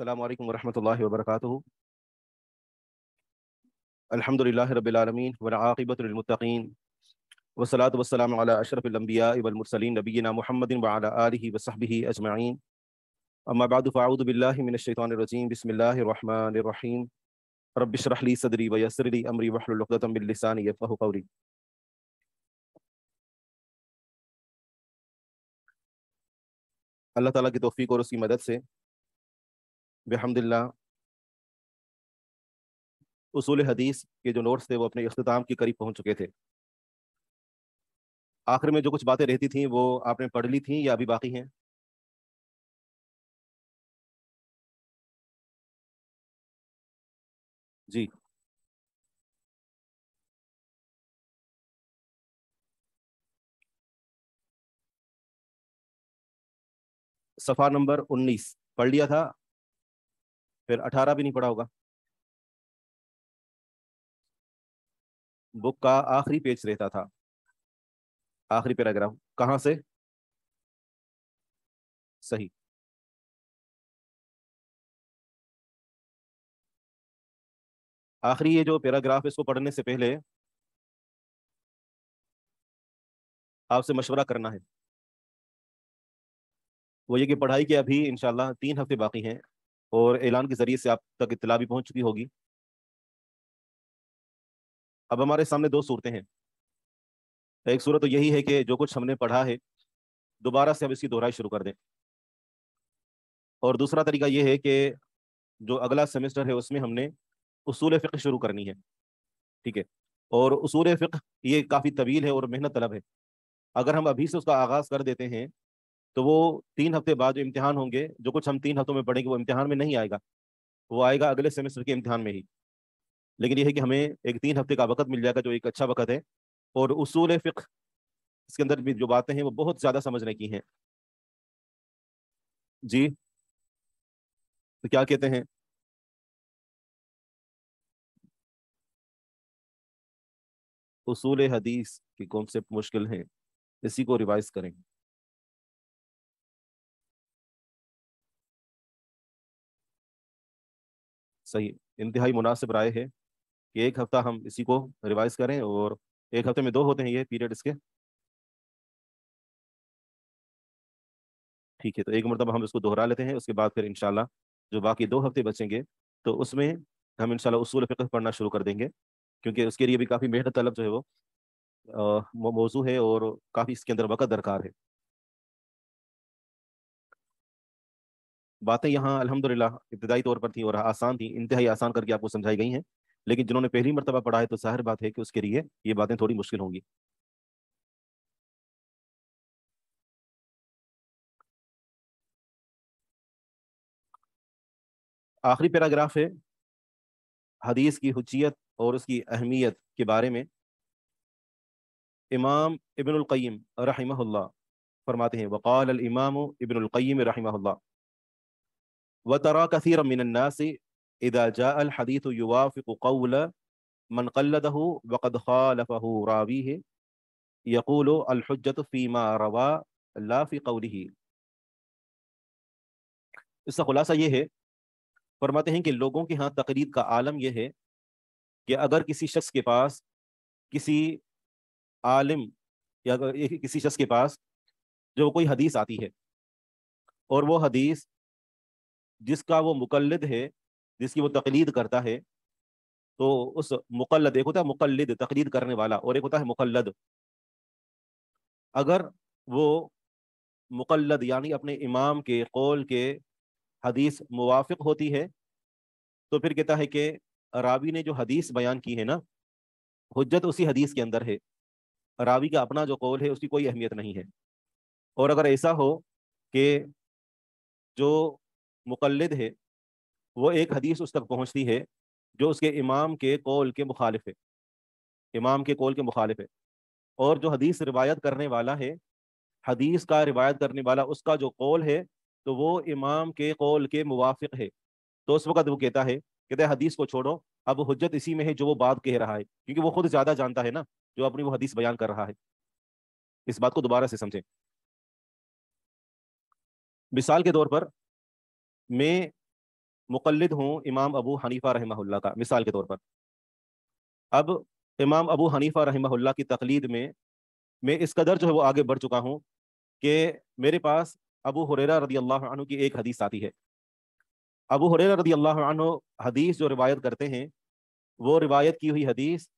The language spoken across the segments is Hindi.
अल्लाम वरहमल वर्क अल्हम्दुलिल्लाह रब्बिल आलमीन वलाक़िबतुलमुत्तक़ीन वसलात वसलाम अला अशरफिल वल मुरसलीन नबीना मुहम्मदिन व अला आलिहि व सहबिहि अजमईन अम्मा बाद फ़ाऊदु बिल्लाहि मिनश शैतानिर रजीम बिस्मिल्लाहिर रहमानिर रहीम रब्बि इश्रह ली सदरी व यस्सिर ली अमरी वहलुल उक़दतम मिन लिसानी यफ़क़हू क़ौली अल्लाह ताला की तौफीक और उसकी मदद से बेहमदिल्ला। उसूल हदीस के जो नोट्स थे, वो अपने अख्ताम के करीब पहुँच चुके थे। आखिर में जो कुछ बातें रहती थी, वो आपने पढ़ ली थी या अभी बाकी हैं? जी। सफ़ा नंबर उन्नीस। पढ़ लिया था। फिर अठारह भी नहीं पढ़ा होगा। बुक का आखिरी पेज रहता था। आखिरी पैराग्राफ, कहाँ से? सही। आखिरी ये जो पैराग्राफ इसको पढ़ने से पहले आपसे मशवरा करना है। वो ये कि पढ़ाई के अभी, इंशाल्लाह, तीन हफ़्ते बाकी हैं। और ऐलान के ज़रिए से आप तक इतला भी पहुँच चुकी होगी। अब हमारे सामने दो सूरतें हैं। एक सूरत तो यही है कि जो कुछ हमने पढ़ा है, दोबारा से अब इसकी दोहराई शुरू कर दें। और दूसरा तरीका यह है कि जो अगला सेमेस्टर है उसमें हमने उसूल फ़िक्र शुरू करनी है, ठीक है? और उसूल फ़िक्र ये काफ़ी तवील है और मेहनत तलब है। अगर हम अभी से उसका आगाज़ कर देते हैं तो वो तीन हफ़्ते बाद जो इम्तिहान होंगे, जो कुछ हम तीन हफ्तों में पढ़ेंगे, वो इम्तिहान में नहीं आएगा। वो आएगा अगले सेमेस्टर के इम्तिहान में ही। लेकिन यह है कि हमें एक तीन हफ़्ते का वक्त मिल जाएगा, जो एक अच्छा वक्त है। और उसूल फ़िक्र इसके अंदर भी जो बातें हैं, वो बहुत ज़्यादा समझने की हैं। जी? तो क्या कहते हैं? उसूल हदीस की कॉन्सेप्ट मुश्किल हैं। इसी को रिवाइज करेंगे सही इंतहाई मुनासिब राय है कि एक हफ़्ता हम इसी को रिवाइज करें और एक हफ़्ते में दो होते हैं ये पीरियड इसके। ठीक है तो एक मरतबा हम इसको दोहरा लेते हैं, उसके बाद फिर इंशाल्लाह जो बाकी दो हफ़्ते बचेंगे तो उसमें हम इंशाल्लाह उसूल फ़िक्र पढ़ना शुरू कर देंगे, क्योंकि उसके लिए भी काफ़ी मेहनत तलब जो है वो मौजू है और काफ़ी इसके अंदर वक़्त दरकार है। बातें यहाँ अलहमदिल्ला इब्तदाई तौर पर थी और आसान थी, इंतहाई आसान करके आपको समझाई गई हैं। लेकिन जिन्होंने पहली मरतबा पढ़ा है तो ज़ाहिर बात है कि उसके लिए ये बातें थोड़ी मुश्किल होंगी। आखिरी पैराग्राफ है, हदीस की हुचियत और उसकी अहमियत के बारे में। इमाम इबनुल्क़य्यिम रहमहुल्लाह फरमाते हैं, वक़ाल इमाम व तरा कसीर मिनन्नास इदा जा अल हदीस क़ौल मन क़ल्लदहु वक़द ख़ालफ़हु रावीह यक़ूलु अल हुज्जत फ़ीमा रवा ला फ़ी इसका खुलासा ये है, फरमाते हैं कि लोगों के यहाँ तकरीद का आलम यह है कि अगर किसी शख्स के पास किसी आलिम या किसी शख्स के पास जो कोई हदीस आती है और वो हदीस जिसका वो मुकलद है, जिसकी वो तकलीद करता है तो उस मुकलद एक होता है मुकलद तकलीद करने वाला, और एक होता है मुकलद अगर वो मुकलद यानी अपने इमाम के कौल के हदीस मुवाफ़ होती है तो फिर कहता है कि रावी ने जो हदीस बयान की है ना हजत उसी हदीस के अंदर है। रावी का अपना जो कौल है, उसकी कोई अहमियत नहीं है। और अगर ऐसा हो कि जो मुकलद है, वो एक हदीस उस तक पहुँचती है जो उसके इमाम के कौल के मुखालिफ है। इमाम के कौल के मुखालिफ है। और जो हदीस रिवायत करने वाला है, हदीस का रिवायत करने वाला उसका जो कौल है तो वो इमाम के कौल के मुवाफ़ है। तो उस वक्त वो कहता है, कहते हैं, हदीस को छोड़ो, अब हजत इसी में है जो वो बात कह रहा है, क्योंकि वो खुद ज़्यादा जानता है ना, जो अपनी वो हदीस बयान कर रहा है। इस बात को दोबारा से समझें। मिसाल के तौर पर मैं मुकलद हूँ इमाम अबू हनीफ़ा रहमहुल्ला का, मिसाल के तौर पर। अब इमाम अबू हनीफ़ा रहमहुल्ला की तकलीद में मैं इस कदर जो है वो आगे बढ़ चुका हूँ कि मेरे पास अबू हुरेरा रदी अल्लाह की एक हदीस आती है। अबू हुरेरा रदी अल्लाह हदीस जो रिवायत करते हैं, वो रिवायत की हुई हदीस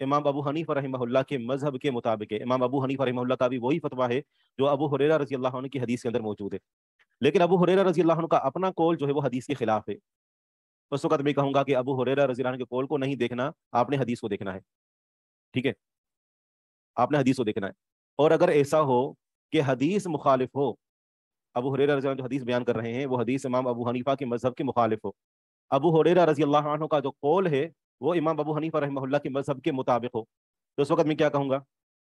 इमाम अबू हनीफ रहमहुल्लाह के मज़हब के मुताबिक है। इमाम अबू हनीफ रहमहुल्लाह का भी वही फतवा है जो अबू हुरेरा रज़ी अल्लाह की हदीस के अंदर मौजूद है। लेकिन अबू हुरेरा रज़ी अल्लाह का अपना कौल जो है वो हदीस के खिलाफ है। उस वक्त मैं कहूँगा कि अबू हुरेरा रज़ी के कौल को नहीं देखना, आपने हदीस को देखना है। ठीक है? आपने हदीस को देखना है। और अगर ऐसा हो कि हदीस मुखालिफ हो, अबू हुरेरा रज़ी जो हदीस बयान कर रहे हैं, वो हदीस इमाम अबू हनीफा के मज़हब के मुखालिफ हो। अबू हुरेरा रज़ी अल्लाह का जो कौल है, वो इमाम अबू हनीफा रहमहुल्लाह के मज़हब के मुताबिक हो। तो उस वक्त मैं क्या कहूँगा?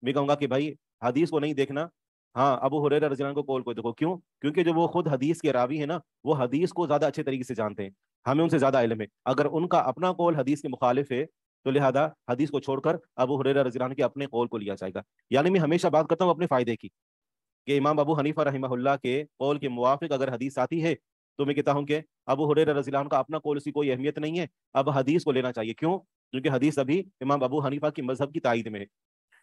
मैं कहूँगा कि भाई, हदीस को नहीं देखना हाँ अबू हुरैरा रजीलान को कौल को देखो, क्यों? क्योंकि जो वो खुद हदीस के रावी है ना, वो हदीस को ज़्यादा अच्छे तरीके से जानते हैं। हमें उनसे ज़्यादा इलम है। अगर उनका अपना कौल हदीस के मुखालिफ है तो लिहाजा हदीस को छोड़कर अबू हुरैरा रजीलान के अपने कौल को लिया जाएगा। यानी मैं हमेशा बात करता हूँ अपने फ़ायदे की, कि इमाम अबू हनीफा रहीमहुल्लाह के कौल के मुवाफिक अगर हदीस आती है तो मैं कहता हूँ कि अबू हुरैरा रजीलान का अपना कौल उसकी कोई अहमियत नहीं है। अब हदीस को लेना चाहिए। क्यों? क्योंकि हदीस अभी इमाम अबू हनीफा की मज़हब की तायद में है।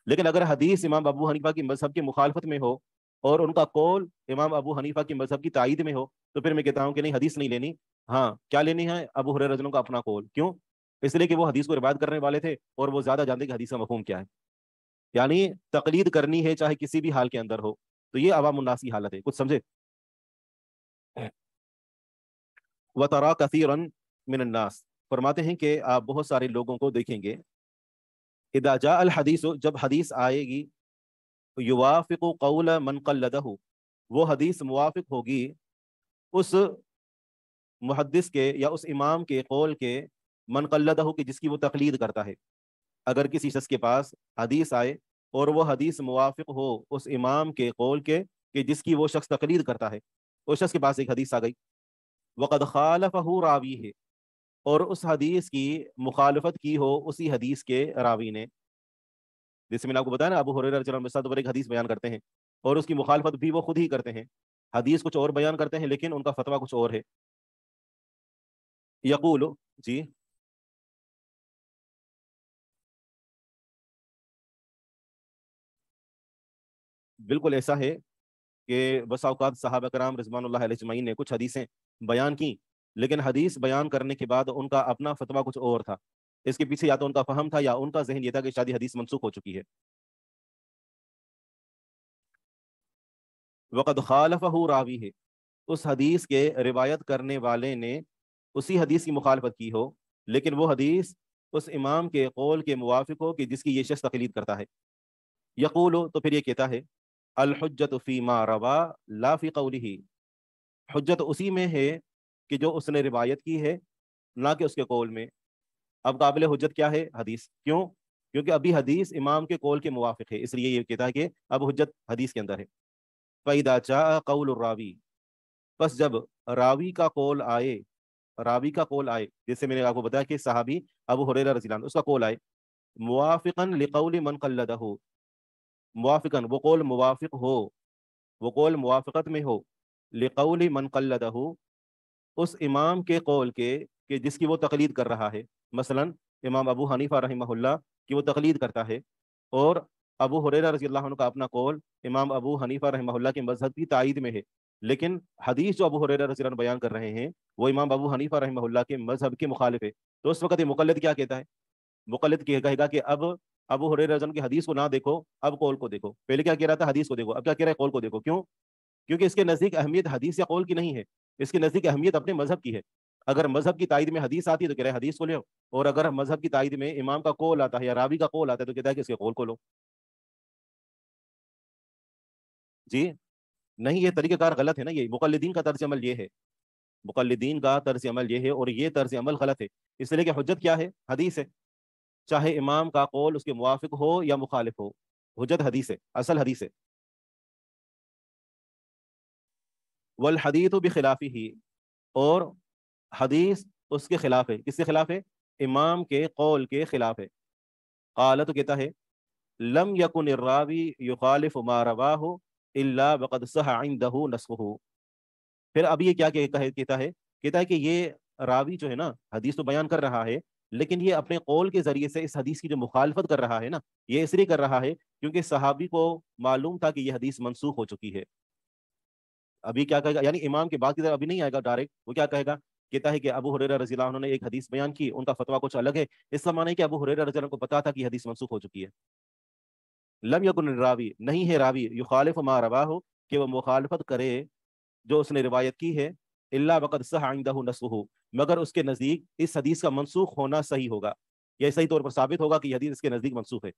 लेकिन अगर हदीस इमाम अबू हनीफा की मज़हब की मुखालफत में हो और उनका कौल इमाम अबू हनीफा की मज़हब की तायद में हो तो फिर मैं कहता हूँ कि नहीं, हदीस नहीं लेनी। हाँ क्या लेनी है? अबू हुर रजनों का अपना कौल। क्यों? इसलिए कि वो हदीस को रिवायत करने वाले थे और वो ज़्यादा जानते कि हदीस का मफहूम क्या है। यानी तकलीद करनी है चाहे किसी भी हाल के अंदर हो। तो ये अवामुन्नास की हालत है। कुछ समझे? वतरा कसीरन मिनन्नास। फरमाते हैं कि आप बहुत सारे लोगों को देखेंगे इदाजा अल हदीस जब हदीस आएगी युवाफ़िक कौल मनकलदहू वो हदीस मुआफ़ होगी उस मुहदस के या उस इमाम के कौल के मनकलदहू की जिसकी वो तकलीद करता है अगर किसी शख्स के पास हदीस आए और वो हदीस मुआफ़ हो उस इमाम के कौल के कि जिसकी वो शख्स तकलीद करता है उस शख्स के पास एक हदीस आ गई वक़द खालफ़हू रावी है और उस हदीस की मुखालफत की हो उसी हदीस के रावी ने। जैसे मैंने आपको बताया ना, अबू हुरैरा एक हदीस बयान करते हैं और उसकी मुखालफत भी वो खुद ही करते हैं। हदीस कुछ और बयान करते हैं लेकिन उनका फतवा कुछ और है। यकूल, जी। बिल्कुल ऐसा है कि बस अवकात साहब कराम रिजमान ने कुछ हदीसें बयान की लेकिन हदीस बयान करने के बाद उनका अपना फतवा कुछ और था। इसके पीछे या तो उनका फहम था या उनका जहन ये था कि शादी हदीस मनसूख हो चुकी है। वक़द खालफहू रावी है उस हदीस के रिवायत करने वाले ने उसी हदीस की मुखालफत की हो, लेकिन वो हदीस उस इमाम के कौल के मुवाफिक हो कि जिसकी ये शख्स तकलीद करता है। यकूल हो तो फिर ये कहता है अलहजत फ़ी मा रवा लाफ़ी कौली हजत उसी में है कि जो उसने रिवायत की है, ना कि उसके कौल में। अब काबिल हजत क्या है? हदीस। क्यों? क्योंकि अभी हदीस इमाम के कौल के मुवाफिक है, इसलिए ये कहता है कि अब हजत हदीस के अंदर है। फ़ैदा चा कौल रावी। बस जब रावी का कौल आए, रावी का कौल आए, जैसे मैंने आपको बताया कि साहबी अबू हुरैरा रजीलान उसका कौल आए। मुआफ़िकन लिकौल मन कल्लदहु। मुआफ़िकन वो कौल मुवाफिक हो, वो कौल मुवाफ़त में हो। लिकौल मन कल्लदहु। उस इमाम के कौल के, कि जिसकी वो तकलीद कर रहा है। मसलन, इमाम अबू हनीफ़ा रहीमहुल्लाह की वो तकलीद करता है और अबू हुरैरा रज़ी का अपना कौल इमाम अबू हनीफ़ा रहमहुल्लाह के मज़हब की तायद में है। लेकिन हदीस जो अबू हुरैरा रज़ी बयान कर रहे हैं, वो इमाम अबू हनीफ़ा रहमहुल्लाह के मज़हब के मुखालिफ है। तो उस वक्त ये मुकलद क्या कहता है? मुकलद कहेगा कि अब अबू हुरैरा की हदीस को ना देखो, अब कौल को देखो। पहले क्या कह रहा था? हदीस को देखो। अब क्या कह रहा है? कौल को देखो। क्यों? क्योंकि इसके नज़दीक अहमियत हदीस या कौल की नहीं है। इसके नज़दीक अहमियत अपने मज़हब की है। अगर मज़हब की तायद में हदीस आती है तो कह रहे हैं, हदीस को लो और अगर मज़हब की तायद में इमाम का कौल आता है या रावी का कौल आता है तो कहता है कि इसके कौल को लो। जी? नहीं, ये तरीक़ेकार गलत है ना ये। मुकलदीन का तर्ज अमल ये है। मुकलदीन का तर्ज अमल ये है और ये तर्ज अमल गलत है। इसलिए कि हजत क्या है? हदीस है। चाहे इमाम का कौल उसके मुआफिक हो या मुखालिफ हो हजत हदीस है, असल हदीस है। वल हदीत खिलाफी ही और हदीस उसके खिलाफ है। किसके खिलाफ है? इमाम के कौल के खिलाफ है। काला तो कहता है, लम यकुन रावी युखालिफ मा रवाहु इल्ला वक़द सह इंदहु नस्खुहु। फिर अब ये क्या कहता है कहता है? कहता है कि ये रावी जो है ना, हदीस तो बयान कर रहा है, लेकिन ये अपने कौल के ज़रिए से इस हदीस की जो मुखालफत कर रहा है ना, ये इसलिए कर रहा है क्योंकि सहाबी को मालूम था कि यह हदीस मनसूख हो चुकी है। अभी क्या कहेगा? यानी इमाम के बाद की तरफ़ अभी नहीं आएगा डायरेक्ट वो क्या कहेगा? कहता है कि अबू हुरैरा रज़ी उन्होंने एक हदीस बयान की, उनका फतवा कुछ अलग है। इसका माना है कि अबू हुरैरा रज़ी को पता था कि हदीस मनसूख हो चुकी है। लम यकुन रावी, नहीं है रावी, युखालिफ मा रवा हो कि वह मुखालफत करे, जो उसने रिवायत की है, इल्ला वक़द सहाइंदहु नसुहु मगर उसके नज़दीक इस हदीस का मनसूख होना सही होगा। यह सही तौर पर साबित होगा कि हदीस इसके नज़दीक मनसूख है।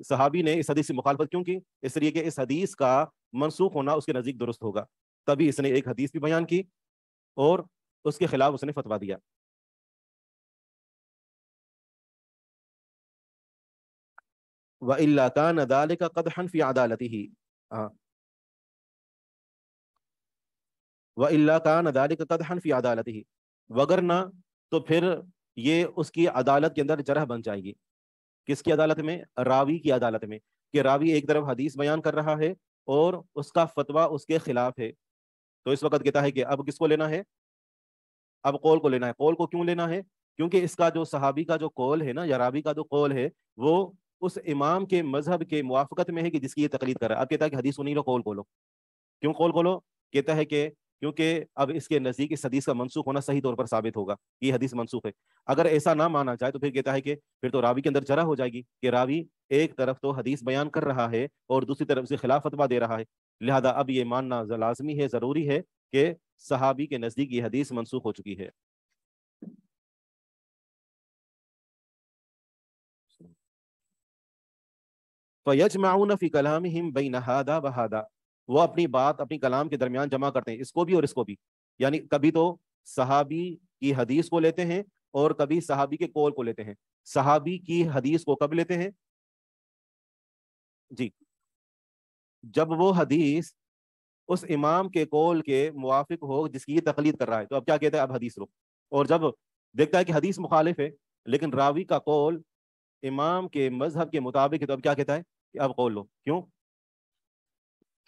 सहाबी ने इस हदीस से मुखालफत क्यों की? इसलिए कि इस हदीस का मनसूख होना उसके नज़दीक दुरुस्त होगा। तभी इसने एक हदीस भी बयान की और उसके खिलाफ उसने फतवा दिया। व इल्ला कान दालिका कदहन फ़ी अदालतिही। हाँ। व इल्ला कान दालिका कदहन फ़ी अदालतिही। वगर ना तो फिर ये उसकी अदालत के अंदर जरह बन जाएगी। किसकी अदालत में? रावी की अदालत में कि रावी एक तरफ़ हदीस बयान कर रहा है और उसका फतवा उसके खिलाफ है। तो इस वक्त कहता है कि अब किसको लेना है? अब कौल को लेना है। कौल को क्यों लेना है? क्योंकि इसका जो सहाबी का जो कौल है ना, या रावी का जो कौल है, वो उस इमाम के मज़हब के मुआफ़त में है कि जिसकी ये तकलीद कर रहा है। अब कहता है कि हदीस सुनी लो, कौल खोलो। क्यों कौल खोलो? कहता है कि क्योंकि अब इसके नज़दीक इस हदीस का मनसूख होना सही तौर पर साबित होगा। ये हदीस मनसूख है। अगर ऐसा ना माना जाए तो फिर कहता है कि फिर तो रावी के अंदर जरा हो जाएगी कि रावी एक तरफ़ तो हदीस बयान कर रहा है और दूसरी तरफ़ से खिलाफ फतवा दे रहा है। लिहाजा अब ये मानना लाजमी है, ज़रूरी है कि सहाबी के नज़दीक ये हदीस मनसूख हो चुकी है। फयजमाउन फ़ी कलामिहिम बैन हादा व हादा। वो अपनी बात, अपनी कलाम के दरमियान जमा करते हैं, इसको भी और इसको भी। यानी कभी तो सहाबी की हदीस को लेते हैं और कभी सहाबी के कौल को लेते हैं। सहाबी की हदीस को कब लेते हैं? जी। जब वो हदीस उस इमाम के कौल के मुआफिक हो, जिसकी ये तकलीद कर रहा है तो अब क्या कहता है, अब हदीस रो और जब देखता है कि हदीस मुखालिफ है, लेकिन रावी का कौल इमाम के मज़हब के मुताबिक है तो अब क्या कहता है कि अब कौल लो। क्यों?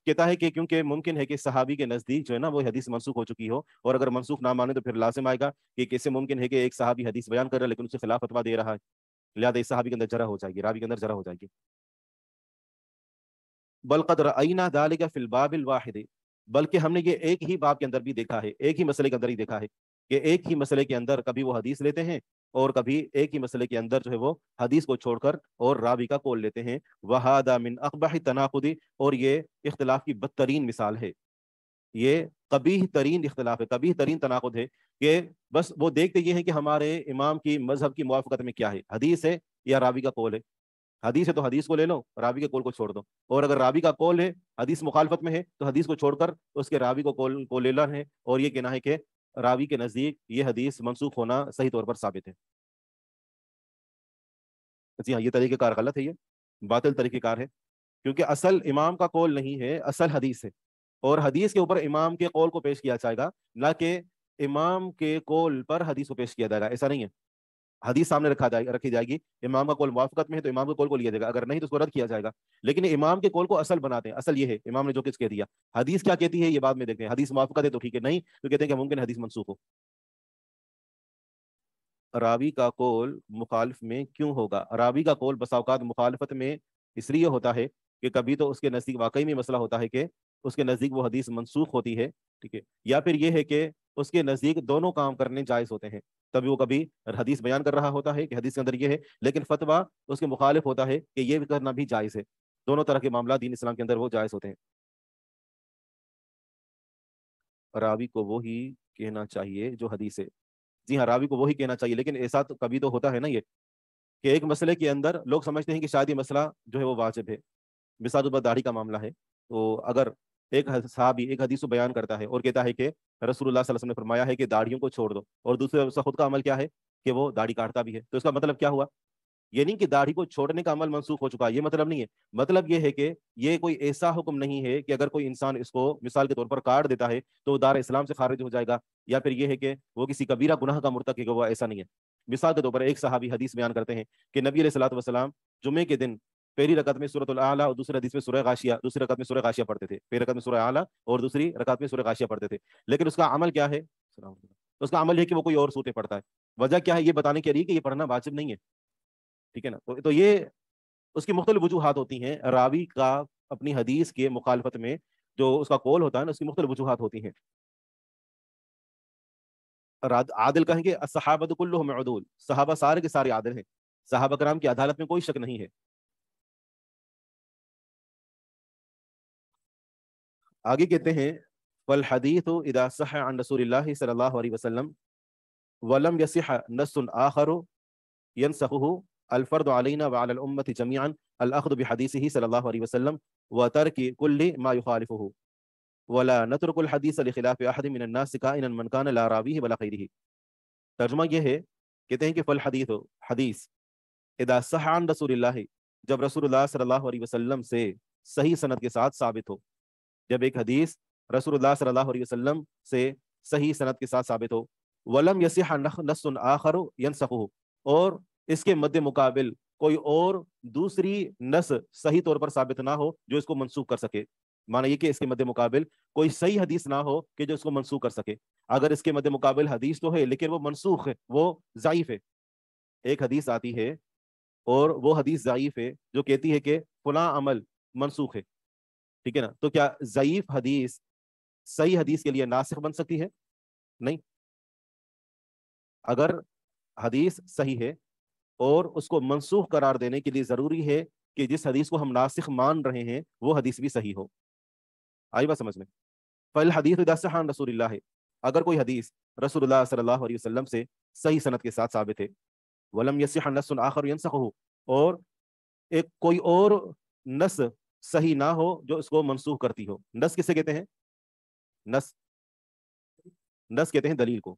कहता है कि क्योंकि मुमकिन है कि सहाबी के नज़दीक जो है ना, वो हदीस मनसूख हो चुकी हो, और अगर मनसूख ना माने तो फिर लाजिम आएगा कि कैसे मुमकिन है कि एक सहाबी हदीस बयान कर रहा है, लेकिन उसके खिलाफ फतवा दे रहा है। लिहाजा इस सहाबी के अंदर जरा हो जाएगी, रावी के अंदर जरा हो जाएगी। बलकद रईना दालिका फिल बाबिल वाहिद। बल्कि हमने ये एक ही बाब के अंदर भी देखा है, एक ही मसले के अंदर ही देखा है कि एक ही मसले के अंदर कभी वो हदीस लेते हैं और कभी एक ही मसले के अंदर जो है वो हदीस को छोड़कर और रावी का कोल लेते हैं। वहादा मिन अकबाही तनाखुदी और ये इख्तलाफ की बदतरीन मिसाल है। ये कभी तरीन इख्तलाफ है, कभी तरीन तनाकुद है कि बस वो देखते ये हैं कि हमारे इमाम की, मज़हब की मुआफ़त में क्या है, हदीस है या रावी का कोल है। हदीस है तो हदीस को ले लो, रावी के कोल को छोड़ दो। और अगर रावी का कोल है, हदीस मुखालफत में है तो हदीस को छोड़कर उसके रावी को कोल को लेना है और ये कहना है कि रावी के नज़दीक ये हदीस मनसूख होना सही तौर पर साबित है। जी हाँ ये तरीक़ेकार गलत है ये, बातिल तरीक़ेकार है, क्योंकि असल इमाम का कौल नहीं है, असल हदीस है। और हदीस के ऊपर इमाम के कौल को पेश किया जाएगा, ना कि इमाम के कौल पर हदीस को पेश किया जाएगा, ऐसा नहीं है। हदीस सामने रखा जाएगा रखी जाएगी, इमाम का कौल मुआफ़त में है तो इमाम के कौल को लिया जाएगा, अगर नहीं तो उसको रद्द किया जाएगा। लेकिन इमाम के कौल को असल बनाते हैं, असल ये है, इमाम ने जो किस कह दिया। हदीस क्या कहती है, ये बाद में देखते हैं। हदीस मुआफ़त है तो ठीक है, नहीं तो कहते हैं कि मुमकिन हदीस मनसूख हो। रावी का कौल मुखालफ में क्यों होगा? रावी का कौल बसाओकात मुखालफत में इसलिए होता है कि कभी तो उसके नज़दीक वाकई में मसला होता है कि उसके नज़दीक वो हदीस मनसूख होती है, ठीक है? या फिर ये है कि उसके नज़दीक दोनों काम करने जायज़ होते हैं। तभी वो कभी हदीस बयान कर रहा होता है कि हदीस के अंदर ये है, लेकिन फतवा उसके मुखालिफ होता है कि ये भी करना भी जायज़ है। दोनों तरह के मामला दीन इस्लाम के अंदर वो जायज़ होते हैं। रावी को वो ही कहना चाहिए जो हदीस है। जी हाँ रावी को वही कहना चाहिए, लेकिन ऐसा तो कभी तो होता है ना ये, कि एक मसले के अंदर लोग समझते हैं कि शायद ये मसला जो है वो वाजिब है। मिसाल दाढ़ी का मामला है तो अगर एक साहबी एक हदीस बयान करता है और कहता है कि रसूलुल्लाह वसल्लम ने फरमाया है कि दाढ़ियों को छोड़ दो। और दूसरे उसका खुद का अमल क्या है कि वो दाढ़ी काटता भी है। तो इसका मतलब क्या हुआ? ये नहीं कि दाढ़ी को छोड़ने का अमल मनसूख हो चुका है ये मतलब नहीं है। मतलब ये है कि ये कोई ऐसा हुक्म नहीं है कि अगर कोई इंसान इसको मिसाल के तौर पर काट देता है तो दार इस्लाम से खारिज हो जाएगा या फिर ये है कि वो किसी कबीरा गुनाह का मुर्तक वो ऐसा नहीं है। मिसाल के तौर पर एक सहाबी हदीस बयान करते हैं कि नबी सलाम जुमे के दिन पहली रकत में सूरत आला और दूसरे हदीस में सूर्य गाशिया दूसरी रकत में सूर्य गाशिया पढ़ते थे। पहली रकत में सूर्य आला और दूसरी रकत में सूर्य गाशिया पढ़ते थे। लेकिन उसका अमल क्या है? उसका अमल है कि वो कोई और सूरतें पढ़ता है। वजह क्या है ये बताने के लिए कि ये पढ़ना वाजिब नहीं है। ठीक है ना? तो, तो ये उसकी मुख्तलि वजूहत होती हैं। रावी का अपनी हदीस के मुखालफत में जो उसका कौल होता है ना उसकी मुख्तलि वजूहत होती हैं। आदिल कहेंगे सहाबा सारे के सारे आदिल हैं। सहाबा कराम की अदालत में कोई शक नहीं है। आगे कहते हैं फल हदीत इदा सह रसूल वसल्लम, वलम यसिह आखर यनसखु अलफर्द अलैना व अल उम्मत जमीअन अल अखद बिहदीसिही सल्लल्लाहु अलैहि वसल्लम, व तर्क कुल्ली मा युखालिफुहु वला नतरुकुल हदीस लिखिलाफ अहद मिन अन्नास काइनन मन कान ला रावीह वला गैरिही तर्जुमा यह है, कहते हैं कि फल हदीस हदीस इदा सहान रसूलुल्लाह, जब सल्लल्लाहु अलैहि वसल्लम से सही सनद के साथ साबित हो जब एक हदीस रसूलुल्लाह सल्लल्लाहु अलैहि वसल्लम से सही सनत के साथ साबित हो, वलम यसिह आखर यनसखु और इसके मध्य मुकाबिल कोई और दूसरी नस सही तौर पर साबित ना हो जो इसको मनसूख कर सके। माना ये कि इसके मध्य मुकाबिल कोई सही हदीस ना हो कि जो इसको मनसूख कर सके। अगर इसके मध्य मुकाबिल हदीस तो है, लेकिन वो मनसूख है, वो ज़ाइफ है। एक हदीस आती है, और वो हदीस ज़ाइफ है, जो कहती है कि फुला अमल मनसूख है। ठीक है ना? तो क्या ज़यीफ हदीस सही हदीस के लिए नासिक बन सकती है? नहीं। अगर हदीस सही है और उसको मनसूख करार देने के लिए ज़रूरी है कि जिस हदीस को हम नासिक मान रहे हैं, वो हदीस भी सही हो। आई बात समझ में? फल हदीस रसूल है अगर कोई हदीस रसूलुल्लाह सल्लल्लाहु अलैहि वसल्लम से सही सनत के साथ साबित है, वलम यसिह आखर और एक कोई और नस सही ना हो जो इसको मनसूख करती हो। नस किसे कहते हैं? नस। नस कहते हैं दलील को।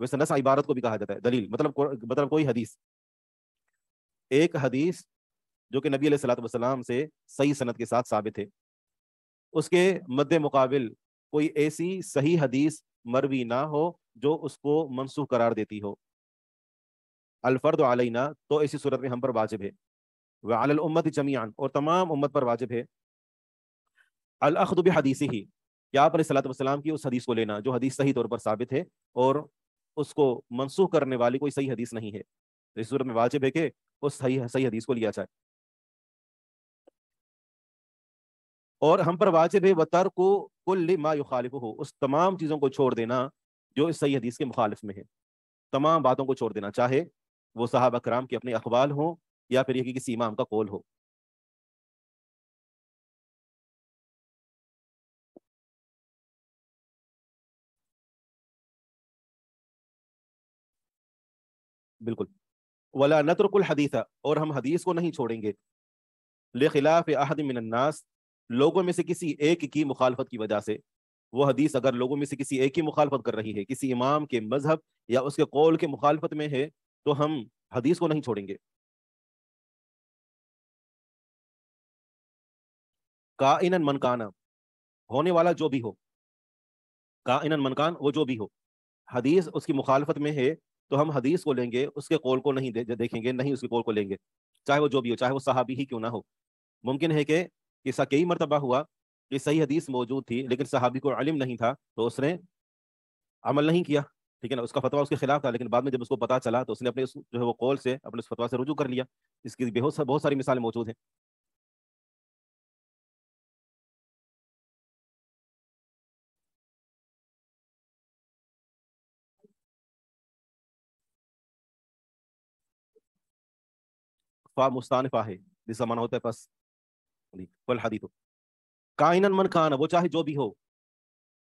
वैसे नस इबारत को भी कहा जाता है दलील मतलब को, मतलब कोई हदीस। एक हदीस जो कि नबी सलाम से सही सनत के साथ साबित है। उसके मद्दे मुकाबिल कोई ऐसी सही हदीस मरवी ना हो जो उसको मनसूख करार देती हो। अलफर्द अलैना तो ऐसी सूरत में हम पर वाजिब है। वह उम्मत ज़मीन और तमाम उम्मत पर वाजिब है। अलखदब हदीसी ही क्या आप सलाम की उस हदीस को लेना, जो हदीस सही तौर पर साबित है, और उसको मनसूख करने वाली कोई सही हदीस नहीं है। इस सूरत में वाजिब है कि उस सही सही हदीस को लिया जाए। और हम पर वाजिब है वतर को कुल मा युखालिफ हो उस तमाम चीज़ों को छोड़ देना, जो इस सही हदीस के मुखालिफ में है। तमाम बातों को छोड़ देना, चाहे वो साहब अकराम के अपने अखबाल हो या फिर ये कि किसी इमाम का कौल हो। बिल्कुल। वला नतरकुल हदीसा, और हम हदीस को नहीं छोड़ेंगे। ले खिलाफ अहद मिनन्नास लोगों में से किसी एक की मुखालफत की वजह से। वो हदीस अगर लोगों में से किसी एक की मुखालफत कर रही है, किसी इमाम के मज़हब या उसके कौल के मुखालफत में है तो हम हदीस को नहीं छोड़ेंगे। का इन मनकाना होने वाला जो भी हो। का इन मनकान वो जो भी हो। हदीस उसकी मुखालफत में है तो हम हदीस को लेंगे उसके कौल को नहीं दे, देखेंगे नहीं उसके कौल को लेंगे। चाहे वो जो भी हो चाहे वो सहाबी ही क्यों ना हो। मुमकिन है कि ऐसा कई मरतबा हुआ कि सही हदीस मौजूद थी लेकिन सहाबी को अलिम नहीं था तो उसने अमल नहीं किया। ठीक है ना? उसका फतवा उसके खिलाफ था लेकिन बाद में जब उसको पता चला तो उसने अपने उस, जो है वो कौल से अपने उस फतवा से रुजू कर लिया। इसकी बहुत बहुत सारी मिसालें मौजूद हैं। फा मुस्तानफा है जिसका माना होता है बस फल हदीत काइनन मन खान वो चाहे जो भी हो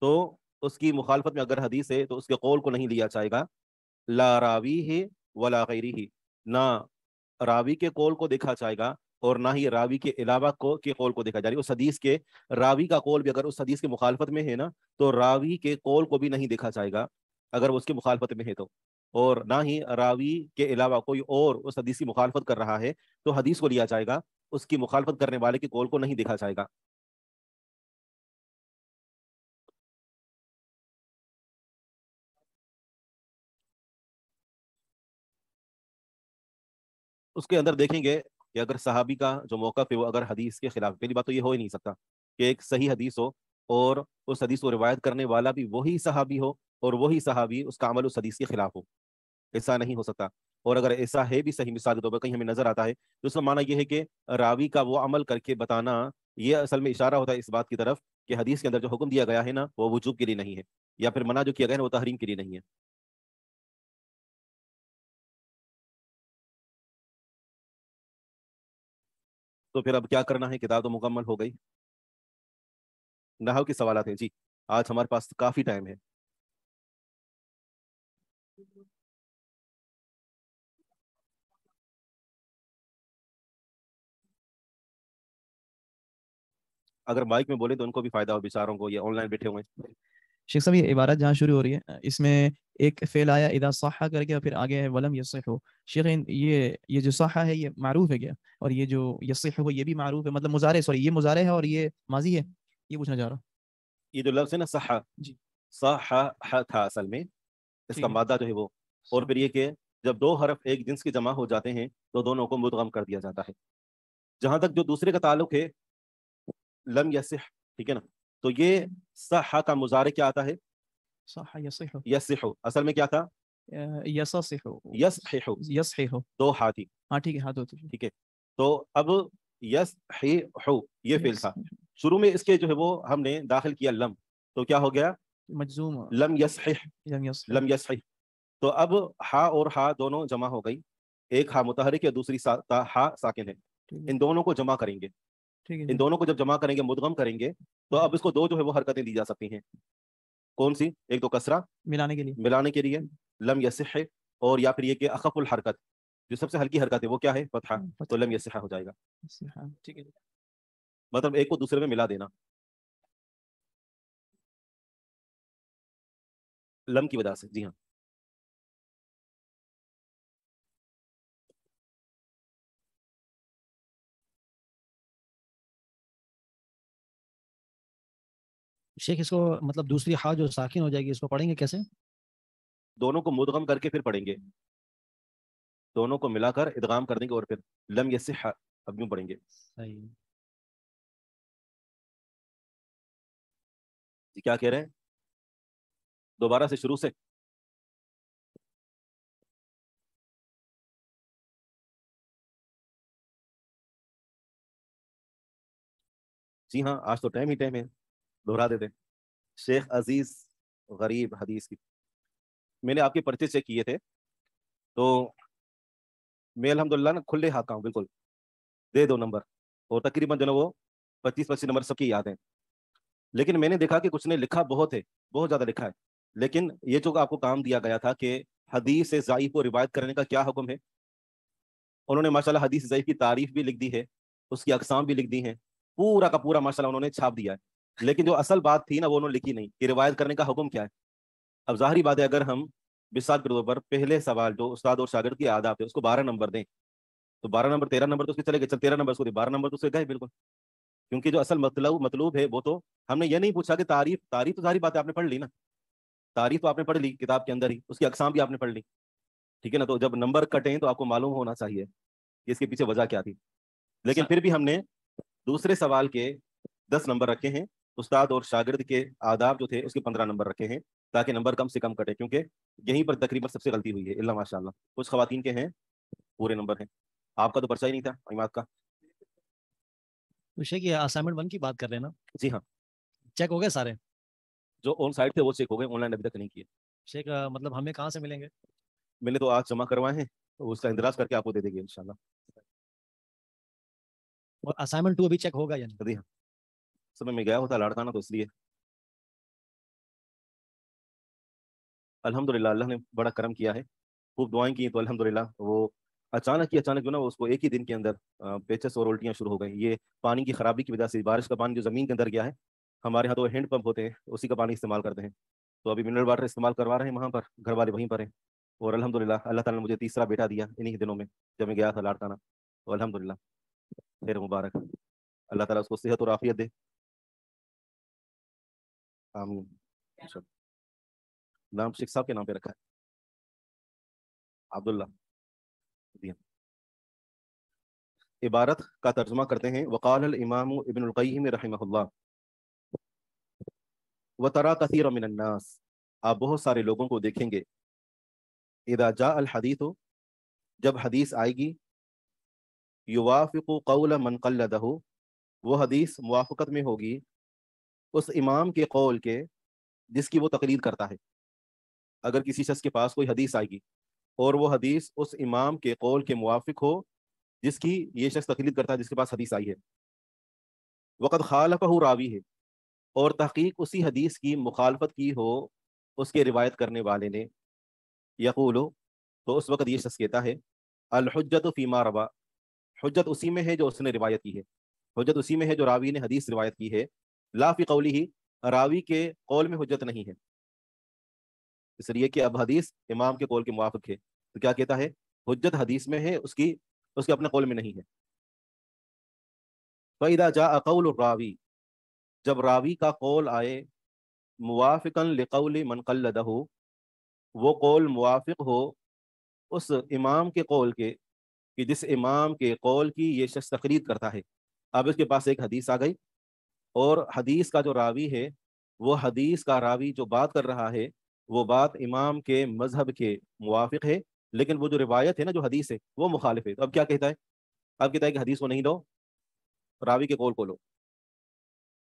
तो उसकी मुखालफत में अगर हदीस है तो उसके कौल को नहीं लिया जाएगा। ला रावी है, वला गैरी ही। ना रावी के कौल को देखा जाएगा, और ना ही रावी के अलावा को, के कौल को देखा जाएगा। उस हदीस के रावी का कौल भी अगर उस हदीस के मुखालफत में है ना तो रावी के कौल को भी नहीं देखा जाएगा, अगर उसकी मुखालफत में है तो। और ना ही रावी के अलावा कोई और उस हदीस की मुखालफत कर रहा है तो हदीस को लिया जाएगा, उसकी मुखालफत करने वाले के कौल को नहीं देखा जाएगा। उसके अंदर देखेंगे कि अगर सहाबी का जो मौका है वो अगर हदीस के खिलाफ, पहली बात तो ये हो ही नहीं सकता कि एक सही हदीस हो और उस हदीस को रिवायत करने वाला भी वही सहाबी हो और वही सहाबी उसका अमल उस हदीस के खिलाफ हो। ऐसा नहीं हो सकता। और अगर ऐसा है भी सही मिसाल के तौर पर कहीं हमें नज़र आता है तो उसका माना यह है कि रावी का वो अमल करके बताना ये असल में इशारा होता है इस बात की तरफ़ कि हदीस के अंदर जो हुक्म दिया गया है ना, वो वजूब के लिए नहीं है, या फिर मना जो किया गया है वो तहरीम के लिए नहीं है। तो फिर अब क्या करना है? किताब तो मुकम्मल हो गई। नहाव के सवाल हैं। जी, आज हमारे पास काफ़ी टाइम है। अगर माइक में बोले तो उनको भी फ़ायदा हो बेचारों को ये ऑनलाइन बैठे हुए शेख साहब ये इबारत जहाँ शुरू हो रही है इसमें एक फेल आया इदा साहा करके और फिर आगे है वलम यसिह हो शेख ये ये जो साहा है ये मारूफ है क्या? और ये जो यसिह हो ये भी मारूफ है मतलब मुजारे सॉरी ये मुजारे है और ये माजी है? ये पूछना चाह रहा ये जो लफ्ज है ना सहा जी। सहा था असल में इसका मादा जो है वो। और फिर ये कि जब दो हरफ एक जिन्स के जमा हो जाते हैं तो दोनों को मुदगम कर दिया जाता है। जहाँ तक जो दूसरे का ताल्लुक है लम यसिह ठीक है ना तो ये सहा का मुजारे क्या आता है यसिह असल में क्या था दो हाथी हाँ ठीक है हाथ होते ठीक है तो अब यस ये फेल था शुरू में इसके जो है वो हमने दाखिल किया लम तो क्या हो गया मजूम लम यस लम यस तो अब हा और हा दोनों जमा हो गई एक हा मुतहरिक है दूसरी हा साकिन है इन दोनों को जमा करेंगे इन दोनों को जब जमा करेंगे मुदगम करेंगे तो अब इसको दो जो है वो हरकतें दी जा सकती हैं। कौन सी? एक तो कसरा। मिलाने के लिए। मिलाने के लिए। लम यसिह और या फिर ये कि अखफुल हरकत। जो सबसे हल्की हरकत है वो क्या है? फतहा। हाँ, तो लम यसिह हो जाएगा। ठीक है। मतलब एक को दूसरे में मिला देना। लम की वजह से जी हाँ। शेख इसको मतलब दूसरी हा जो साकिन हो जाएगी इसको पढ़ेंगे कैसे? दोनों को मुदगम करके फिर पढ़ेंगे। दोनों को मिलाकर इदगाम कर देंगे और फिर लम ये अब यूँ पढ़ेंगे। सही। जी क्या कह रहे हैं? दोबारा से शुरू से। जी हाँ आज तो टाइम ही टाइम है। दोहरा देते शेख अज़ीज़ गरीब हदीस की। मैंने आपके पर्चे चेक किए थे तो मैं अलहमदुल्ला ना खुले हाथ का हूँ, बिल्कुल। दे दो नंबर। और तकरीबन जो ना वो पच्चीस पच्चीस नंबर सबकी याद हैं। लेकिन मैंने देखा कि कुछ ने लिखा बहुत है, बहुत ज़्यादा लिखा है। लेकिन ये जो आपको काम दिया गया था कि हदीस से ज़ाइफ को रिवायत करने का क्या हुक्म है? उन्होंने माशाल्लाह हदीस ज़ाइफ की तारीफ़ भी लिख दी है, उसकी अकसाम भी लिख दी है। पूरा का पूरा माशाल्लाह उन्होंने छाप दिया है। लेकिन जो असल बात थी ना वो उन्होंने लिखी नहीं। कि रिवायत करने का हुक्म क्या है? अब जाहरी बात है अगर हम बिसात के तौर पर पहले सवाल जो उस्ताद और शागिर्द की आदाब है उसको बारह नंबर दें तो बारह नंबर तेरह नंबर तो उसके चले गए। चल तेरह नंबर उसको बारह नंबर तो उसके गए बिल्कुल। क्योंकि जो असल मतलब मतलूब है वो तो हमने ये नहीं पूछा कि तारीफ़ तारीफ़ तो सारी बातें आपने पढ़ ली ना। तारीफ़ तो आपने पढ़ ली किताब के अंदर ही उसकी अकसाम भी आपने पढ़ ली। ठीक है ना तो जब नंबर कटें तो आपको मालूम होना चाहिए कि इसके पीछे वजह क्या थी। लेकिन फिर भी हमने दूसरे सवाल के दस नंबर रखे हैं उस्ताद और शागिर्द के आदाब जो थे उसके पंद्रह नंबर रखे हैं। ताकि नंबर कम से कम कटे क्योंकि यहीं पर तकरीबन सबसे गलती हुई है। इल्ला माशाल्लाह। कुछ खातन के हैं पूरे नंबर हैं। आपका तो पर्चा ही नहीं था इमाद का। शेख ये असाइनमेंट वन की बात कर रहे हैं ना? जी हाँ। चेक हो गए सारे? जो ऑन साइड थे वो चेक हो गए। ऑनलाइन अभी तक नहीं किए। शेख मतलब हमें कहाँ से मिलेंगे? मैंने तो आज जमा करवाए हैं तो उसका इंतजाज करके आपको दे देंगे इंशाल्लाह। और असाइनमेंट टू अभी चेक होगा या नहीं? हाँ। समय में गया होता लाड़काना तो इसलिए। अल्हम्दुलिल्लाह, अल्लाह ने बड़ा करम किया है। खूब दुआएँ की तो अल्हम्दुलिल्लाह, वो अचानक ही, अचानक जो ना उसको एक ही दिन के अंदर पेचस और उल्टियाँ शुरू हो गई। ये पानी की खराबी की वजह से बारिश का पानी जो ज़मीन के अंदर गया है, हमारे यहाँ तो हैंड पंप होते हैं, उसी का पानी इस्तेमाल करते हैं। तो अभी मिनरल वाटर इस्तेमाल करवा रहे हैं वहाँ पर घर वाले वहीं पर हैं। और अलहमदिल्ला अल्लाह ताला ने मुझे तीसरा बेटा दिया इन्हीं दिनों में, जब मैं गया था लाड़काना। तो अलहमदिल्ला खैर मुबारक। अल्लाह ताला उसको सेहत और आफियत दे। आमीन नाम शेख साहब के नाम पे रखा है। अब्दुल्ला इबारत का तर्जमा करते हैं। वकाल इमाम इबन रही व तरा कसीर मिनन्नास आप बहुत सारे लोगों को देखेंगे। इदा जा अल हदीस हो जब हदीस आएगी, युवाफ़िक कौल मन कल्लदहु, वो हदीस मुआफ़त में होगी। उस इमाम के कौल के, जिसकी वो तकलीद करता है। अगर किसी शख्स के पास कोई हदीस आएगी और वो हदीस उस इमाम के कौल के मुआफ़िक हो, जिसकी ये शख्स तकलीद करता है, जिसके पास हदीस आई है। वक़्त खालफ़ रावी है और तहकीक उसी हदीस की मुखालफत की हो, उसके रिवायत करने वाले ने। यकूलो तो उस वक़्त ये शख्स कहता है अलहजत फ़ीमा रवा। हजत उसी में है जो उसने रिवायत की है। हजत उसी में है जो रावी ने हदीस रिवायत की है। लाफी कौली ही, रावी के कौल में हजत नहीं है। इसलिए कि अब हदीस इमाम के कौल के मुआफ़ है। तो क्या कहता है? हजत हदीस में है, उसकी, उसके अपने कौल में नहीं है। फ़ैदा जा अकौल रावी। जब रावी का कौल आए, मुआफ़िकन लकौल मनकलदहू वो कौल मुआफ़िक हो, उस इमाम के कौल के, कि जिस इमाम के कौल की ये शख्स तकरीद करता है। अब इसके पास एक हदीस आ गई और हदीस का जो रावी है, वो हदीस का रावी जो बात कर रहा है, वो बात इमाम के मज़हब के मुआफ़ है, लेकिन वो जो रिवायत है ना, जो हदीस है, वो मुखालिफ है। तो अब क्या कहता है? अब कहता है कि हदीस को नहीं लो रावी के कौल को लो।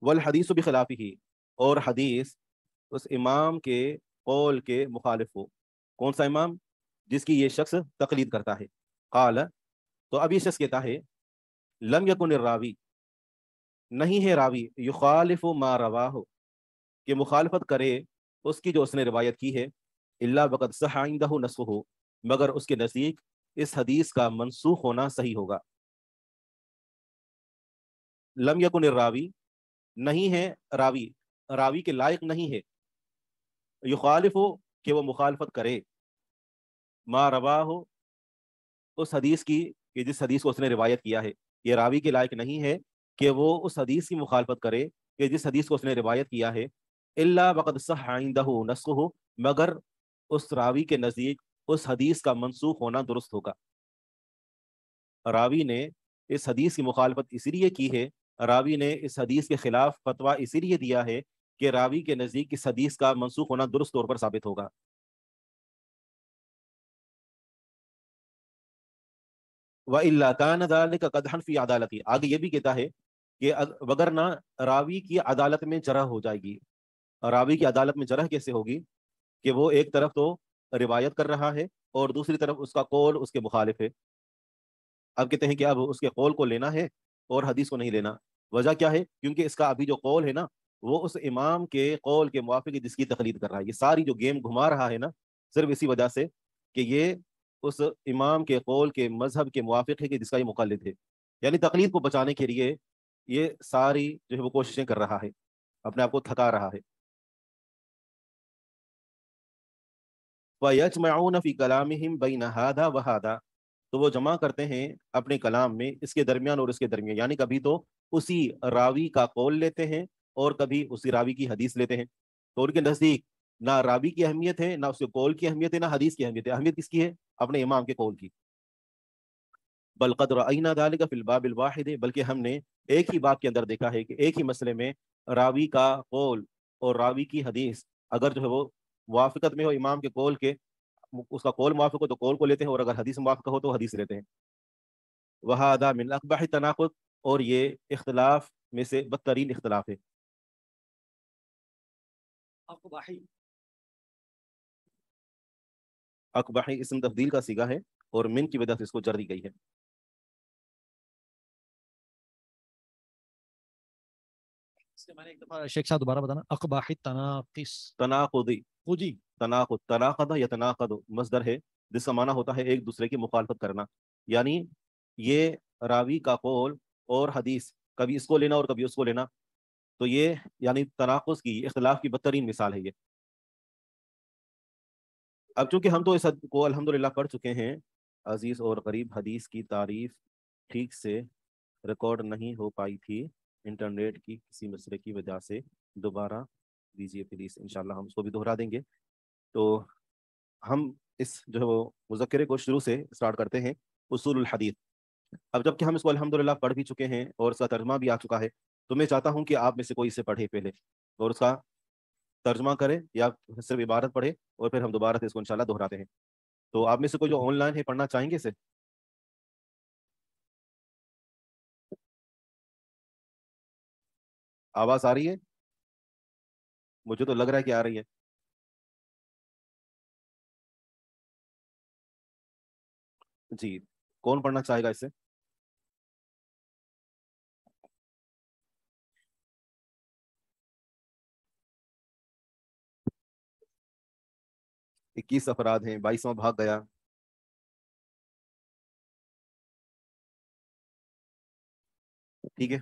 वल हदीस भी खिलाफी ही और हदीस उस इमाम के कौल के मुखालिफ हो। कौन सा इमाम? जिसकी ये शख्स तकलीद करता है। काल तो अब ये शख्स कहता है, लम यकुन रावी नहीं है रावी। युखालिफ मा रवा हो कि मुखालफत करे, उसकी जो उसने रिवायत की है, इल्ला वक़द सहाइंदा नस्फ हो मगर उसके नज़दीक इस हदीस का मनसूख होना सही होगा। लम यकुन रावी। नहीं है रावी। रावी के लायक नहीं है। युखालिफ हो कि वो मुखालफत करे। मा रवा हो उस हदीस की कि जिस हदीस को उसने रिवायत किया है, ये रावी के लायक नहीं है। कि वो उस हदीस की मुखालफत करे कि जिस हदीस को उसने रिवायत किया है अल्ला वक़द नस्क हो मगर उस रावी के नज़दीक उस हदीस का मनसूख होना दुरुस्त होगा। रावी ने इस हदीस की मुखालफत इसलिए की है, रावी ने इस हदीस के खिलाफ फतवा इसीलिए दिया है कि रावी के नज़दीक इस हदीस का मनसूख होना दुरुस्त तौर पर साबित होगा। व इलाकान का कदहन फ़ी अदालती, आगे ये भी कहता है कि अगर ना रावी की अदालत में जरह हो जाएगी। रावी की अदालत में जरह कैसे होगी? कि वो एक तरफ़ तो रिवायत कर रहा है और दूसरी तरफ़ उसका कौल उसके मुखालिफ है। अब कहते हैं कि अब उसके कौल को लेना है और हदीस को नहीं लेना। वजह क्या है? क्योंकि इसका अभी जो कौल है ना, वो उस इमाम के कौल के मुआफिक जिसकी तकलीद कर रहा है। ये सारी जो गेम घुमा रहा है ना, सिर्फ़ इसी वजह से कि ये उस इमाम के कौल के मज़हब के मुआफ़ है कि जिसका ये मुकलद है। यानी तकलीद को बचाने के लिए ये सारी जो है वो कोशिशें कर रहा है, अपने आप को थका रहा है। वहादा तो वो जमा करते हैं अपने कलाम में, इसके दरमियान और इसके दरमियान। यानी कभी तो उसी रावी का कौल लेते हैं और कभी उसी रावी की हदीस लेते हैं। तो उनके नज़दीक ना रावी की अहमियत है, ना उसके कौल की अहमियत है, ना हदीस की अहमियत है। अहमियत किसकी है? अपने इमाम के कौल की। बलकद रईना दालिका फिलबाबिल वाहिद, बल्कि हमने एक ही बात के अंदर देखा है कि एक ही मसले में रावी का कौल और रावी की हदीस अगर जो है वो मुआफ़त में हो इमाम के कौल के उसका कौल मुआफ़ हो तो कौल को लेते हैं और अगर हदीस मुआफ़ हो तो हदीस लेते हैं। वह अदा मिन अकबाह तनाक़ुद और ये इख्तलाफ में से बदतरीन इख्तलाफ है। अकबाही। इसम तब्दील का सीगा है और मिन की वजह से इसको जर दी गई है। शेख साहब दोबारा बताना। अकबाही तनाकिस। तनाकुदी। खुदी तनाकुद तनाकदा या तनाकद? मजदर है जिसका माना होता है एक दूसरे की मुखालफत करना। यानी ये रावी का कौल और हदीस कभी इसको लेना और कभी उसको लेना। तो ये यानी तनाकुस की इख्तलाफ की बदतरीन मिसाल है ये। अब चूँकि हम तो इस हद को अल्हम्दुलिल्लाह पढ़ चुके हैं अज़ीज़ और गरीब हदीस की तारीफ़ ठीक से रिकॉर्ड नहीं हो पाई थी। इंटरनेट की किसी मसले की वजह से दोबारा दीजिए प्लीज़ इंशाल्लाह हम उसको भी दोहरा देंगे। तो हम इस जो है वो मुजक्रे को शुरू से स्टार्ट करते हैं उसूल हदीस। अब जबकि हम इसको अल्हम्दुलिल्लाह पढ़ भी चुके हैं और उसका तर्जमा भी आ चुका है तो मैं चाहता हूँ कि आप में से कोई इसे पढ़े पहले और उसका तर्जमा करें या सिर्फ़ इबारत पढ़े और फिर हम दोबारा से इसको इंशाल्लाह दोहराते हैं। तो आप में से कोई जो ऑनलाइन है पढ़ना चाहेंगे इसे? आवाज़ आ रही है? मुझे तो लग रहा है कि आ रही है। जी, कौन पढ़ना चाहेगा इसे? इक्कीस अपराध हैं, बाईसवा भाग गया। ठीक है।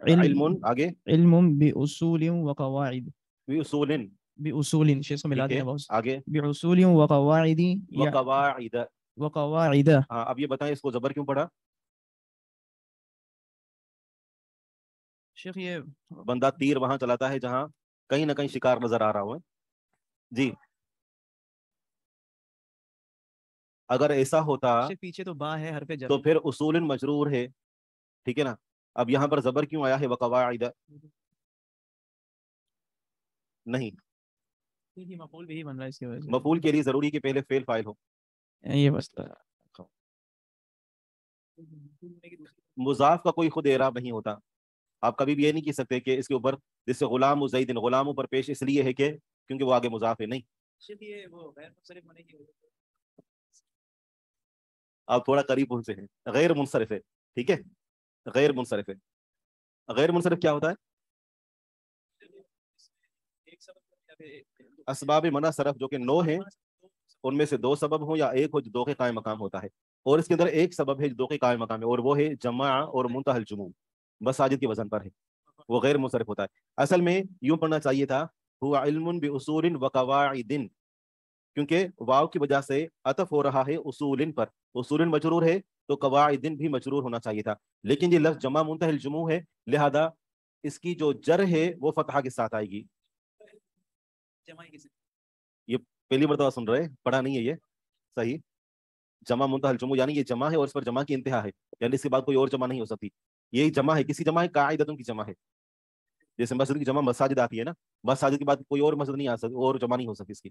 इल्म अब ये बताए इसको जबर क्यों पड़ा ये बंदा तीर वहाँ चलाता है जहाँ कहीं ना कहीं शिकार नज़र आ रहा हो जी अगर ऐसा होता पीछे तो बा है हर पे तो फिर उसूल मजरूर है ठीक है ना अब यहाँ पर जबर क्यों आया है? वकवाइद। नहीं। मफूल भी बन रहा है इसकी वजह मफूल के लिए ज़रूरी कि पहले फेल फ़ाइल हो। ये मसला मुजाफ का कोई खुद एराब नहीं होता। आप कभी भी ये नहीं कह सकते कि इसके ऊपर जिससे गुलाम जईदिन गुलाम ऊपर पेश इसलिए है कि क्योंकि वो आगे मुजाफ है नहीं। आप थोड़ा करीब उनसे हैं। गैर मुनसरफ है ठीक है? गैर मुनसरफ है। गैर मुनसरफ क्या होता है? असबाब मना सरफ जो कि नौ है, उनमें से दो सबब हो या एक हो जो दो के कायम मकाम होता है। और इसके अंदर एक सबब है जो दो के कायम मकाम है, और वो है जमा और मुंतहल जुमू मसाजिद के वज़न पर है। वो गैर मुनसरफ होता है। असल में यूँ पढ़ना चाहिए था, हुआ इल्मुन बि उसूलिन व क्योंकि वाव की वजह से अतफ हो रहा है उसूलिन पर। उसूलिन मजरूर है तो कवाइदिन भी मजरूर होना चाहिए था। लेकिन ये लफ्ज जमा मुंतहल जुमू है लिहाजा इसकी जो जर है वो फतहा के साथ आएगी। किसी? पहली मरतबा सुन रहे हैं पढ़ा नहीं है ये सही? जमा मुंतहल जुमू यानी ये जमा है और इस पर जमा की इंतहा है यानी इसके बाद कोई और जमा नहीं हो सकती। ये जमा है किसी जमा है? कायदतुन की जमा है। जैसे मस्जिद की जमा मसाजिद आती है ना मसाजिद के बाद कोई और मस्जिद नहीं आ सकती और जमा नहीं हो सकती इसकी।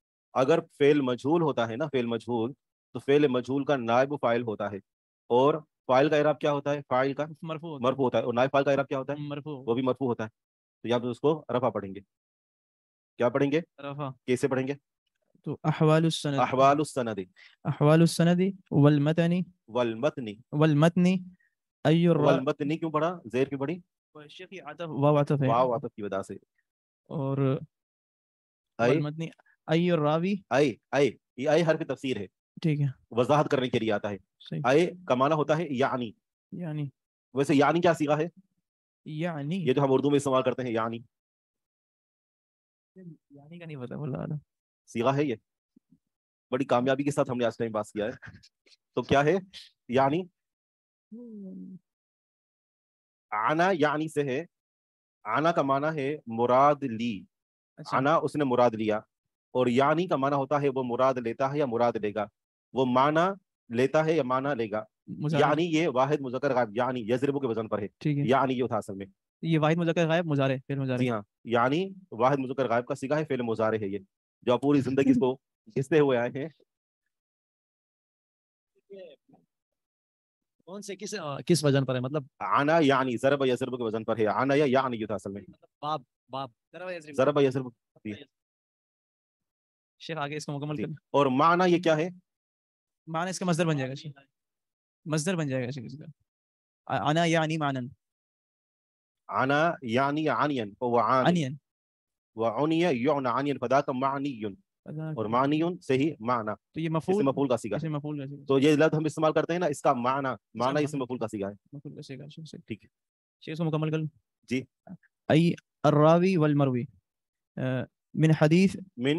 अगर फेल मजहूल होता है ना फेल मजहूल तो फेल मजहूल का नायब फ़ाइल होता है। और फ़ाइल का इराब क्या होता है? फ़ाइल का मरफू मरफू होता है। और नायब फ़ाइल का इराब क्या होता है? मरफू। वो भी मरफू होता है। तो यहाँ पे उसको रफा पढ़ेंगे। क्या पढ़ेंगे? रफा। कैसे पढ़ेंगे? तो अहवाल सनदी अहवाल सनदी वलमतनी। वलमतनी वलमतनी वलमतनी क्यों पढ़ा? ज़ेर क्यों पढ़ी? वाव आतफ है। वाव आतफ की वजह से। और वलमतनी आई और रावी? आई आई ये आई हर की तफसीर है। ठीक है। वजाहत करने के लिए आता है। आए का माना होता है यानी। यानी। वैसे यानी क्या सीखा है? यानी। ये जो हम उर्दू में इस्तेमाल करते हैं यानी। यानी का नहीं पता बोला सीखा है ये। बड़ी कामयाबी के साथ हमने आज टाइम पास किया है। तो क्या है? यानी। आना यानी से है। आना का माना है मुराद ली। अच्छा। आना उसने मुराद लिया। और यानी का माना होता है वो मुराद लेता है या मुराद लेगा? वो माना लेता है या माना लेगा? यानी ये वाहिद मुजक्कर गायब यानी यजरिबु के वज़न पर है। यानी ये था असल में। ये वाहिद मुजक्कर गायब मुजारे फिर जी मुजारे हाँ। यानी वाहिद मुजक्कर गायब का सिगा है फेल मुजारे है ये। जो आप पूरी ज़िंदगी इसको घिसते हुए आए हैं। कौन से किस अ, किस वज़न पर है? मतलब आना यानी जरब यजरब के वज़न पर है। आना या यानी ये था असल में। बाब बाब जरब यजरब शेख आगे इसको मुकम्मल जी। कर और माना ये क्या है? माना इसका मजदर बन जाएगा शेख मजदर बन जाएगा शेख इसका। अना यानी मानन। आना यानी आनियन व अनियन वनिय युन आनियन फदाक मानियुन। और मानियुन से ही माना। तो ये मफूल मफूल का सीगा। इसे मफूल का सीगा। तो ये लफ्ज हम इस्तेमाल करते हैं ना इसका माना। माना। इसमें मफूल का सीगा है। मफूल का सीगा ठीक। है शेख इसको मुकम्मल कर। जी। अई अर्रावी वल मरवी अ, मिन हदीस मिन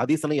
हदीस नहीं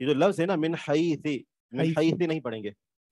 ये जो लफ्ज है ना मिन हई थे मिन हई हई थे नहीं पढ़ेंगे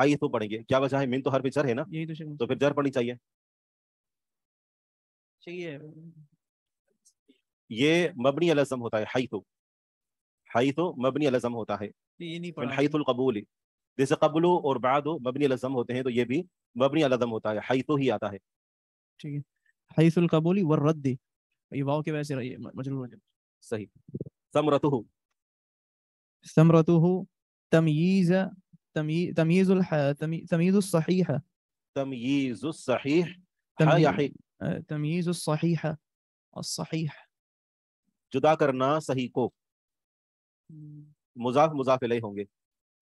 हई तो पढ़ेंगे क्या वजह है मिन तो हर पे जर है ना यही तो शेख तो फिर जर पढ़नी चाहिए चाहिए ये मबनी अलजम होता है हई तो हई तो मबनी अलजम होता है ये नहीं मिन पढ़ा हईतुल कबूल जैसे कबलो और बाद मबनी लजम होते हैं तो ये भी मबनी लजम होता है हई तो ही आता है। ठीक है। कबूली व रद्दी। ये वाव के वैसे रही मजरूर मजरूर सही। समरतुहु। समरतुहु तमयीज तमयीज तमयीज सहीह। तमयीज सहीह। तमयीज सहीह। सहीह। जुदा करना सही को। हम्म। मुजाफ मुजाफ इलैह होंगे।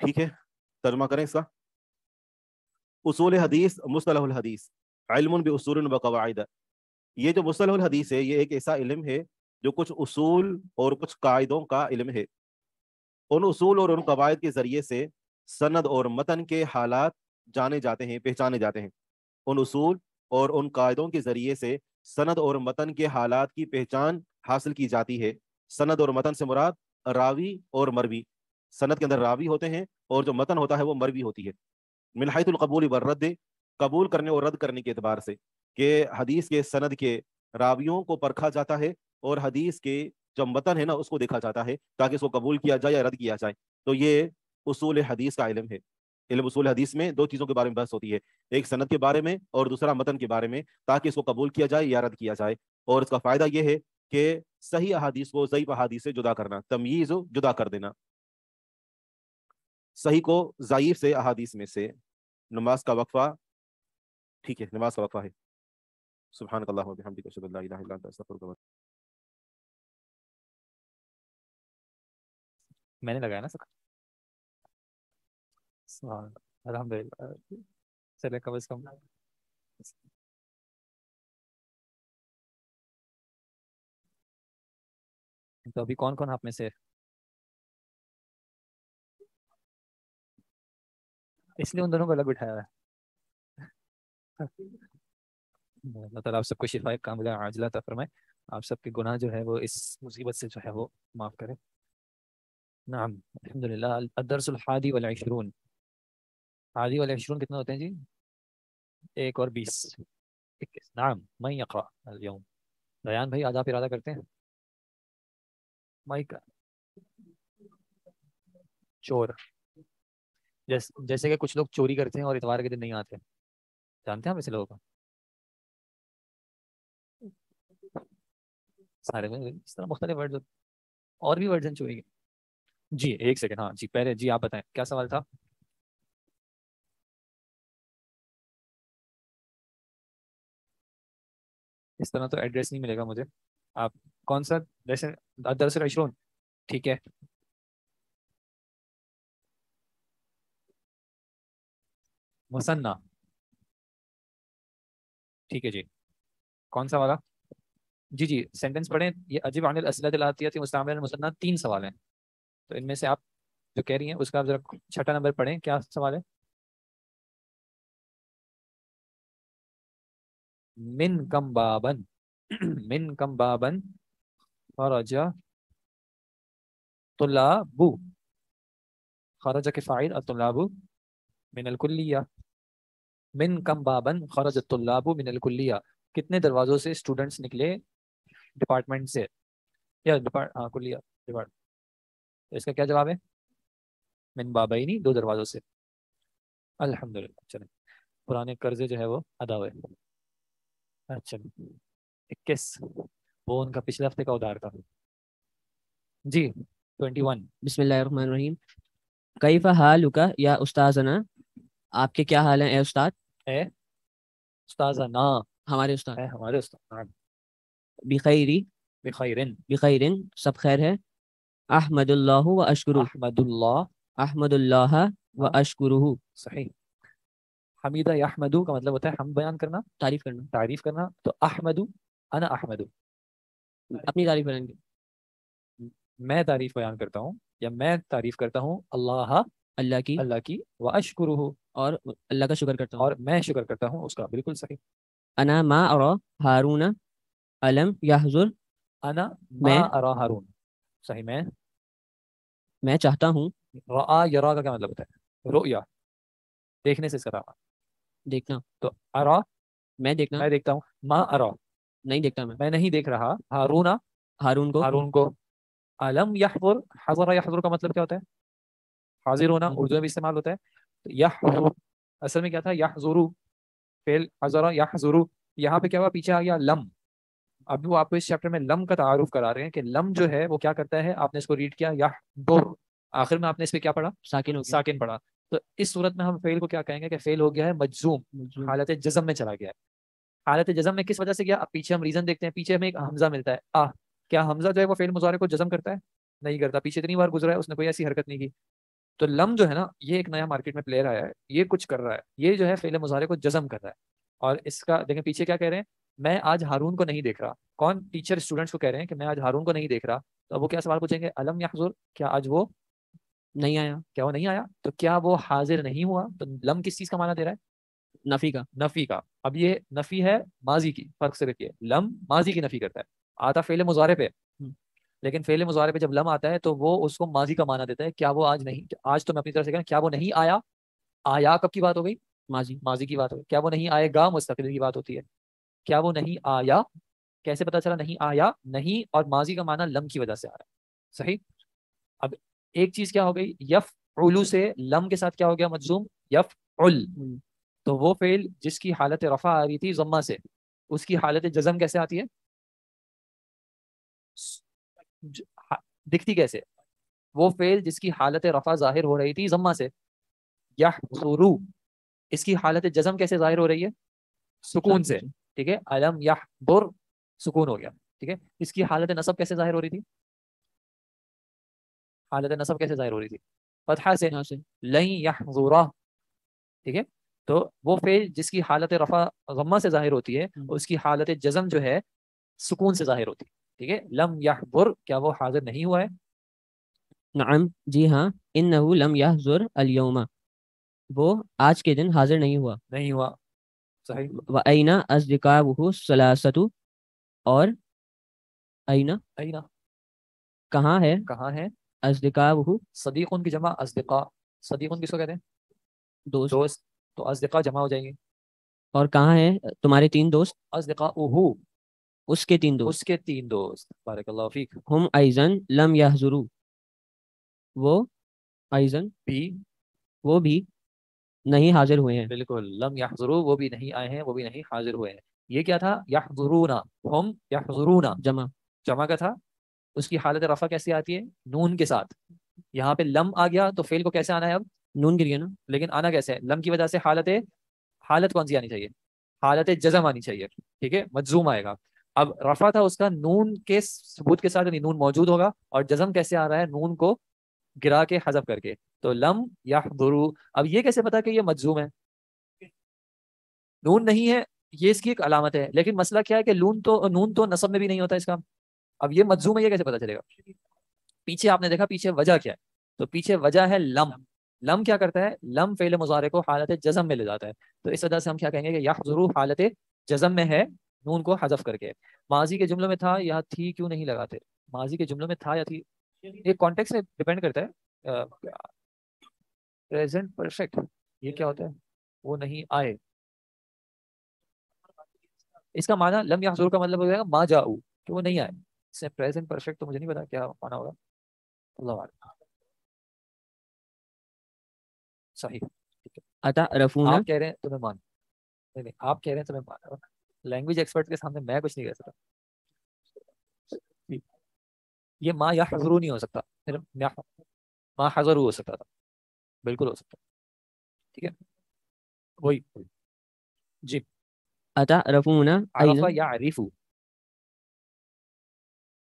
ठीक है तर्जमा करें इसका उसूल हदीस मुस्तलहुल हदीस इल्मुन बि उसूलिन व कवाइद ये जो मुस्तलहुल हदीस है ये एक ऐसा इल्म है जो कुछ उसूल और कुछ कायदों का इल्म है उन उसूल और उन कवायद के जरिए से सनद और मतन के हालात जाने जाते हैं पहचाने जाते हैं उन उसूल और उन कायदों के ज़रिए से सनद और मतन के हालात की पहचान हासिल की जाती है। सनद और मतन से मुराद रावी और मरवी। सनद के अंदर रावी होते हैं और जो मतन होता है वो मरवी होती है। मिनहायतुल कबूल व रद्द, कबूल करने और रद्द करने के एतबार से कि हदीस के सनद के रावियों को परखा जाता है और हदीस के जो मतन है ना, उसको देखा जाता है ताकि इसको कबूल किया जाए या रद्द किया जाए। तो ये उसूल हदीस का इलम है। इल्म उसूल हदीस में दो चीज़ों के बारे में बहस होती है। एक सनत के बारे में और दूसरा मतन के बारे में, ताकि इसको कबूल किया जाए या रद्द किया जाए। और इसका फ़ायदा यह है कि सही अहादीस को ज़यीफ अहादीस से जुदा करना, तमीज़ जुदा कर देना। सही को ज़यीफ से, अहादीस में से। नमाज़ का वक्फा, ठीक है, नमाज़ का वक्फा है। सुबहान मैंने लगाया ना सर? चले कम से कम तो अभी कौन कौन आप में से? इसलिए उन दोनों को अलग बिठाया है। अल्लाह ताला आप सबको शिफा कामिला आजिला अता फरमाए। आप सबके गुनाह जो है वो इस मुसीबत से जो है वो माफ़ करे। नाम, अल्हम्दुलिल्लाह। अदरसुल हादी वल हादी वाले इशरून कितने होते हैं जी? एक और बीस। इक्कीस। नाम मई अल-यौम रयान भाई आधा इरादा करते हैं? माइक चोर। जैस, जैसे कि कुछ लोग चोरी करते हैं और इतवार के दिन नहीं आते। जानते हैं हम ऐसे लोगों को? सारे में इस तरह मुख्तलिफ़ वर्ड्स और भी वर्ड्स हैं चोरी के। जी एक सेकेंड हाँ जी पहले जी आप बताएँ क्या सवाल था? इस तरह तो एड्रेस नहीं मिलेगा मुझे। आप कौन सा जैसे दरअसल अशरून ठीक है। मुसन्ना, ठीक है जी। कौन सा वाला? जी जी सेंटेंस पढ़ें। ये अजीब अनिल असलती मुस्तामिल मुसन्ना, तीन सवाल हैं। तो इनमें से आप जो कह रही हैं, उसका आप जरा छठा नंबर पढ़ें, क्या सवाल है? मिन कम बाबन। मिन कम बाबन खरजा तुलाबु। खरजा के फ़ाइल तुलाबु मिन अलकुल्लिया मिन कम बाबन खरज तुलाबु मिन अलकुल्लिया कितने दरवाजों से स्टूडेंट्स निकले? डिपार्टमेंट से। या डिपार्ट हाँ कुल्लिया डिपार्ट तो इसका क्या जवाब है? मिन बाबई नहीं, दो दरवाजों से। अल्हम्दुलिल्लाह, चलें। पुराने कर्जे जो है वो अदा हुए। अच्छा इक्कीस। वो उनका पिछले हफ़्ते का उधार था। जी ट्वेंटी वन बिस्मिल्लाहिर्रहमानिर्रहीम। कैफ़ हालुका या उस्ताजना? आपके क्या हाल हैं ए उस्ताद? है उस्ताजा ना हमारे उस्ताद। है हमारे उस्ताद। बिखैरी बिखैरिन बिखैरिन सब खैर है? अहमदुल्लाह व अशकुरु अहमदुल्लाह। अहमदुल्लाह व हाँ। अशकुरुहु। सही। हमीदा यहमदु का मतलब होता है हम बयान करना तारीफ़ करना। तारीफ़ करना तो अहमदू अना अहमदु। अपनी तारीफ़ करेंगे। मैं तारीफ़ बयान करता हूँ या मैं तारीफ़ करता हूँ अल्लाह अल्लाह की। अल्लाह की व अशकुरुहु। और अल्लाह का शुक्र करता हूँ। और मैं शुक्र करता हूँ उसका बिल्कुल सही। अना मा अरा हारून अलम यहजुर। अना मैं- अरा हारून। सही मैं? मैं चाहता हूँ। रआ यरा का क्या मतलब होता है? रुया। देखने से इसका। देखना। तो अरा मैं देखना। मैं देखता हूँ। मा अरा नहीं देखता मैं। मैं नहीं देख रहा। हारूना। हारून को। हारून को। अलम यहजुर हजरा यहजुर का मतलब क्या होता है? हाजिर होना। उर्दू में भी इस्तेमाल होता है। तो यहजुर असल में क्या था? यहजुरु। फेल हजरा यहजुरु। यहाँ पे क्या हुआ? पीछे आ गया लम। अभी वो आपको इस चैप्टर में लम का तारुफ करा रहे हैं कि लम जो है वो क्या करता है? आपने इसको रीड किया यह आखिर में आपने इस पे क्या पढ़ा? साकिन साकिन पढ़ा। तो इस सूरत में हम फेल को क्या कहेंगे कि फेल हो गया है मजजूम। हालत जज़म में चला गया है। हालत जज़म में किस वजह से गया? अब पीछे हम रीजन देखते हैं पीछे हमें एक हमजा मिलता है। आ क्या हमजा जो है वो फेल मुजारे को जज़म करता है? नहीं करता। पीछे इतनी बार गुजरा है उसने कोई ऐसी हरकत नहीं की। तो लम जो है ना ये एक नया मार्केट में प्लेयर आया है ये कुछ कर रहा है। ये जो है फेल मुजारे को जज़म कर रहा है। और इसका देखें पीछे क्या कह रहे हैं? मैं आज हारून को नहीं देख रहा। कौन? टीचर स्टूडेंट्स को कह रहे हैं कि मैं आज हारून को नहीं देख रहा। तो अब वो क्या सवाल पूछेंगे? अलम या हजूर क्या आज वो नहीं आया। क्या वो नहीं आया। तो क्या वो हाजिर नहीं हुआ? तो लम किस चीज़ का माना दे रहा है? नफी का। नफी का। अब ये नफी है माजी की। फ़र्क से रखिए लम माजी की नफी करता है। आता फेले मुजारे पे। हम्म। लेकिन फेले मुजारे पे जब लम आता है तो वो उसको माजी का माना देता है। क्या वो आज नहीं, आज तो मैं अपनी तरफ़ से कह क्या वो नहीं आया? आया कब की बात हो गई? माजी। माजी की बात हो गई। क्या वो नहीं आएगा मुस्तकिल की बात होती है। क्या वो नहीं आया? कैसे पता चला नहीं आया? नहीं, और माजी का माना लम की वजह से आ रहा है। सही? अब एक चीज़ क्या हो गई? यफ उलू से लम के साथ क्या हो गया मजलूम यफ उल। तो वो फेल जिसकी हालत रफा आ रही थी जम्मा से उसकी हालत जजम कैसे आती है? दिखती कैसे? वो फेल जिसकी हालत रफा ज़ाहिर हो रही थी जम्मा से। यह इसकी हालत जजम कैसे ज़ाहिर हो रही है? सुकून से। ठीक है? अलम यह बुर सुकून हो गया। ठीक है? इसकी हालत नसब कैसे ज़ाहिर हो रही थी? हालत नसब कैसे ज़ाहिर हो रही थी? फतहा से से लई यहजुरा। ठीक है? तो वो फेल जिसकी हालत रफा गम्मा से ज़ाहिर होती है हम्म। उसकी हालत जज़म जो है सुकून से ज़ाहिर होती है। ठीक है? लम यहबुर क्या वो हाजिर नहीं हुआ है? नअम जी हाँ इन्नहु लम यहजुर अल-यौमा वो आज के दिन हाजिर नहीं हुआ। नहीं हुआ। सही। व अइना अस्दिकावहु सलासतु। और अइना अईना कहाँ है? कहाँ है? अस्दिकावहु सदीकुन की जमा अजदिका। सदीक सदीकुन किसको कहते हैं? दोस्त। दोस्त। तो अजदिका जमा हो जाएँगे। और कहाँ है? तुम्हारे तीन दोस्त? अजदिका उहु उसके तीन दोस्त। उसके तीन दोस्त। बारकल्लाहु फीक। हम अइजन लम यहजुरु। वो अइजन भी। वो भी नहीं हाजिर हुए हैं। बिल्कुल। लम यहजुरु वो भी नहीं आए हैं वो भी नहीं हाजिर हुए हैं। ये क्या था? यहजुरूना। हम यहजुरूना। जमा। जमा का था? उसकी हालत रफा कैसे आती है? नून के साथ। यहाँ पे लम आ गया तो फेल को कैसे आना है अब? नून गिर गया ना। लेकिन आना कैसे है? लम की वजह से हालत हालत कौन सी आनी चाहिए? हालत जजम आनी चाहिए। ठीक है? मजजूम आएगा। अब रफा था उसका, नून के सबूत के साथ नून मौजूद होगा, और जजम कैसे आ रहा है? नून को गिरा के हजफ करके। तो लम या गुरु अब ये कैसे पता कि ये मजजूम है? नून नहीं है, ये इसकी एक अलामत है। लेकिन मसला क्या है कि लून तो नून तो नसब में भी नहीं होता इसका। अब ये मजजूम है ये कैसे पता चलेगा? पीछे आपने देखा, पीछे वजह क्या है? तो पीछे वजह है लम। लम क्या करता है? लम फेल मुजारे को हालत जज़म में ले जाता है। तो इस वजह से हम क्या कहेंगे कि यह ज़रूर हालत जज़म में है, नून को हजफ करके। माजी के जुमलों में था या थी, क्यों नहीं लगाते? माजी के जुमलों में था या थी? ये कॉन्टेक्स्ट में डिपेंड करता है। प्रेजेंट परफेक्ट ये क्या होता है? वो नहीं आए। इसका माना लम यहजुर का मतलब हो जाएगा, मा जाऊ कि वो नहीं आए? इससे प्रेजेंट परफेक्ट तो मुझे नहीं पता क्या माना होगा। अल्लाह। सही। अता रफूना? आप कह रहे हैं तुम्हें मान। नहीं नहीं आप कह रहे हैं तुम्हें मान। लैंग्वेज एक्सपर्ट के सामने मैं कुछ नहीं कह सकता। ये माँ या हजरू नहीं हो सकता। फिर माँ हजरू हो सकता था। बिल्कुल हो सकता। ठीक है? वही। जी। अतरफून अरफा या अरीफू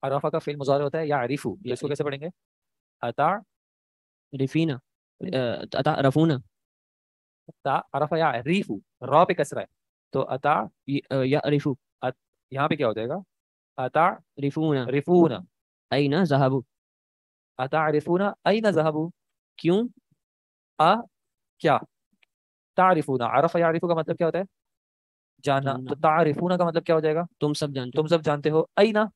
अरफा का फेल मुजारे होता है या अरीफू ये इसको कैसे पढ़ेंगे? अता रिफीना अतरफून ता अरफा या अरीफू रॉ पे कसरा है। तो अता यअरिफु यहाँ पे क्या हो जाएगा? अता रिफूना। रिफूना। अयना ज़हबु। अता रिफूना अयना ज़हबू। क्यों? आ क्या? तारिफूना अरफा या अरीफू का मतलब क्या होता है? जानना। तो तारिफूना का मतलब क्या हो जाएगा? तुम सब जानते हो। तुम सब जानते हो। अयना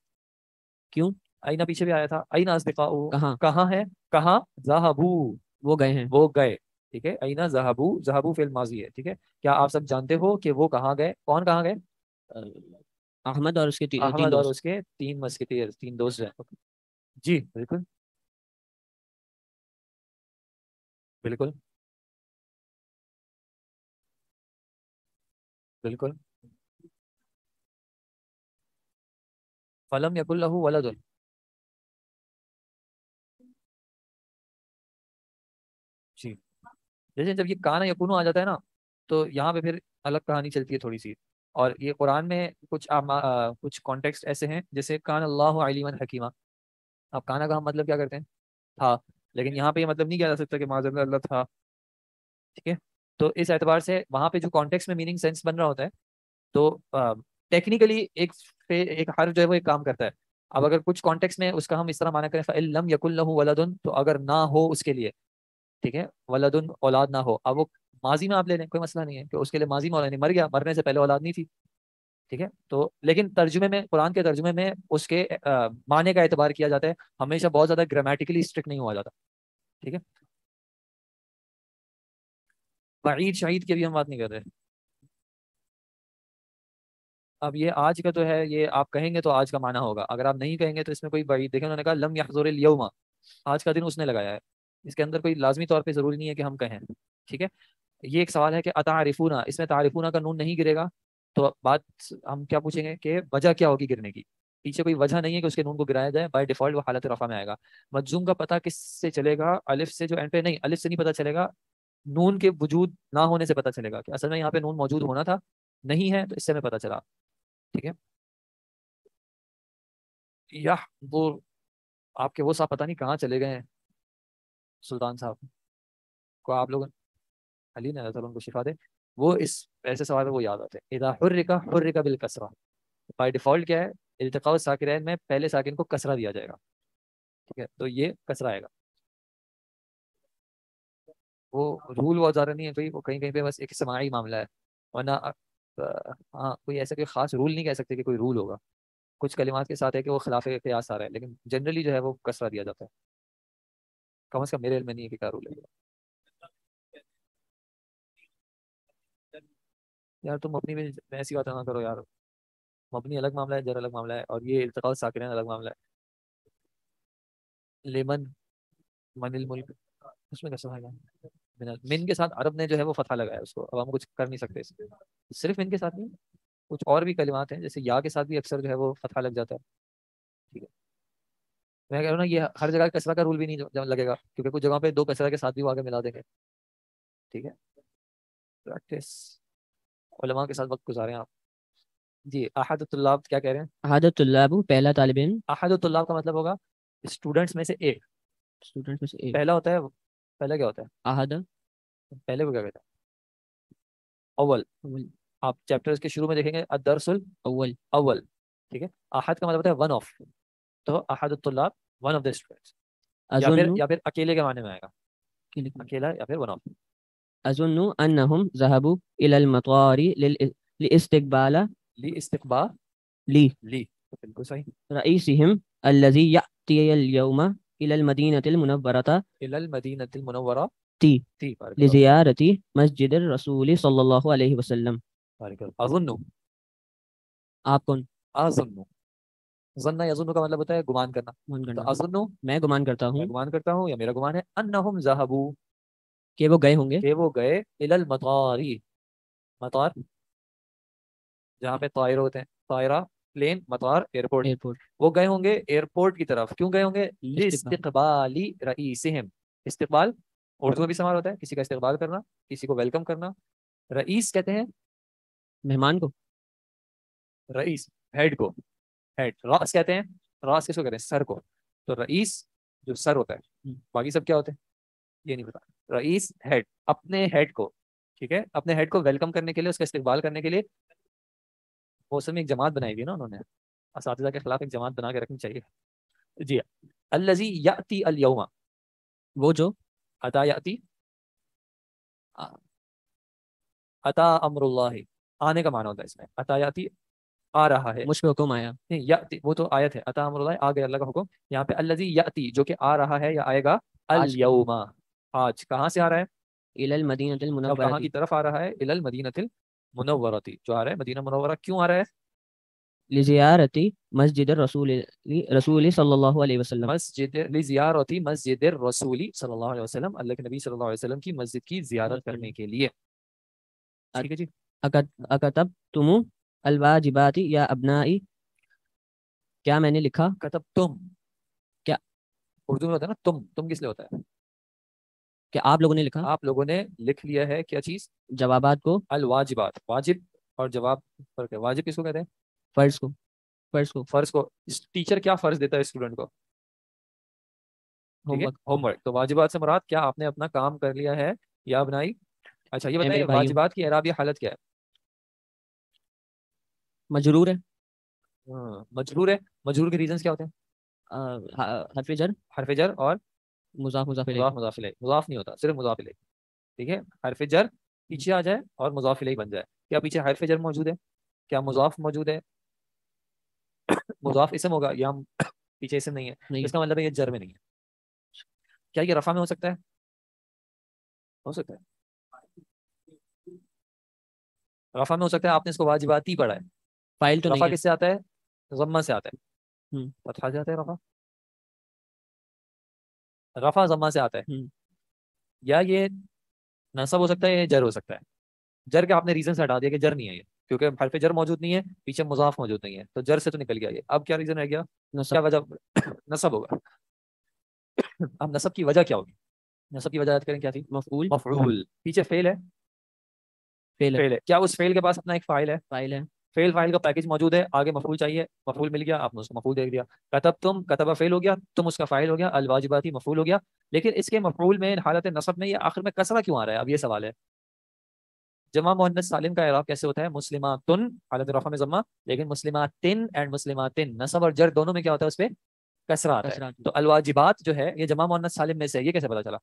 क्यों? अयना पीछे भी आया था। आईना अस्दिकाउ कहाँ? कहाँ है? कहाँ? ज़हबू। वो गए हैं। वो गए ठीक है? अइना जहाबू। जहाबू फिल माजी है ठीक है? क्या आप सब जानते हो कि वो कहाँ गए? कौन कहाँ गए? अहमद और उसके तीन अहमद और उसके तीन मस्केटियर तीन दोस्त हैं। जी बिल्कुल। बिल्कुल। बिल्कुल। फलम यकुल लहू वलदुन। जी। जैसे जब ये काना यकुनु आ जाता है ना तो यहाँ पे फिर अलग कहानी चलती है थोड़ी सी और ये कुरान में कुछ आ, कुछ कॉन्टेक्स्ट ऐसे हैं जैसे कान अल्लाह अलीमन हकीमा। अब काना का हम मतलब क्या करते हैं? था। लेकिन यहाँ पे ये मतलब नहीं किया जा सकता कि माजल्ला अल्लाह था। ठीक है? तो इस एतबार से वहाँ पे जो कॉन्टेक्स्ट में मीनिंग सेंस बन रहा होता है तो टेक्निकली एक फे- एक हर जो है वो एक काम करता है। अब अगर कुछ कॉन्टेक्स्ट में उसका हम इस तरह माना करें फ़इल्लम यकुल लहू वलदुन तो अगर ना हो उसके लिए ठीक है वलदुन औलाद ना हो। अब वो माजी में आप ले लें कोई मसला नहीं है कि उसके लिए माजी में औलाद नहीं मर गया मरने से पहले औलाद नहीं थी ठीक है? तो लेकिन तर्जुमे में कुरान के तर्जुमे में उसके अ, माने का एतबार किया जाता है हमेशा बहुत ज़्यादा ग्रामेटिकली स्ट्रिक्ट नहीं हुआ जाता ठीक है? वईद शहीद की भी हम बात नहीं कर रहे। अब ये आज का तो है, ये आप कहेंगे तो आज का माना होगा, अगर आप नहीं कहेंगे तो इसमें कोई बड़ी देखें उन्होंने कहा, लम यहजुर यौमा आज का दिन उसने लगाया है। इसके अंदर कोई लाजमी तौर पर ज़रूरी नहीं है कि हम कहें, ठीक है? ये एक सवाल है कि अतारिफूना, इसमें तारिफूना का नून नहीं गिरेगा? तो बात हम क्या पूछेंगे कि वजह क्या होगी गिरने की? पीछे कोई वजह नहीं है कि उसके नून को गिराया जाए बाय डिफ़ॉल्ट वो हालत रफा में आएगा। मजूम का पता किससे चलेगा? अलिफ से जो एंड पे, नहीं, अलिफ से नहीं पता चलेगा, नून के वजूद ना होने से पता चलेगा कि असल में यहाँ पे नून मौजूद होना था, नहीं है तो इससे हमें पता चला। ठीक है? या, वो आपके वो साहब पता नहीं कहाँ चले गए हैं, सुल्तान साहब। को आप लोग अली ने अल्लाह उनको शिफा दे। वो इस, ऐसे सवाल में वो याद आते हैं। इदा हुर्रिका हुर्रिका बिल कसरा। बाय डिफ़ॉल्ट क्या है? इल्तिकाउ साकिरैन में पहले साकिन को कसरा दिया जाएगा। ठीक है? तो ये कसरा आएगा। वो रूल बहुत ज़्यादा नहीं है कोई वो कहीं कहीं पे बस एक समाई मामला है। वरना हाँ कोई ऐसा कोई खास रूल नहीं कह सकते कि कोई रूल होगा। कुछ कलिमात के साथ है कि वो खिलाफ कयास आ रहा है, लेकिन जनरली जो है वो कसरा दिया जाता है। कम अज़ कम मेरे में नहीं है कि क्या रूल है। यार तुम अपनी में ऐसी बात ना करो यार। मबनी अलग मामला है, जर अलग मामला है, और ये इल्तिकाउ साकिरैन अलग मामला है। लेमन, मनिल मुल्क, उसमें कैसा मिनल मिन के साथ अरब ने जो है वो फतहा लगाया उसको अब हम कुछ कर नहीं सकते इसमें। सिर्फ़ मिन के साथ नहीं कुछ और भी कलिमात हैं जैसे या के साथ भी अक्सर जो है वो फतहा लग जाता है। ठीक है। मैं कह रहा हूँ ना ये हर जगह कसरा का रूल भी नहीं जो- लगेगा क्योंकि कुछ जगहों पे दो कसरा के साथ भी वो आगे मिला देंगे। ठीक है। प्रैक्टिस उलमा के साथ वक्त गुजारें आप। जी अहदतुल्लाब क्या कह रहे हैं? अहद तुल्लाबु पहला तालिब इल्म अहदतुल्लाब का मतलब होगा स्टूडेंट्स में से एक। स्टूडेंट में से एक। पहला होता है पहला क्या होता है? अहद पहले को क्या कहते हैं? अव्वल। आप चैप्टर्स के शुरू में देखेंगे अदरसुल अव्वल। अव्वल ठीक है? अहद का मतलब होता है वन ऑफ़ तो अहदतुल्लाब वन ऑफ़ द स्टूडेंट्स या फिर या फिर अकेले के माने में आएगा। अकेला या फिर वन ऑफ़ अजुन्नु अन्नहुम ज़हबु इलल मतारी लिल लिइस्तिकबाल ली ली बिल्कुल सही। रईसिहिम अल्लज़ी याती यौमा इलल मदीनतिल मुनव्वरता इलल मदीनतिल मुनव्वरा ती ती बारक अल्लाह, लिज़ियारती मस्जिदिर रसूल सल्लल्लाहु अलैहि वसल्लम बारक अल्लाह। अज़ुन्नु आप कौन अज़ुन्नु ज़न्ना यज़ुन्नु का मतलब होता है गुमान करना गुमान तो करना अज़ुन्नु मैं गुमान करता मैं हूँ गुमान करता हूँ या मेरा गुमान है अन्नहुम ज़हबू कि वो गए होंगे कि वो गए इलल मतारी मतार जहाँ पे तायर होते हैं तायरा प्लेन मतार एयरपोर्ट। एयरपोर्ट। वो गए होंगे एयरपोर्ट की तरफ़। क्यों गए होंगे? इस्तिकबाल। रईसिहिम इस्तिकबाल उर्दू में भी इस्तेमाल होता है। किसी का इस्तेकबाल करना किसी को वेलकम करना। रईस कहते हैं? मेहमान को। रईस हेड को। हेड रास कहते हैं। रास किसको कहते हैं? सर को। तो रईस जो सर होता है। हम्म। बाकी सब क्या होते हैं? ये नहीं पता। रईस हेड अपने हेड को ठीक है? अपने हेड को वेलकम करने के लिए उसका इस्तेकबाल करने के लिए मौसम में एक जमात बनाई हुई है ना उन्होंने। इस के खिलाफ एक जमात बना के रखनी चाहिए। जी अल्लजी याती अल यौमा वो जो अता याती अता अमरुल्लाह। आने का माना होता है इसमें। अता याती आ रहा है। मुझ पे हुक्म आया। नहीं याती वो तो आयत है। अता अमरुल्लाह आ गया अल्लाह का हुक्म। यहाँ पे अल्लजी याती जो कि आ रहा है या आएगा अल आज। यौमा आज कहाँ से आ रहा है? इलल मदीनतिल कहाँ की। तरफ़ आ रहा है इलल मदीनतिल मुनव्वरती जो आ रहा है मदीना मुनव्वरा क्यों आ रहा है? लिजियारती मस्जिद रसूल रसूल सल्लल्लाहु अलैहि वसल्लम। मस्जिद लिजियारती मस्जिद रसूली सल्लल्लाहु अलैहि वसल्लम अल्लाह के नबी सल्लल्लाहु अलैहि वसल्लम की मस्जिद की जियारत करने के लिए। ठीक है जी। अकत अकतब तुमु अलवाजिबाती या अबनाई? क्या मैंने लिखा? कतब तुम क्या? उर्दू में होता है ना तुम। तुम किस लिए होता है? क्या आप लोगों ने लिखा? आप लोगों ने लिख लिया है क्या चीज़? जवाबात को। अल वाजिबात वाजिब और जवाब फ़र्क है वाजिब किसको कहते हैं? फ़र्ज़ को फ़र्ज़ को। फ़र्ज़ को। टीचर क्या फ़र्ज़ देता है स्टूडेंट को? होमवर्क। होमवर्क। तो वाजिबात से मुराद क्या आपने अपना काम कर लिया है? या बनाई? अच्छा ये बताइए वाजिबात की एराबी हालत क्या है? मजरूर है। हाँ, मजरूर है। मजरूर के रीजंस क्या होते हैं? अ, ह- हर्फ जर। हरफ जर और मुजाफ मुजाफ मुजाफ मुजाफ मुजाफ नहीं होता सिर्फ़ मुजाफ ठीक है? हरफ जर पीछे आ जाए और मुजाफ बन जाए। क्या पीछे हरफ जर मौजूद है? क्या मुजाफ मौजूद है? मुजाफ इसम होगा या पीछे इसम नहीं है। नहीं। इसका मतलब है ये जर में नहीं है। क्या ये रफा में हो सकता है? हो सकता है। रफा में हो सकता है आपने इसको वाजिबाती पढ़ा है। फ़ाइल तो रफा किससे आता है? जम्मा से आता है। हम्म। फतहा से आता है रफा। रफा जम्मा से आता है। हम्म। या ये नसब हो सकता है या जर हो सकता है। जर के आपने रीजन से हटा दिया कि जर नहीं है ये क्योंकि हर हरफ जर मौजूद नहीं है पीछे मुजाफ मौजूद नहीं है तो जर से तो निकल गया ये। अब क्या रीजन रह गया? क्या वजह नसब होगा। अब नसब की वजह क्या होगी? नसब की वजह याद करें क्या थी? मफूल। मफरूल पीछे फेल है। फेल है। फेल है। क्या उस फेल के पास अपना एक फ़ाइल है? फ़ाइल है। फेल फ़ाइल का पैकेज मौजूद है आगे मफूल चाहिए मफूल मिल गया आपने उसको मफूल दे दिया। कतब तुम कतबा फेल हो गया तुम उसका फ़ाइल हो गया अलवाजिबाती मफूल हो गया। लेकिन इसके मफूल में हालत नसब में ये आखिर में कसरा क्यों आ रहा है? अब ये सवाल है। जमा मोहम्मद सालिम का एराब कैसे होता है? मुस्लिमातुन हालत रफा में जमा लेकिन मुस्लिम तिन एंड मुस्लिमातिन नसब और जर दोनों में क्या होता है उस पर कसरा आता है। तो अलवाजिबात जो है ये जमा मोहम्मद सालिम में से है ये कैसे पता चला?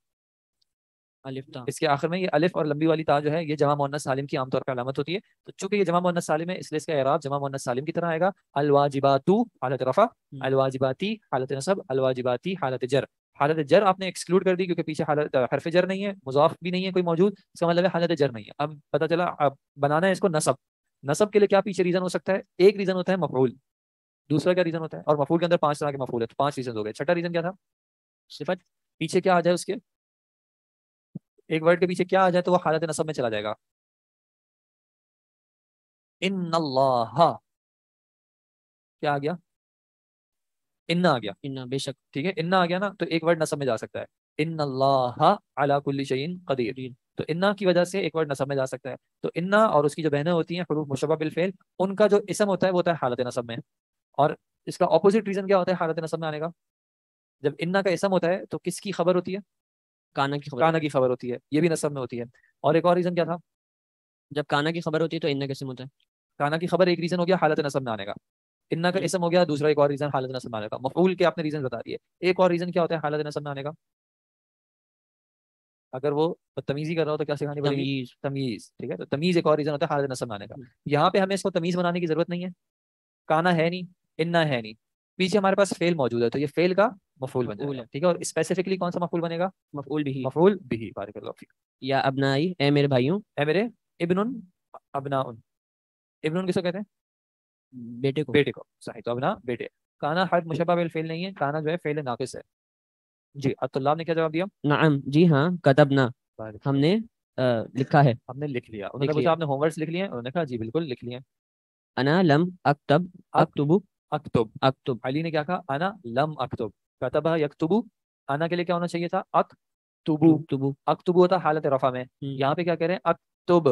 इसके आखिर में ये अलिफ और लंबी वाली ता जो है ये जमा मोहम्मद सालिम की आमतौर पर अलामत होती है। तो चूँकि ये जमा मोहम्मद सालिम है इसलिए इसका एराब जमा मोहम्मद सालिम की तरह आएगा। अलवाजिबातु हालत रफा अलवाजिबाती हालत नसब अलवाजिबाती हालत जर। हालत जर आपने एक्सक्लूड कर दी क्योंकि पीछे हालत हरफ जर नहीं है मुजाफ भी नहीं है कोई मौजूद। इसका मतलब है हालत जर नहीं है। अब पता चला अब बनाना है इसको नसब। नसब के लिए क्या पीछे रीजन हो सकता है? एक रीजन होता है मफूल। दूसरा क्या रीजन होता है? और मफूल के अंदर पाँच तरह के मफूल है तो पाँच रीजन हो गए। छठा रीजन क्या था? सिफत। पीछे क्या आ जाए उसके? एक वर्ड के पीछे क्या आ जाए तो वो हालत नसब में चला जाएगा। इन क्या आ गया? इन्ना आ गया। इन्ना बेशक। ठीक है इन्ना आ गया ना तो एक वर्ड नसब में जा सकता है। इन अला कुल्ली शयइन कदीर। तो इन्ना की वजह से एक वर्ड नसब में जा सकता है। तो इन्ना और उसकी जो बहनें होती हैं हरूफ मुशबा बिल फेल उनका जो इसम होता है वो होता है हालत नसब में। और इसका ऑपोजिट रीजन क्या होता है हालत नसब में आने का? जब इन्ना का इसम होता है तो किसकी खबर होती है? काना की खबर काना की खबर होती है ये भी नसब में होती है। और एक और रीजन क्या था? जब काना की खबर होती है तो इन्ना कैसे होता है काना की खबर एक रीजन हो गया हालत नसब में आने का। इन्ना का इसम हो गया दूसरा एक और रीजन हालत नसब में आने का। मफूल के आपने रीजन बता दिए। एक और रीजन क्या होता है हालत नसब में आने का? अगर वो तमीजी कर रहा हो तो क्या सिखानी पड़ेगी? तमीज। तमीज ठीक है? तो तमीज एक और रीजन होता है हालत नसब में आने का। यहाँ पे हमें इसको तमीज बनाने की ज़रूरत नहीं है। काना है नहीं इन्ना है नहीं। पीछे हमारे पास फेल मौजूद है तो ये फेल का मफूल बन जाएगा। ठीक है और स्पेसिफिकली कौन सा मफूल बनेगा? मफूल भी। मफूल? बिही फीक या अबनाई ए मेरे भाइयों। है मेरे इब्नुन अबनाउन। इब्नुन किसको कहते हैं? बेटे को। बेटे को। सही तो अबना बेटे। काना हर मुशबा बिल फेल नहीं है काना जो है फेल नाकिस है। जी अब्दुल्लाह ने क्या जवाब दिया? नाम। जी हाँ कतबना बारिक हमने अ, लिखा है। हमने लिख लिया। उन्होंने पूछा आपने होमवर्क्स लिख लिए? उन्होंने कहा जी बिल्कुल लिख लिए अना लम अक्तब अक्तुबु। अक्तुब। अक्तुब। अली ने क्या कहा? अना लम अक्तुब। कतबा यक्तुबु आना के लिए क्या होना चाहिए था? अक्तुबु। अक्तुबु। अक्तुबु होता हालत रफा में। हम्म। यहाँ पे क्या कह रहे हैं? अक्तुब।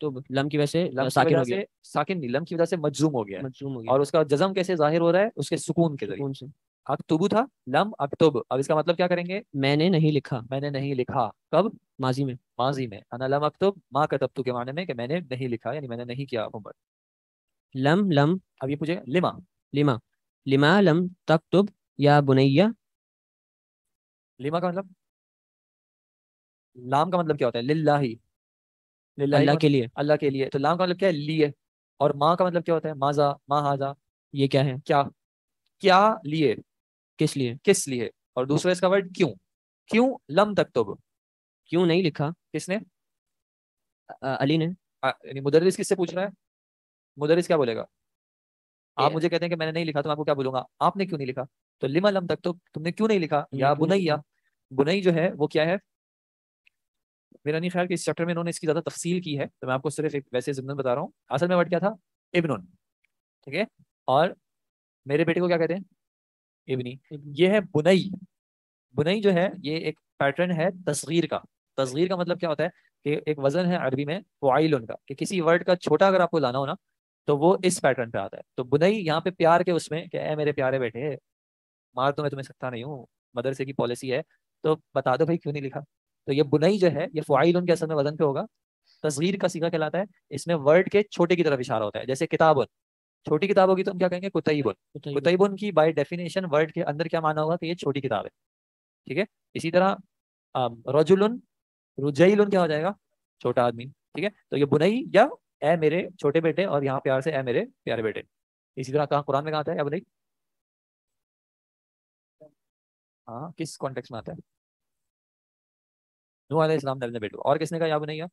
तो लम की वजह से? लम साकिन हो गया। साकिन नहीं लम की वजह से मजजूम हो गया। मजलूम हो गया। और उसका जज्म कैसे ज़ाहिर हो रहा है? उसके सुकून के ज़रिए। सुकून से। अक्तुबु था लम अक्तुब। अब इसका मतलब क्या करेंगे? मैंने नहीं लिखा। मैंने नहीं लिखा। कब? माजी में। माजी में। अना लम अक्तुब मा कतबतु के माने में कि मैंने नहीं लिखा यानी मैंने नहीं किया होमवर्क। Lump lump. अब ये पूछे लिमा। लिमा। लिमा लम तक्तुब। या बुनैया? लिमा का मतलब? लाम का मतलब क्या होता है? लिल्लाही। लिल्लाही अल्लाह के लिए। अल्लाह के लिए। तो लाम का मतलब क्या है? लिए। और माँ का मतलब क्या होता है? माजा मा हाजा ये क्या है? क्या? क्या लिए? किस लिए? किस लिए? और दूसरा इसका वर्ड क्यों? क्यों लम तक तो क्यों नहीं लिखा? किसने? अ, अली ने। आ, यानी मुदर्रिस किससे पूछ रहा है? मुदर्रिस क्या बोलेगा? आप मुझे कहते हैं कि मैंने नहीं लिखा तो मैं आपको क्या बोलूँगा? आपने क्यों नहीं लिखा? तो लिमा लम तक तो तुमने क्यों नहीं लिखा? या बुनैया? बुनई जो है वो क्या है? मेरा नहीं ख्याल कि इस चैप्टर में इन्होंने इसकी ज़्यादा तफसील की है तो मैं आपको सिर्फ़ एक वैसे जिम्मन बता रहा हूँ। असल में वर्ड क्या था? इबन ठीक है? और मेरे बेटे को क्या कहते हैं? इबनी। ये है बुनई बुनई जो है ये एक पैटर्न है तस्गीर का। तस्गीर का मतलब क्या होता है? कि एक वज़न है अरबी में फ़ाइल का। कि किसी वर्ड का छोटा अगर आपको लाना हो ना तो वो इस पैटर्न पे आता है। तो बुनई यहाँ पे प्यार के उसमें कि ए मेरे प्यारे बेटे? मार तो मैं तुम्हें सकता नहीं हूँ मदरसे की पॉलिसी है। तो बता दो भाई क्यों नहीं लिखा? तो ये बुनई जो है ये फ़ाइल उनके असल में वज़न पे होगा। तस्वीर का सीखा कहलाता है इसमें वर्ड के छोटे की तरफ़ इशारा होता है जैसे किताबन। छोटी किताब होगी तो हम क्या कहेंगे? कुतईबन कुतईबन की बाय डेफिनेशन वर्ड के अंदर क्या माना होगा कि ये छोटी किताब है। ठीक है? इसी तरह रजुलन रुजैलन क्या हो जाएगा? छोटा आदमी। ठीक है? तो ये बुनई या ए मेरे छोटे बेटे और यहाँ प्यार से ए मेरे प्यारे बेटे इसी तरह कहाँ कुरान में कहा है या बुनई हाँ किस कॉन्टेक्स्ट में आता है? नूह अलैहिस्सलाम ने बेटो और किसने कहा? या बुनैया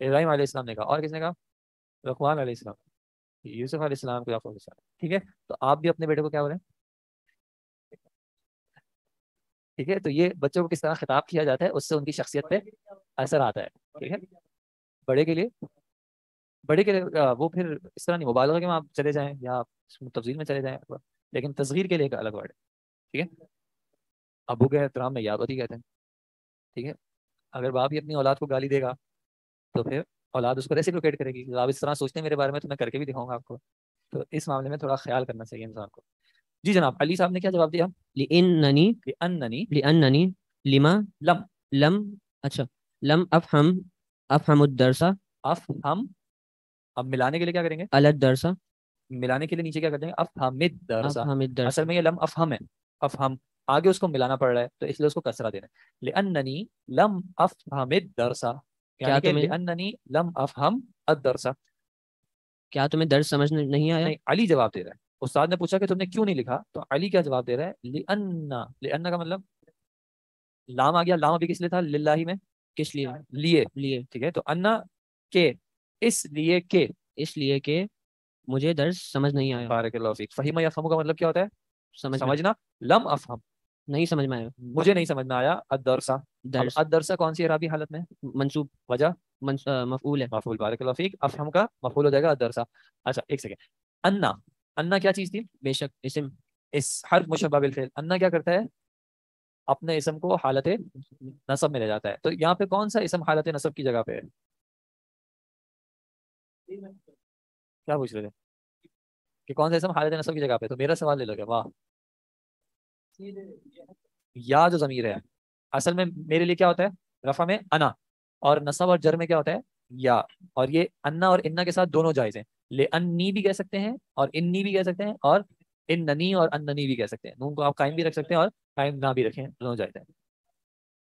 इब्राहिम अलैहिस्सलाम ने कहा। और किसने कहा? लकमान अलैहिस्सलाम। यूसुफ अलैहिस्सलाम को अलैहिस्सलाम। ठीक है? तो आप भी अपने बेटे को क्या बोले ठीक है? तो ये बच्चों को किस तरह खिताब किया जाता है, उससे उनकी शख्सियत पे असर आता है। ठीक है? बड़े के लिए? बड़े के लिए वो फिर इस तरह नहीं, मुबालगा के में आप चले जाएँ या आप तफजील में चले जाएँ, लेकिन तस्गीर के लिए एक अलग वर्ड है। ठीक है? अबू के एहतराम में याबती कहते हैं। ठीक है? अगर बाप ही अपनी औलाद को गाली देगा तो फिर औलाद उसको रेसिप्रोकेट करेगी। आप इस तरह सोचते हैं मेरे बारे में तो मैं करके भी दिखाऊँगा आपको। तो इस मामले में थोड़ा ख्याल करना चाहिए इंसान को। जी जनाब अली साहब ने क्या जवाब दिया? लिअन्ननी। कि अन्ननी लिअन्ननी। लिमा। लम। लम। अच्छा। लम अफहम। अफहमुद्दरसा अफ हम अब मिलाने के लिए क्या करेंगे? अलद्दरसा मिलाने के लिए नीचे क्या कर देंगे? अफ हमिद दरसा। असल में ये लम अफहम है। अफहम। आगे उसको मिलाना पड़ रहा है तो इसलिए उसको कसरा देना है। लिअन्ननी लम अफहमिद दरसा। क्या तुम्हें- लिअन्ननी लम अफहम अद-दरसा क्या तुम्हें दर्ज समझ नहीं आया? नहीं अली जवाब दे रहा है। उस्ताद ने पूछा कि तुमने क्यों नहीं लिखा? तो अली क्या जवाब दे रहा है? लिअन्ना। लिअन्ना का मतलब लाम आ गया। लाम अभी किस लिए था? लिल्लाही में। किस लिए? लिए। लिए। ठीक है तो अन्ना के इसलिए के। इसलिए के मुझे दर्ज समझ नहीं आया। फीक। फहीमा या फहमु का मतलब क्या होता है? समझ समझना। लम अफहम। नहीं समझ में आया। मुझे नहीं समझ में आया अदरसा। दर्ज अदरसा कौन सी इराबी हालत में? मंसूब। वजह? मंस- मफऊल है। मफूल बारकल्लाहु फीक। अफहम का मफूल हो जाएगा अदरसा। अच्छा एक सेकंड अन्ना। अन्ना क्या चीज़ थी? बेशक इसम। इस हर मुशब्बा बिल फेल। अन्ना क्या करता है? अपने इसम को हालत नसब में ले जाता है। तो यहाँ पे कौन सा इसम हालत नसब की जगह पे है? क्या पूछ रहे थे? कि कौन सा इसम हालत नसब की जगह पे तो मेरा सवाल ले लोगे? वाह। या जो जमीर है। असल में मेरे लिए क्या होता है? रफा में अना और नसब और जर में क्या होता है? या। और ये अन्ना और इन्ना के साथ दोनों जायज़ हैं। ले अन्नी भी कह सकते हैं और इन्नी भी कह सकते हैं और इन ननी और अन्ननी भी कह सकते हैं। नून को आप कायम भी रख सकते हैं और कायम ना भी रखें। दोनों जायज़ हैं।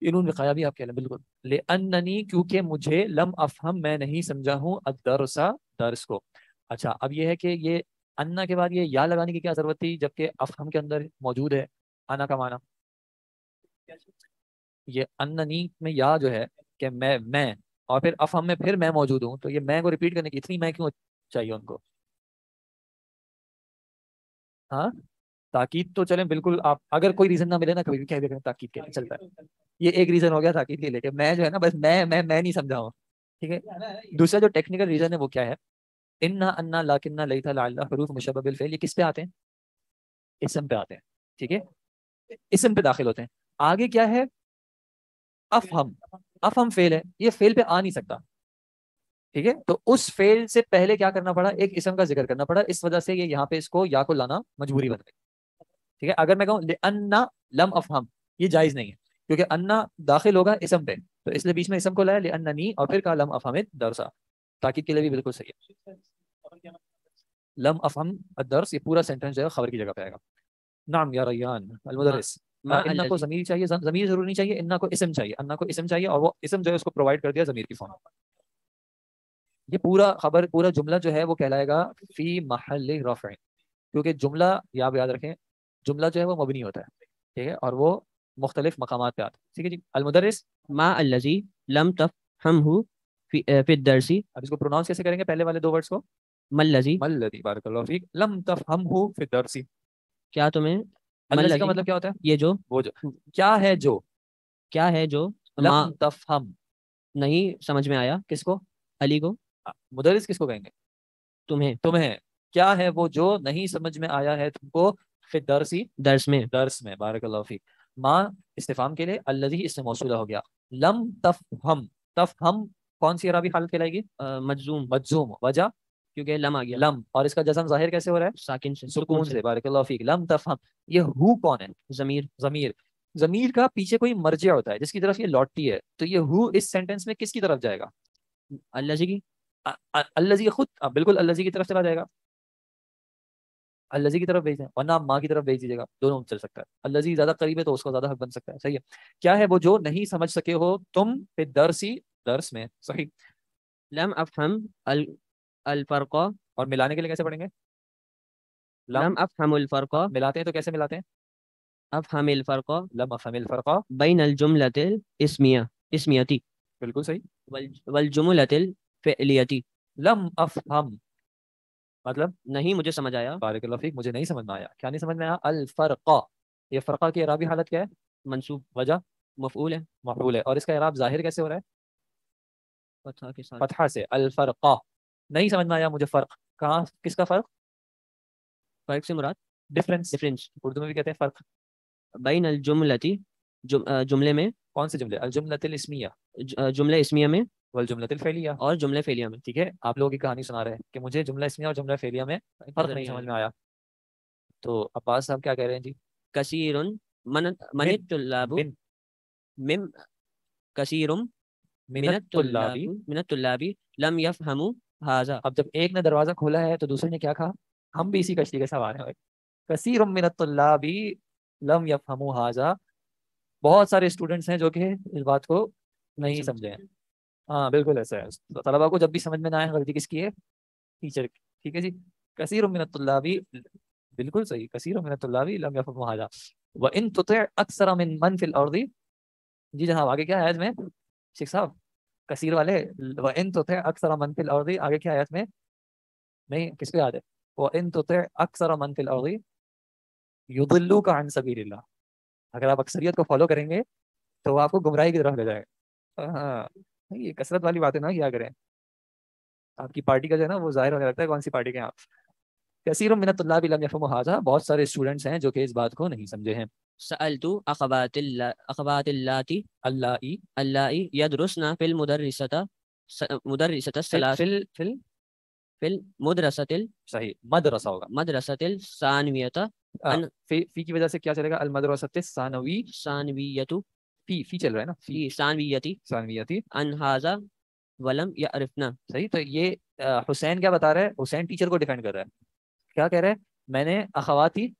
इन्होंने विकाया भी आप कह लें बिल्कुल। ले अन्ननी क्योंकि मुझे लम अफहम मैं नहीं समझा हूँ अदरसा दर्स को। अच्छा अब ये है कि ये अन्ना के बाद ये या लगाने की क्या ज़रूरत थी, जबकि अफहम के अंदर मौजूद है। अना का माना ये अन्ननी में या जो है कि मैं मैं, और फिर अफहम में फिर मैं मौजूद हूँ तो ये मैं को रिपीट करने की इतनी मैं क्यों चाहिए उनको? हाँ? ताकीद तो चले, बिल्कुल आप, अगर कोई रीजन ना मिले ना कभी भी कह देगा ताकीद के चलता है। ये एक रीजन हो गया ताकीद के लेके मैं जो है ना बस मैं मैं मैं नहीं समझा हूँ, ठीक है? दूसरा जो टेक्निकल रीजन है वो क्या है? इन्ना अन्ना लाकिन्ना लईथा लाल्ला हरूफ मुशब्बह बिल फेल, ये किस पे आते हैं? इसम पे आते हैं, ठीक है? इसम पे दाखिल होते हैं। आगे क्या है? अफहम अफहम फेल है। ये फेल पे आ नहीं सकता। ठीक है? तो उस फेल से पहले क्या करना पड़ा? एक इसम का ज़िक्र करना पड़ा। इस वजह से ये यहाँ पे इसको या को लाना मजबूरी बन गई। ठीक है? अगर मैं कहूँ अन्ना लम अफहम ये जायज़ नहीं है। क्योंकि अन्ना दाखिल होगा इसम पे। तो इसलिए बीच में इसम को लाया ले अन्ना नी, और फिर कहा, लम अफहमिद दरसा। ताकि के लिए भी बिल्कुल सही है। लम अफहम दर्स, ये पूरा सेंटेंस जो है, खबर की जगह पे आएगा। नाम या रैयान अलमुदरिस मा इन्ना को जमीर चाहिए जमीर ज़रूर नहीं चाहिए इन्ना को इसम चाहिए अन्ना को इसम चाहिए और वो इसम जो है उसको प्रोवाइड कर दिया जमीर की फॉर्म ये पूरा खबर पूरा जुमला जो है वो कहलाएगा फ़ी महल रफ़ क्योंकि जुमला या याद रखें जुमला जो है वो मबनी होता है ठीक है? और वो मुख्तलिफ़ मकामात पे आता है ठीक है जी? अलमुदरिस मा अल्लज़ी लम तफहमहु फ़ी अ, फ़ी दरसी। अब इसको प्रोनाउंस कैसे करेंगे? पहले वाले दो वर्ड्स को? मल्लज़ी मल्लदी बारकल्लाहु फीक। लम तफहमहु फ़ी दरसी। क्या तुम्हें अल्लज़ी का मतलब क्या होता है? ये जो वो जो क्या है जो? क्या है जो? लम तफहम नहीं समझ में आया। किसको? अली को? मुदरिस किसको कहेंगे? तुम्हें। तुम्हें। क्या है वो जो नहीं समझ में आया है तुमको? फिर दरसी दर्स में। दर्स में बारकल्लाहु फीक। माँ इस्तिफाम के लिए अल्लज़ी इससे मौसू हो गया। लम तफहम तफहम कौन सी अरबी हालत कहलाएगी? मजजूम। मजजूम। वजह? क्योंकि लम आ गया। लम और इसका जज़म ज़ाहिर कैसे हो रहा है? साकिन से सुकून से। बारकल्लाहु फीक लम तफहम। ये हु कौन है? जमीर। जमीर। जमीर का पीछे कोई मर्जिया होता है जिसकी तरफ़ ये लौटती है तो ये हु इस सेंटेंस में किसकी तरफ़ जाएगा? अल्लाजी की। अ- अ- अल्लज़ी खुद। अ, बिल्कुल अल्लज़ी की तरफ़ चला जाएगा। अल्लज़ी की तरफ़ भेज दें वरना आप माँ की तरफ़ भेज दीजिएगा। दोनों चल सकता है। अल्लज़ी ज़्यादा करीब है तो उसका ज़्यादा हक बन सकता है। सही है। क्या है वो जो नहीं समझ सके हो? तुम फिर दरसी दर्स में। सही। लम अफहम अल अल फरqa और मिलाने के लिए कैसे पढ़ेंगे लम। लम अफहम अल मिलाते हैं तो कैसे मिलाते हैं? अफहम अल फरqa लम अफहमिल फरका। बैन अल जुमलतिल इस्मिया इस्मियती। बिल्कुल सही। वल वल जुमलतिल फ़िअलियती लम अफहम मतलब? नहीं मुझे समझ आया। बारिकल्लाहु फीक मुझे नहीं समझ में आया। क्या नहीं समझ में आया? अल फरका। ये फरका की अराबी हालत क्या है? मनसूब। वजह? मफूल है। मफूल है। और इसका इराब ज़ाहिर कैसे हो रहा है? फतहा के साथ। फतहा से। अल फरका। नहीं समझ में आया मुझे फ़र्क। कहाँ किसका फ़र्क? फ़र्क से मुराद? डिफरेंस डिफरेंस उर्दू में भी कहते हैं फ़र्क। बैन अल जुमलती जुम, जुमले में। कौन से जुमले? अल जुमलतिल इस्मिया। जुमले इस्मिया में। वल जुमलतिल फेलिया। और जुमले फेलिया में ठीक है? आप लोगों की कहानी सुना रहे हैं कि मुझे जुमला इस्मिया और जुमला फेलिया में फ़र्क नहीं समझ में आया। तो अब्बास साहब क्या कह रहे हैं जी? कसीरुन मन मनित मिन। मिम कसीरुम मिनत मिनत तुल्लाबी तुल्लाबी लम यफहमु। हाजा अब जब एक ने दरवाज़ा खोला है तो दूसरे ने क्या कहा? हम भी इसी कश्ती के सवार हैं कसीर मिनत तुल्लाबी लम यफहमु हाजा। बहुत सारे स्टूडेंट्स हैं जो कि इस बात को नहीं समझे। हैं। हाँ बिल्कुल ऐसा है। तो तलबा को जब भी समझ में ना आए गलती किसकी है? टीचर की। ठीक है जी? कसीर मिनत तुल्लाबी बिल्कुल सही। कसीर मिनत तुल्लाबी लम यफहमु हाजा। व इन तुति अक्सर मिन मन फिल अर्दी। जी जनाब आगे क्या है इसमें शेख साहब? कसीर वाले इन तुति अक्सर मन फिल अर्दी। आगे क्या है इसमें नहीं, किसको याद है? व इन तुति अक्सर मन फिल अर्दी। युदिल्लुका अन सबीलिल्लाह। अगर आप अक्सरियत को फॉलो करेंगे तो वो आपको गुमराही की तरफ़ ले जाएगा। हाँ ये कसरत वाली बातें ना किया करें। आपकी पार्टी का जो है ना, वो ज़ाहिर होने लगता है कौन सी पार्टी के आप कसीर यफहमु हाजा। बहुत सारे स्टूडेंट्स हैं जो कि इस बात को नहीं समझे हैं। सअलतु अखबातिल्ला अखबातिल्लाती अल्लाह। ई अल्लाई यदरुसना फिल मुदर्रिसता स- मुदर्रिसता फिल सलास फिल फिल? फिल मुदरसतिल सही मदरसा होगा। मदरसतिल सानवियता अन- फ़ी फ़ी की वजह से क्या चलेगा? अल मदरसत सानवी। सानवियतु फ़ी फ़ी चल रहा है ना? फ़ी। फ़ी सानवियती। सानवियती। अन हाजा वलम यअरिफना। सही तो ये हुसैन क्या बता रहा है? हुसैन टीचर को डिफेंड कर रहा है। क्या कह रहे हैं? मैंने अखवाती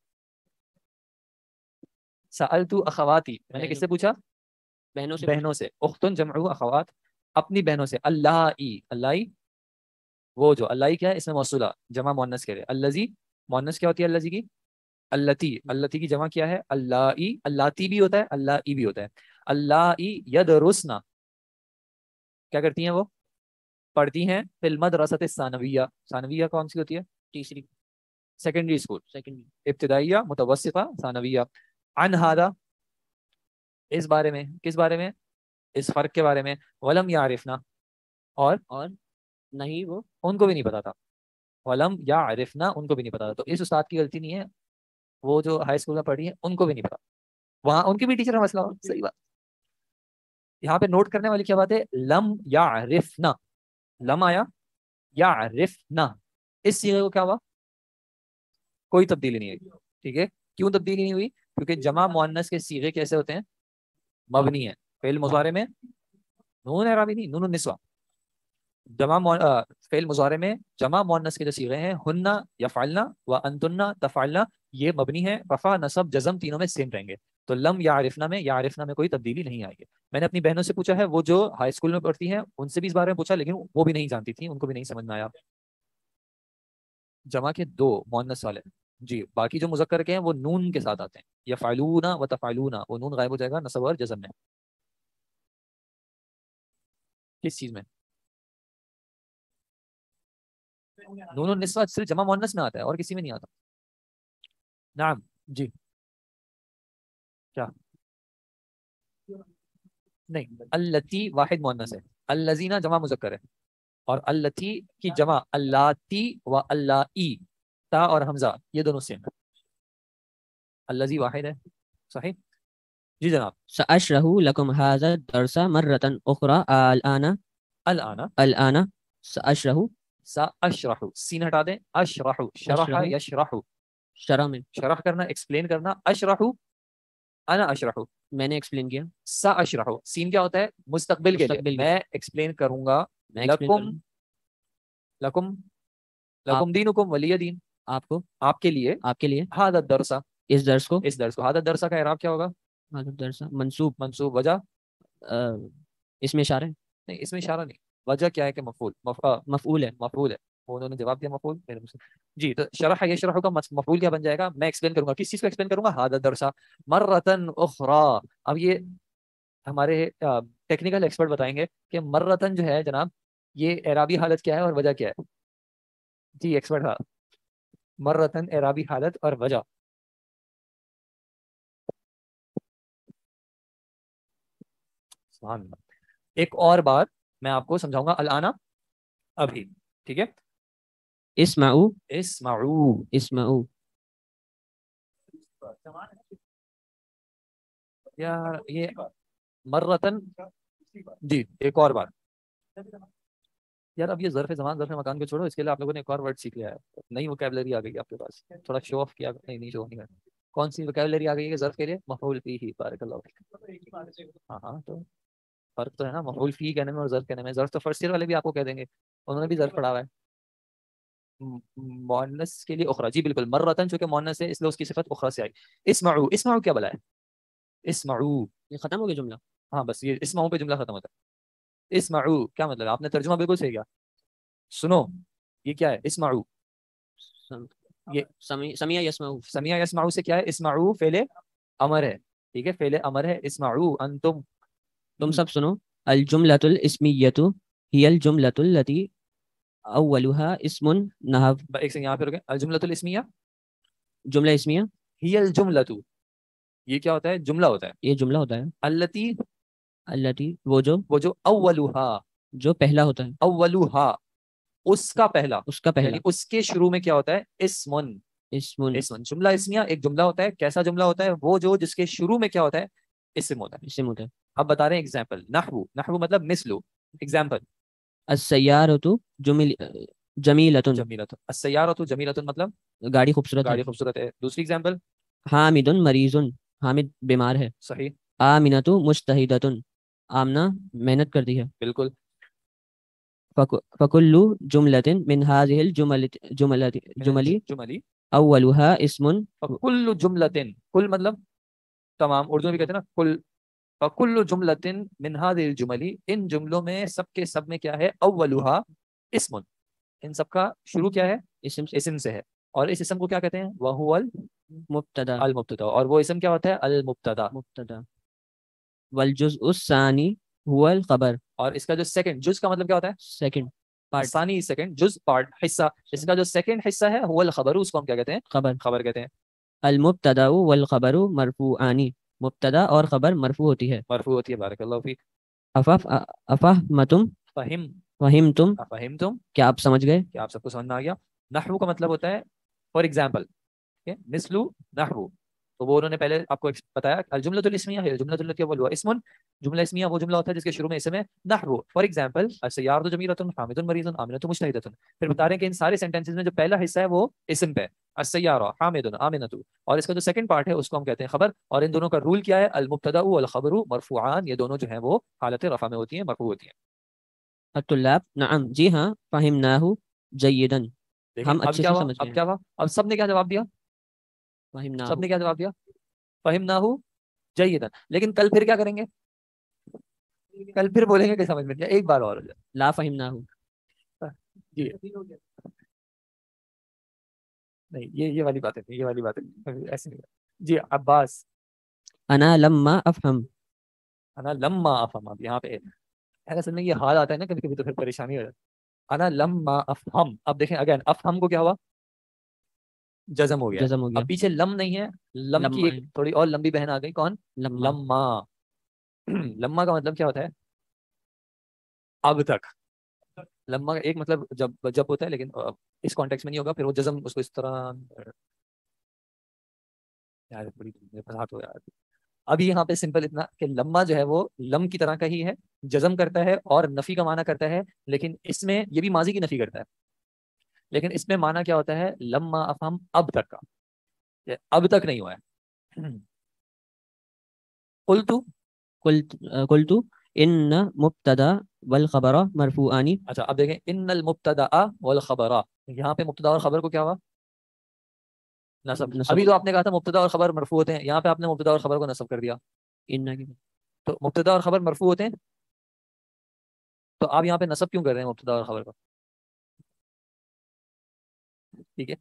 सअल तू अखवाती मैंने किससे पूछा? बहनों से बहनों से। उख्तुन जमउ अखवात अपनी बहनों से। अल्लाह ई अल्लाह वो जो अल्लाह क्या है? इसमें मौसूला जमा मोनस कह रहे हैं अल्लजी मोन्नस क्या होती है अल्लाजी की? अल्लती अल्लती की जमा क्या है? अल्लाह ई अल्लाती भी होता है अल्लाह ई भी होता है। अल्लाह ई यदरुसना क्या करती हैं वो? पढ़ती हैं फिल मदरसत सानविया। सानविया कौन सी होती है? तीसरी। सेकेंडरी स्कूल इब्तदाइया मुतवस्सिता सानविया अन हादा इस बारे में किस बारे में इस फ़र्क के बारे में वलम यारिफना और और नहीं वो उनको भी नहीं पता था वलम या आरिफना उनको भी नहीं पता था तो इस उस्ताद की गलती नहीं है वो जो हाई स्कूल में पढ़ी है उनको भी नहीं पता वहाँ उनकी भी टीचर का मसला सही बात यहाँ पे नोट करने वाली क्या बात है लम या आरिफना लम आया या आरिफना इस सीगे को क्या हुआ कोई तब्दीली नहीं हुई, ठीक है? क्यों तब्दीली नहीं हुई? क्योंकि जमा मुअन्नस के सीगे कैसे होते हैं? मबनी है। फेल मुजारे में नून एराबी नहीं, नून निस्वा। जमा फेल मुजारे में जमा मुअन्नस के जो सीगे हैं, हुन्ना यफालना व अंतुन्ना तफालना, ये मबनी है रफा नसब, जजम तीनों में सेम रहेंगे। तो लम या आरिफना में या आरिफना में कोई तब्दीली नहीं आई है मैंने अपनी बहनों से पूछा है, वो जो हाई स्कूल में पढ़ती हैं, उनसे भी इस बारे में पूछा, लेकिन वो भी नहीं जानती थी, उनको भी नहीं समझ में आया। जमा के दो मोहनस वाले। जी, बाकी जो मुजक्कर के हैं, वो नून के साथ आते हैं। या फालूना व तफालूना, वो नून गायब हो जाएगा नसब और जजम में। किस चीज़ में? नून और निस्वा सिर्फ़ जमा मोहनस में आता है, और किसी में नहीं आता। नाम, जी। क्या? नहीं, अल्लती वाहिद मोहनस है। अल्लजीना जमा मुजक्कर है। और अल्लती की जमा अल्लाती व अल्लाई। ता और हमजा ये दोनों सेम है। अल्लजी वाहिद है सही? जी जनाब। सअशरहु लकुम हाज़ा दरसा मर्रतन उखरा अलआना अल आना। अलआना सअशरहु। सा अशरहु सीन हटा दें। अशरहु। शरह। यशरहु। शरा में। शरह करना एक्सप्लेन करना। अशरहु अना अशरहु। मैंने एक्सप्लेन किया। सा अशरहु सीन क्या होता है? मुस्तकबिल के लिए। मैं एक्सप्लेन करूँगा। लकुम। लकुम। लकुम दीनुकुम वलिय दीन आपको। आपके लिए? आपके लिए। हादत दरसा। इस दर्स को। इस दर्स को। हादत दरसा का इराब क्या होगा? हाज़ा दरसा। मंसूब। मंसूब। वजह? इसमें इशारे। नहीं इसमें इशारा नहीं। वजह क्या है कि मफूल? मफ, मफऊल है। मफूल है। उन्होंने जवाब दिया मफूल। मेरे मुझसे जी तो शरह यशरह का मफूल क्या बन जाएगा? मैं एक्सप्लेन करूँगा। किस चीज़ को एक्सप्लेन करूँगा? हादत दरसा। मर्रतन उखरा। अब ये हमारे टेक्निकल एक्सपर्ट बताएँगे कि मर्रतन जो है जनाब ये एराबी हालत क्या है और वजह क्या है। जी एक्सपर्ट हाँ। मर्रतन एराबी हालत और वजह। एक और बार मैं आपको समझाऊँगा अलाना अभी ठीक है? इस्माऊ। इस्माऊ। इस्माऊ। यार ये मर्रतन जी एक और बार यार अब ये जरफ जमान जरफ मकान को छोड़ो इसके लिए आप लोगों ने एक और वर्ड सीख लिया है। नई वोकेबलरी आ गई है आपके पास। थोड़ा शो ऑफ़ किया नहीं नहीं शो नहीं करना कौन सी वोकेबलरी आ गई है जरफ के लिए? मफूल फ़ी ही फीक। हाँ हाँ तो फ़र्क तो है ना मफूल फ़ी कहने में और जर्फ कहने में। जर्फ तो फ़र्स्ट ईयर वाले भी आपको कह देंगे। उन्होंने भी जरफ पढ़ा हुआ है। मोनस के लिए उखरा। जी बिल्कुल। मर्रतन चूँकि मोनस है इसलिए उसकी सिफत उखरा से आई। इस्माऊ इस्माऊ क्या बला है? इस्माऊ। ये खत्म हो गया जुमला? हाँ बस ये इस्माऊ पे जुमला खत्म होता है। इस्माऊ क्या मतलब? आपने तर्जुमा बिल्कुल सही किया सुनो ये क्या है? इस्माऊ सम, ये- समिया यस्माऊ समिया इस्माऊ से क्या है? इस्माऊ फेले अमर है। ठीक है? फेले अमर है। इस्माऊ अंतुम। तुम सब सुनो। अल जुमलतुल इस्मियतु हियल जुमलतुल लती अव्वलुहा इस्मुन नहव। एक सेकंड यहाँ पे रुके। अल जुमलतुल इस्मिया? जुमला इस्मिया? हियल जुमलतु। ये क्या होता है? जुमला होता है। ये जुमला होता है। अल्लती अल्लती वो जो वो जो अव्वलुहा जो पहला होता है। अव्वलुहा उसका पहला। उसका पहला। उसके शुरू में क्या होता है? इस्मुन। इस्मुन। इस्मुन। जुमला इस्मिया एक जुमला होता है। कैसा जुमला होता है? वो जो जिसके शुरू में क्या होता है? इसम होता है। इसम होता है। अब बता रहे हैं एग्ज़ाम्पल नहवु। नहवु मतलब मिसलु। एग्ज़ाम्पल अस्सय्यारतु जुमिल जमीलतुन। जमीलतुन। अस्सय्यारतु जमीलतुन मतलब? गाड़ी खूबसूरत गाड़ी खूबसूरत है। दूसरी एग्ज़ाम्पल हामिदुन मरीजुन। हामिद बीमार है। सही। आमिनतु मुस्तहिदतुन आमना मेहनत कर दी है। बिल्कुल। फकु- फकुल्लु जुमलतिन मिन हाज़िहिल जुमलति जुमली जुमली। अव्वलुहा इस्मुन। कुल्लु जुमलतिन। कुल मतलब तमाम उर्दू में भी कहते हैं ना कुल कुल्लु जुमलतिन मिन हादिल जुमली। इन जुमलों में सबके सब में क्या है? अव्वलुहा इस्मुन। इन सबका शुरू क्या है? इसम से। इस्म से है। और इस इसम को क्या कहते हैं? वहुवल मुब्तदा। अल मुब्तदा और वो इसम क्या होता है? अल मुब्तदा मुब्तदा। वल जुज़उ सानी हुवल खबर। और इसका जो सेकंड जुज का मतलब क्या होता है? सेकंड पार्ट सानी सेकंड जुज पार्ट हिस्सा। इसका जो सेकंड हिस्सा है हुवल खबर उसको हम क्या कहते हैं? खबर। खबर कहते हैं। अल मुब्तदा वल खबरु मरफूआनी। मुब्तदा और खबर मरफू होती है। मरफू होती है बारकल्लाहु फीक। अफफ अफहमतुम? फहिम। फहिमतुम? फहिम तुम क्या आप समझ गए? क्या आप सबको समझ में आ गया? नहवु का मतलब होता है फॉर एग्ज़ाम्पल मिसलू नहवु। तो वो उन्होंने पहले आपको बताया अल जुमलतुल इस्मिया है जुमलतुल लती अव्वलुहा इस्मुन जुमला इस्मिया वो जुमला होता है जिसके शुरू में इसम है। नहवु फॉर एग्जांपल असयारतु जमीलतुन हामिदुन मरीजुन आमिनतु मुजतहिदतुन फिर बता रहे हैं कि इन सारे सेंटेंसेस में जो पहला हिस्सा है वो इसम पे असयारा हामिदुन आमिनतु। और इसका जो सेकंड पार्ट है उसको हम कहते हैं खबर। और इन दोनों का रूल क्या है? अल मुब्तदा वल खबरु मरफूआन। ये दोनों जो है वो हालत रफा में होती हैं मरफू होती हैं। अतुल्लाब नअम जी हाँ फहिमनाहु जय्यदन। हम अच्छे से समझ अब क्या हुआ? अब सबने क्या जवाब दिया? सबने क्या जवाब दिया? फहिमनाहु जय्यदन लेकिन कल फिर क्या करेंगे? कल फिर बोलेंगे कि समझ में एक बार और हो जाए। ला फहिमनाहु जी। नहीं ये ये वाली बात है ये वाली बात है ऐसे नहीं जी अब्बास। अना लम्मा अफहम। अना लम्मा अफहम अब यहाँ पे है असल में ये हाल आता है ना कभी कभी तो फिर परेशानी हो जाती है। अना लम्मा अफहम। अब देखें अगेन अफहम को क्या हुआ? जजम हो गया। जज़म हो गया। अब पीछे लम नहीं है। लम की एक थोड़ी और लंबी बहन आ गई। कौन? लम्मा। लम्मा। लम्मा का मतलब क्या होता है? अब तक। लम्मा का एक मतलब जब जब होता है लेकिन इस कॉन्टेक्स्ट में नहीं होगा फिर वो जजम उसको इस तरह यार बड़ी हो यार अभी यहाँ पे सिंपल इतना कि लम्मा जो है वो लम की तरह का ही है। जजम करता है और नफी का माना करता है लेकिन इसमें ये भी माजी की नफी करता है। लेकिन इसमें माना क्या होता है? लम्मा अफहम अब तक का। अब तक नहीं हुआ है। कुल कुल्त कुल्तु इन्न मुब्तदा वल खबरा मरफूआनी। अच्छा अब देखें इन्नल मुब्तदा वल खबरा। यहाँ पे मुब्तदा और खबर को क्या हुआ? नसब। नसब। अभी तो आपने कहा था मुब्तदा और खबर मरफू होते हैं। यहाँ पे आपने मुब्तदा और खबर को नसब कर दिया। इन्ना की तो मुब्तदा और खबर मरफू होते हैं? तो आप यहाँ पे नसब क्यों कर रहे हैं मुब्तदा और खबर को? ठीक है?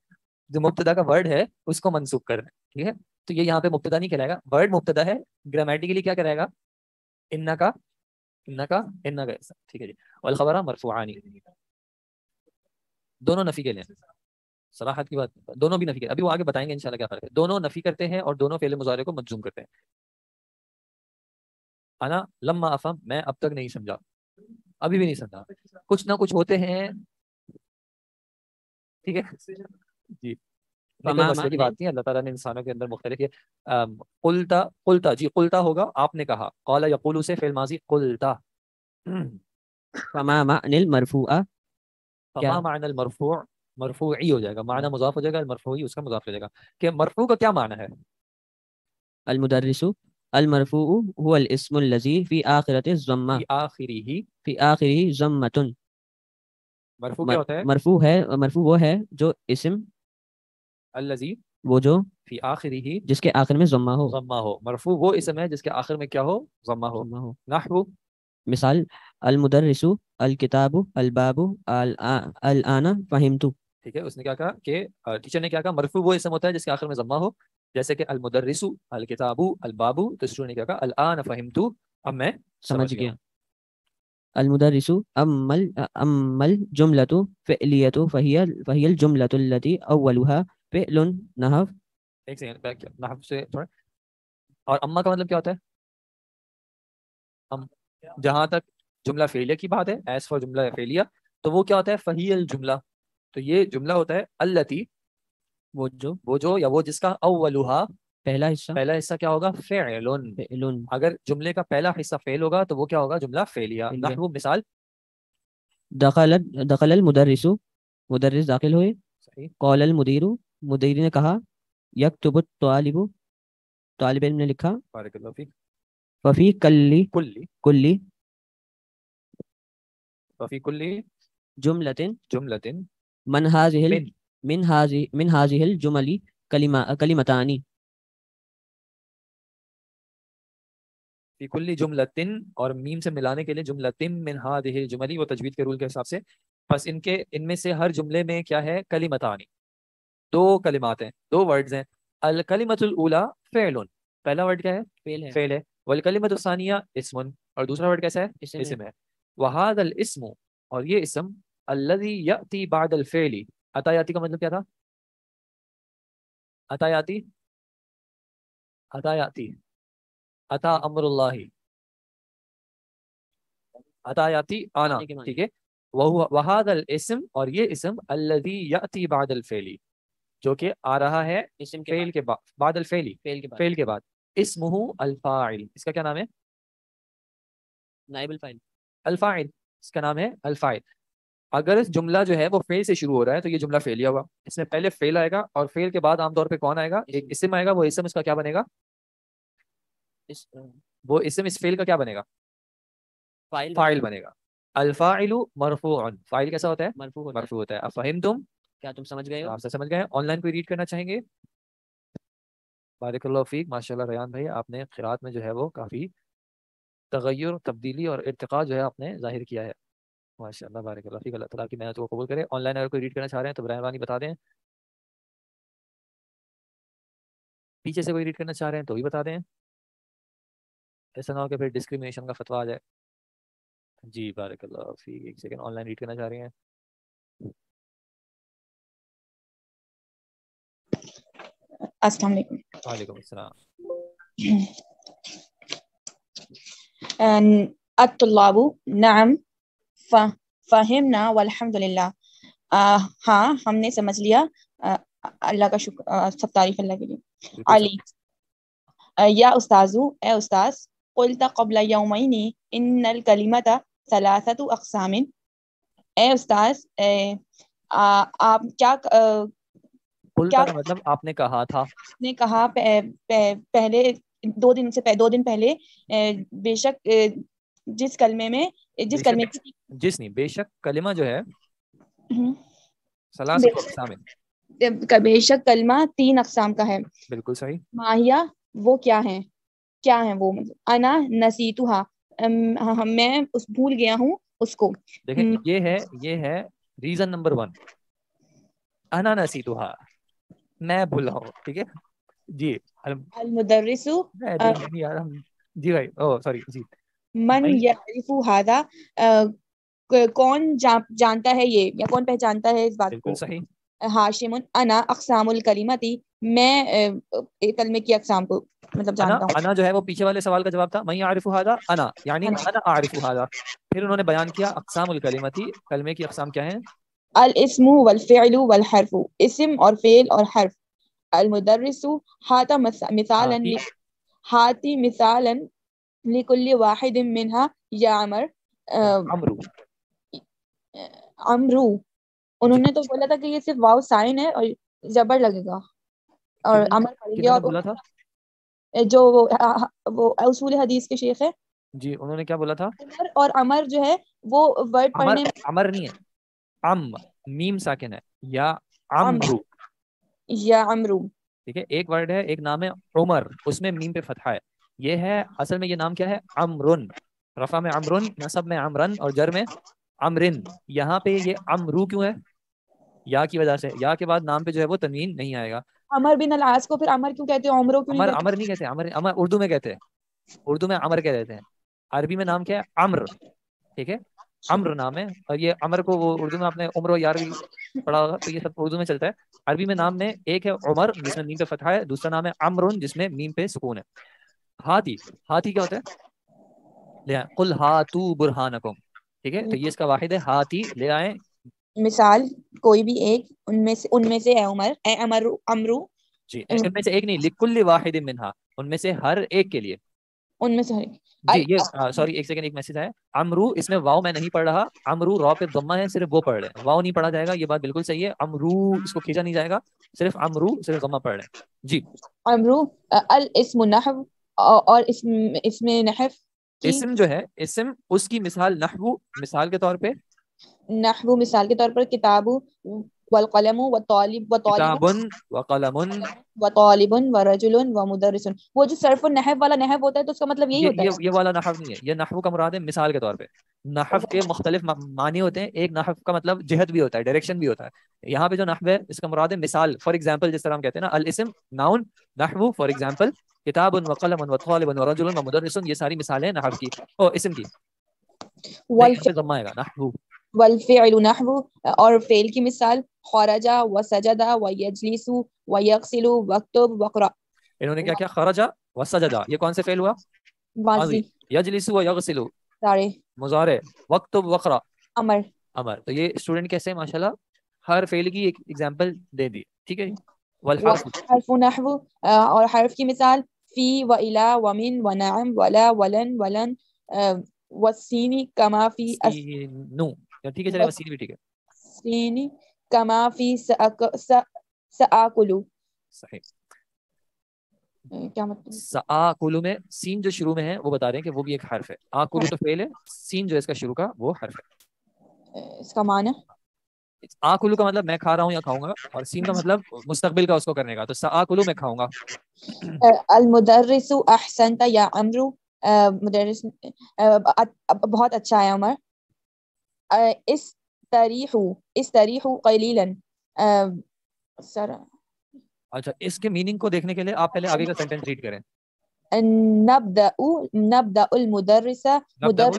जो मुब्तदा का वर्ड है, उसको मनसूख कर रहे हैं, ठीक है? तो ये यहाँ पे मुब्तदा नहीं कहलाएगा। वर्ड मुब्तदा है ग्रामेटिकली क्या कराएगा इन्ना का इन्ना का इन्ना का ऐसा, ठीक है जी? वल खबरा मरफूआनी। दोनों नफी के लिए। सराहत की बात दोनों भी नफी करते अभी वो आगे बताएँगे, इंशाल्लाह क्या फ़र्क है। दोनों नफी करते हैं और दोनों फेले मुजारे को मजूम करते हैं। अना लम्मा अफम मैं अब तक नहीं समझा। अभी भी नहीं समझा। कुछ ना कुछ होते हैं ठीक है। जी। मसले की बात नहीं अल्लाह ताला ने इंसानों के अंदर मुख्तलिफ़ ये कुलता कुलता जी कुलता होगा आपने कहा। कौला यकुलू से फेल माजी कुलता। मरफूआ। मरफू मरफूई हो जाएगा माना मुजाफ हो जाएगा मरफूई उसका मुजाफ हो जाएगा। कि मरफू का क्या माना है? अल मुदर्रिसु अल मरफूउ हुवा अल इस्मु लजी फ़ी आखिरति ज़म्मा कि आखिरी ही फ़ी आखिरी ज़म्मतुन मरफू क्या होता है? मरफू है मरफू वो है जो इस्म अल्लजी वो जो फ़ी आखिरी ही जिसके आखिर में ज़म्मा हो। जम्मा हो। मरफू वो इसम है जिसके आखिर में क्या हो? जम्मा हो। ज़म्मा हो। नहवु मिसाल अल मुदर्रिसु अल किताबु अल बाबु अल अल आना फहिमतु। ठीक है उसने क्या कहा कि टीचर ने क्या कहा? मरफू वो इसम होता है जिसके आखिर में जम्मा हो। जैसे कि अल मुदर्रिसु अल किताबु अल बाबू तो स्टूडेंट ने क्या कहा? अल आन फहिमतु। अब मैं समझ गया। मुदर्रिसु अम्मल अम्मल जुमलतु फ़िअलियतु फहिय फहियल जुमलतु लती अव्वलुहा फ़िअलुन नहव एक सेकंड बैक नहव से थोड़ा और अम्मा का मतलब क्या होता है हम जहाँ तक जुमला फेलिया की बात है एज फॉर जुमला फेलिया तो वो क्या होता है फहील जुमला तो ये जुमला होता है अल्लती वो जो वो जो या वो जिसका अव्वलुहा पहला हिस्सा? पहला हिस्सा क्या होगा? फ़िअलुन फ़िअलुन अगर जुमले का पहला हिस्सा फेल होगा तो वो क्या होगा? जुमला फेलिया। नहवु मिसाल। दखल दखल अल मुदर्रिसु। मुदर्रिस दाखिल हुए कौल अल मुदीरु। मुदीर ने कहा यक्तुबु तालिबु तालिब इल्म ने लिखा। वफी कल्ली। कुल्ली। कुल्ली। वफी कुल्ली। जुमलतिन। जुमलतिन। मन हाजिहिल मिन। हाजि मिन हाजिहिल जुमली कलिमा कलिमतानी। फ़ी कुल्ली जुमलतिन और मीम से मिलाने के लिए जुमलतिन मिन हादिहि जुमली वो तजवीद के रूल के हिसाब से। बस इनके इनमें से हर जुमले में क्या है? कलिमतानी। दो कलिमात हैं दो वर्ड्स हैं। अल कलिमतुल उला फ़िअलुन पहला वर्ड क्या है? फेल है। फेल है। वल कलिमतुस सानिया इस्मुन। और दूसरा वर्ड कैसा है? इसम है। है। वहादल इस्मु। और ये इसम अल्लज़ी यअती बादल फ़ेली। अतायाती का मतलब क्या था? अतायाती? अतायाती। अता अमरुल्लाही। अतायाती आना। ठीक है वह वहादल इसम और ये इसम अल्लदी याती बादल फेली जो कि आ रहा है इसम के फेल के बाद बादल फेली फेल के बाद। फेल के बाद। इसमुहु अल्फाइल इसका क्या नाम है? नाइबल फ़ाइल। अल्फाइल इसका नाम है अल्फाइल। अगर इस जुमला जो है वो फेल से शुरू हो रहा है तो ये जुमला फेलिया हुआ। इसमें पहले फेल आएगा और फेल के बाद आमतौर पे कौन आएगा? एक इसम आएगा वो इसम इसका क्या बनेगा? इस वो इसम इस फेल का क्या बनेगा? फ़ाइल फ़ाइल बनेगा। अल्फाइलु मरफूउन फ़ाइल कैसा होता है? मरफू होता मरफू होता है। अब फहिम तुम क्या तुम समझ गए हो? आपसे समझ गए ऑनलाइन कोई रीड करना चाहेंगे? बारिकल्लाह फीक। माशाल्लाह रयान भाई आपने क़िरात में जो है वो काफ़ी तगैर तब्दीली और इर्तिका जो है आपने ज़ाहिर किया है। माशाल्लाह बारिकल्लाह फीक। अल्लाह ताला की मेहनत को कबूल करे। ऑनलाइन अगर कोई रीड करना चाह रहे हैं तो मेहरबानी बता दें। पीछे से कोई रीड करना चाह रहे हैं तो भी बता दें। ऐसा ना हो कि फिर डिस्क्रिमिनेशन का फतवा आ जाए। जी बारिकल्लाह फीक एक सेकंड ऑनलाइन रीड करना चाह रहे हैं। अस्सलाम वालेकुम वालेकुम अस्सलाम। अन- नाम फ- फहिमना वल्हम्दुलिल्लाह। हाँ हमने समझ लिया। अल्लाह का शुक्र सब तारीफ़ अल्लाह के लिए। अली या उस्ताजु ए उस्ताज क़ुल्त क़ब्ल यौमैनि इन्नल कलिमता सलासतु अक़सामिन ए उस्ताज आप क्या आ, क्या- मतलब आपने कहा था ने कहा पह, पह, पहले दो दिन से पह, दो दिन पहले ए, बेशक ए, जिस कलमे में जिस कलमे की जिस नहीं बेशक कलिमा जो है बेशक कलमा तीन अकसाम का है बिल्कुल सही माहिया वो क्या है क्या है वो? मतलब अना नसीतुहा अम, हाँ, मैं उस भूल गया हूँ उसको। देखें हम्म। ये है ये है रीजन नंबर वन अना नसीतुहा मैं भूला हूँ ठीक है? जी अल- अल मुदर्रिसु मैं देख नहीं यार हम जी भाई ओ सॉरी जी। मन। यरिफु हादा कौन जा, जानता है ये या कौन पहचानता है इस बात को? सही। हाशिमुन अना अकसामुल कलिमती। मैं कलमे की अकसाम को मतलब जानता हूँ। अना जो है वो पीछे वाले सवाल का जवाब था। मैं आरिफु हादा अना यानी अना। अना आरिफु हादा। फिर उन्होंने बयान किया अक़सामुल कलिमती। कलमे की अक़साम क्या है? अल इस्मु वल फ़िअलु वल हर्फु। इस्म और फ़ेल और हर्फ। अल मुदर्रिसु हाता मस- मिसालन हाती। मिसालन लिकुल्लि वाहिदिन मिनहा या अमर अमरू। अमरू। उन्होंने तो बोला था कि ये सिर्फ़ वाव साइन है और जबर लगेगा। और अमर पढ़ेंगे और बोला था? जो वो वो उसूल हदीस के शेख है। जी उन्होंने क्या बोला था? अमर और अमर जो है वो वर्ड पढ़ने में अमर नहीं है। अम मीम साकिन है या अमरू। या अमरू। ठीक है एक वर्ड है एक नाम है उमर उसमें मीम पे फतहा है। ये है असल में ये नाम क्या है? अमरुन। रफा में अमरुन नसब में अमरन और जर में अमरिन। यहाँ पे ये अमरू क्यों है? या की वजह से या के बाद नाम पे जो है वो तनवीन नहीं आएगा। अमर बिन अलास को फिर अमर क्यों कहते हैं? उमरो क्यों अमर अमर नहीं कहते अमर अमर उर्दू में कहते हैं। उर्दू में अमर कह देते हैं। अरबी में नाम क्या है? अम्र ठीक है? अम्र नाम है और ये अमर को वो उर्दू में आपने उम्र यार भी पढ़ा होगा तो ये सब उर्दू में चलता है। अरबी में नाम में एक है उमर जिसमें मीम पे फतहा है दूसरा नाम है अमरुन जिसमें मीम पे सुकून है। हाथी हाथी क्या होता है? ले आए कुल हातू बुरहानकुम ठीक है? तो ये इसका वाहिद है हाथी ले आए मिसाल कोई भी एक उनमें से उनमें से है उमर ए अमर अमरू। जी। इनमें से एक नहीं लिकुल्ली वाहिद मिनहा उनमें से हर एक के लिए। उनमें से हर- जी ये सॉरी एक सेकंड एक मैसेज आया। अमरू इसमें वाव मैं नहीं पढ़ रहा अमरू रॉ पे दम्मा है सिर्फ़ वो पढ़ रहे हैं। वाव नहीं पढ़ा जाएगा ये बात बिल्कुल सही है। अमरू इसको खींचा नहीं जाएगा सिर्फ़ अमरू सिर्फ़ दम्मा पढ़ रहे हैं। जी। अमरू अल इस्मु नहव और इसमें इसमें नहव इस्म जो है इस्म उसकी मिसाल नहवु मिसाल के तौर पे नहवु मिसाल के तौर पर किताबु वल कलमु व तालिब व तालिबु किताबुन व कलमुन। व तालिबुन व रजुलुन व मुदर्रिसुन। वो जो सर्फ नहव वाला नहव होता है तो उसका मतलब यही ये होता ये है। ये वाला नहव नहीं है। ये नहव का मुराद है मिसाल के तौर पे। नहव के मुख्तलिफ़ मानी होते हैं। एक नहव का मतलब जहत भी होता है डायरेक्शन भी होता है। यहाँ पे जो नहव है इसका मुराद है मिसाल। फॉर एग्ज़ाम्पल जिस तरह हम कहते हैं ना अल इस्म नाउन नहवु फॉर एग्ज़ाम्पल किताबुन व कलमुन व तालिबुन व रजुलुन व मुदर्रिसुन ये सारी मिसालें नहव की ओ इस्म की। वल आएगा नहवु। वल फ़िअलु नहवु और फेल की मिसाल खरजा व सजदा व यजलिसु व यगसिलु वक्तुब वक़रा इन्होंने क्या किया खरजा व सजदा ये कौन से फेल हुआ माजी यजलिसु व यगसिलु सारे मुजारे वक्तुब वक्रा अमर अमर तो ये स्टूडेंट कैसे माशाल्लाह हर फेल की एक एग्जांपल दे दी ठीक है हर्फ नहव और हर्फ की मिसाल फ़ी व इला व मिन व नअम वला वलन वलन वसीनी कमा फ़ी ठीक है चले वसीन भी ठीक है। अस्सीनी कमा फ़ी सअक सही। क्या मतलब? सआकुलु में सीन जो शुरू में है वो बता रहे हैं कि वो भी एक हर्फ है। आकुलु तो फेल है सीन जो इसका शुरू का वो हर्फ है। इसका माना? आकुलु का मतलब मैं खा रहा हूँ या खाऊँगा और सीन का मतलब मुस्तकबिल का उसको करने का तो सआकुलु मैं खाऊँगा। अल मुदर्रिसु अहसनत या अमरु मुदर्रिस बहुत अच्छा है उमर। अ, इस तरीहु इस तरीहु कलीलन अ, सर अच्छा इसके मीनिंग को देखने के लिए आप पहले आगे का सेंटेंस रीड करें नब्दअ नब्दअल मुदर्रिसा नब्दअुल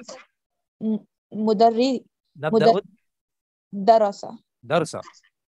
मुदर्रिस मुदर्रि नब्दअ दरसा दरसा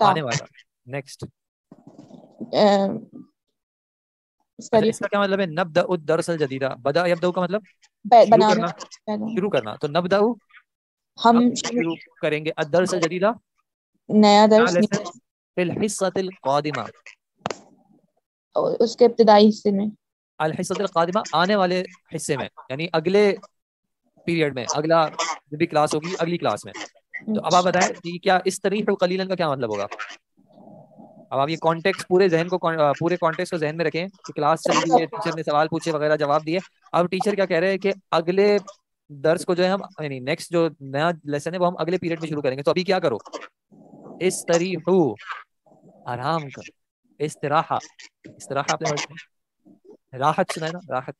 ता आने वाला नेक्स्ट अ, अच्छा इसका क्या मतलब है? नब्दअ दरसल जदीदा। बदा यब्दअ का मतलब? शुरू बनाना करना। शुरू करना। तो नब्दअ हम शुरू करेंगे। अदरसल जदीदा? नया दर्स फिल हिस्सतिल कादिमा। उसके इब्तदाई हिस्से में। अल हिस्सतिल कादिमा आने वाले हिस्से में यानी अगले पीरियड में अगला जो भी क्लास होगी अगली क्लास में। तो अब आप बताएँ कि क्या इस तरीके कलीलन का क्या मतलब होगा? अब आप ये कॉन्टेक्स्ट पूरे जहन को पूरे कॉन्टेक्स्ट को जहन में रखें कि क्लास चल रही है टीचर ने सवाल पूछे वगैरह, जवाब दिए। अब टीचर क्या कह रहे हैं कि अगले दर्स को जो है हम यानी नेक्स्ट जो नया लेसन है वो हम अगले पीरियड में शुरू करेंगे। तो अभी क्या करो? इस तरीहू आराम कर। इस्तराहा इस्तराहा आपने? राहत सुना है ना? राहत।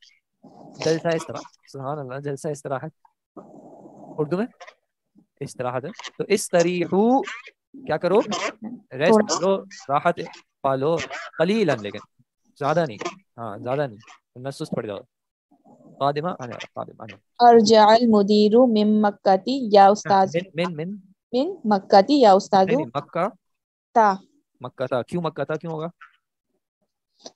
जलसा इस्तराह। सुभान अल्लाह जलसा इस्तराहत उर्दू में? इस्तराहत है। तो इस तरीहू क्या करो? रेस्ट करो राहत पालो कलीलन लेकिन। ज़्यादा नहीं। हाँ ज़्यादा नहीं। वरना सुस्त पड़ जाओ आने आने अर्जअल मुदीरु मिन मक्कती या वाला। उस्ताज मिन मिन मिन। मिन मक्कती या नहीं मक्का। ता। मक्का था। क्यों मक्का था? क्यों होगा?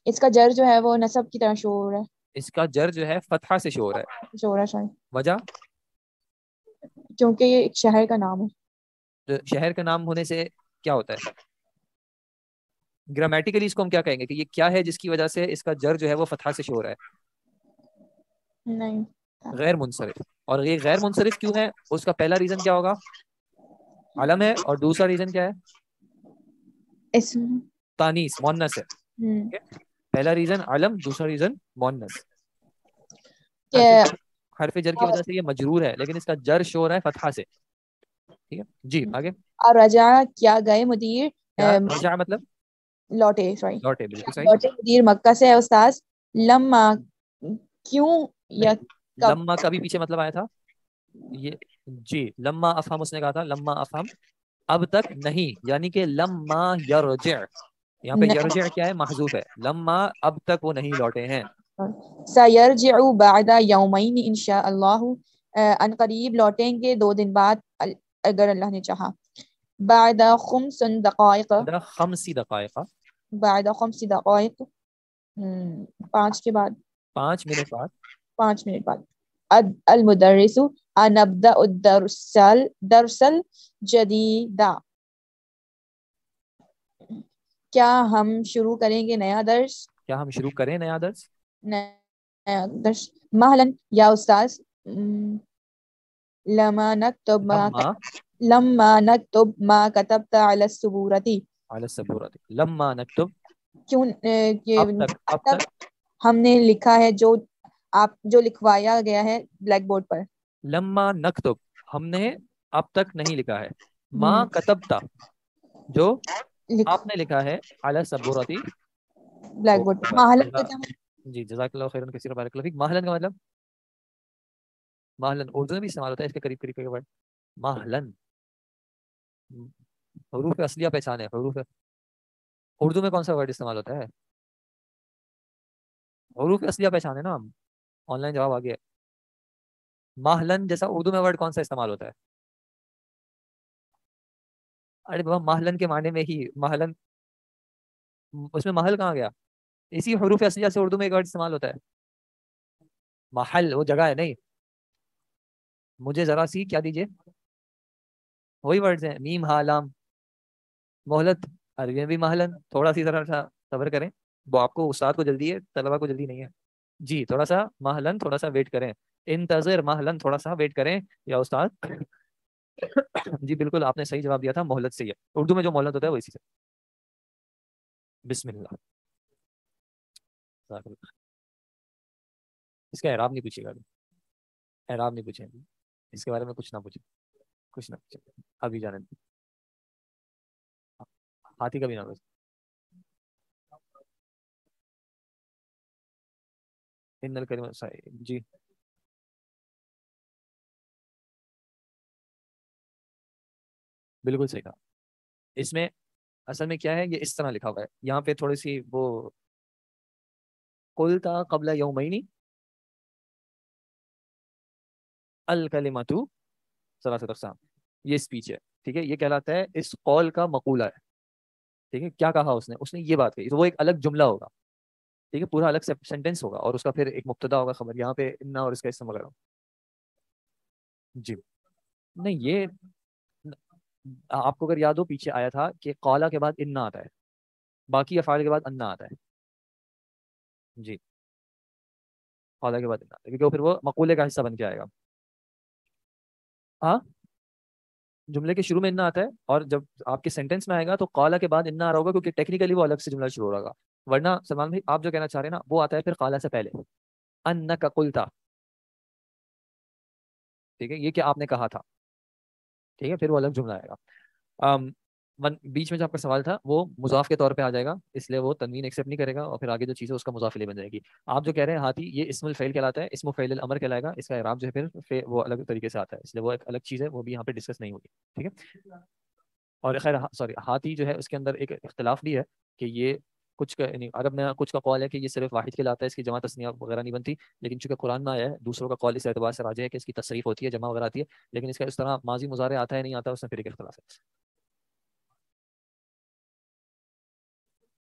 इसका जर जो है वो नसब की तरह शो हो। रहा है इसका जर जो है फतहा से शो हो। रहा है शायद वजह? क्योंकि ये एक शहर का नाम है। तो शहर का नाम होने से क्या होता है? ग्रामेटिकली इसको हम क्या कहेंगे कि ये क्या है जिसकी वजह से इसका जर जो है वो फतहा से शोर है नहीं। गैर मुनसरिफ और ये गैर मुनसरिफ क्यों है? उसका पहला रीजन क्या होगा? अलम है और दूसरा रीजन क्या है? तानीस मोन्नस है। हम्म, पहला रीजन अलम दूसरा रीजन मोन्नस। कि हरफ जर की वजह से ये मजरूर है लेकिन इसका जर शोर है फतहा से। ठीक है? जी आगे। रजा क्या गए मुदीर? रजा मतलब? लौटे सॉरी लौटे बिल्कुल सही। लौटे मुदीर मक्का से है उस्ताज लम्मा क्यों या कब? लम्मा का भी पीछे मतलब आया था? ये जी लम्मा अफहम उसने कहा था लम्मा अफहम। अब तक नहीं यानी कि लम्मा यरज। यहाँ पे यरज क्या है? महजूफ है। लम्मा अब तक वो नहीं लौटे हैं। सयरजिउ बादा यौमैन इंशाअल्लाह। अन करीब लौटेंगे दो दिन बाद अगर अल्लाह ने चाहा। बादा खुमसन दकाइक। खमसी दकाइका। बादा खुमसी दकाइक। हम्म, पाँच के बाद। पाँच मिनट बाद। पाँच मिनट बाद। अल मुदर्रिसु अनबदा दरसल दरसल जदीदा। क्या हम शुरू करेंगे नया दर्स? क्या हम शुरू करें नया दर्स? नया दर्स। महलन या उस्ताज लमा नक्तब मा लम्मा लम्मा नक्तब मा कतबता अला सुबूरती। अला सबूरत। लम्मा क्यों अब तक अब तक तक? हमने लिखा है जो आप जो लिखवाया गया है ब्लैक बोर्ड पर। लम्मा नक्तुब। हमने अब तक नहीं लिखा है। माँ हम्म, कतबता। जो लिख आपने लिखा है अला सबूरती। ब्लैक बोर्ड पर महलन का क्या मतलब? जी जजाकल्लाह खैरन कसीर बारक फीक। महलन का मतलब? महलन, उर्दू में भी इस्तेमाल होता है इसके करीब करीब के वर्ड। महलन। हरूफ असलिया पहचान है, हरूफ। उर्दू में कौन सा वर्ड इस्तेमाल होता है? हरूफ असलिया पहचान है ना, ऑनलाइन जवाब आ गया। महलन जैसा उर्दू में वर्ड कौन सा इस्तेमाल होता है? अरे बाबा, महलन के माने में ही, महलन। उसमें महल कहाँ गया? इसी हरूफ असलिया से उर्दू में एक वर्ड इस्तेमाल होता है। महल, वो जगह है, नहीं? मुझे जरा सी क्या दीजिए? वही वर्ड्स हैं, मीम, हालाम, मोहलत अरबी में भी महलन, थोड़ा सी जरा सा सबर करें। वो आपको उस्ताद को जल्दी है, तलबा को जल्दी नहीं है। जी, थोड़ा सा महलन, थोड़ा सा वेट करें। इंतजर, महलन, थोड़ा सा वेट करें, या उस्ताद? जी, बिल्कुल, आपने सही जवाब दिया था, मोहलत से ही उर्दू में जो मोहलत होता है, वो इसी से। बिस्मिल्लाह। इसका एराब नहीं पूछेगा अभी। एराब नहीं पूछेंगे। इसके बारे में कुछ ना पूछे। कुछ ना पूछे। अभी जाने हाथी का भी है। इन्नल करीम जी। बिल्कुल सही कहा। इसमें असल में क्या है, ये इस तरह लिखा हुआ है। यहाँ पे थोड़ी सी वो, कुल था कबला यौमैनी अल कलिमतु सलासत अक़साम। ये स्पीच है, ठीक है? ये कहलाता है, इस कौल का मकूला है। ठीक है? क्या कहा उसने? उसने ये बात कही तो वो एक अलग जुमला होगा। ठीक है? पूरा अलग सेंटेंस होगा और उसका फिर एक मुक्तदा होगा खबर। यहाँ पे इन्ना और इसका इस्तेमाल करो। जी। नहीं, ये आपको अगर याद हो, पीछे आया था कि कौला के बाद इन्ना आता है। बाकी अफाल के बाद अन्ना आता है। जी। कौला के बाद इन्ना आता है, क्योंकि फिर वो मकूले का हिस्सा बन के आएगा। हाँ जुमले के शुरू में इन्ना आता है, और जब आपके सेंटेंस में आएगा तो काला के बाद इन्ना आ रहा होगा, क्योंकि टेक्निकली वो अलग से जुमला शुरू हो रहा होगा। वरना, सलमान भाई, आप जो कहना चाह रहे हैं ना, वो आता है फिर काला से पहले। अन्न का कुलता। ठीक है, ये क्या आपने कहा था? ठीक है, फिर वो अलग जुमला आएगा। वन, बीच में जो आपका सवाल था, वो मुजाफ के तौर पे आ जाएगा, इसलिए वो तनवीन एक्सेप्ट नहीं करेगा और फिर आगे जो चीज़ है, उसका मुजाफिले बन जाएगी। आप जो कह रहे हैं, हाथी, ये इसमुल फेल कहलाता है, इसमो फेल अमर कहलाएगा, इसका इराब जो है फिर वो अलग तरीके से आता है, इसलिए वो एक अलग चीज़ है, वो भी यहाँ पे डिस्कस नहीं होगी, ठीक है? और खैर सॉरी हाथी जो है, उसके अंदर एक इख्तलाफ भी है कि ये कुछ का अरब में, कुछ का कॉल है कि ये सिर्फ़ वाहिद के लाता है, इसकी जमा तस्निया वगैरह नहीं बनती, लेकिन चूँकि कुरान में आया है, दूसरों का कॉल इस एतबार से राजे है कि इसकी तशरीफ़ होती है, जमा वगैरह आती है, लेकिन इसका इस तरह माजी मुजारे आता है, नहीं आता, उसमें फिर एक अख्तलाफ है।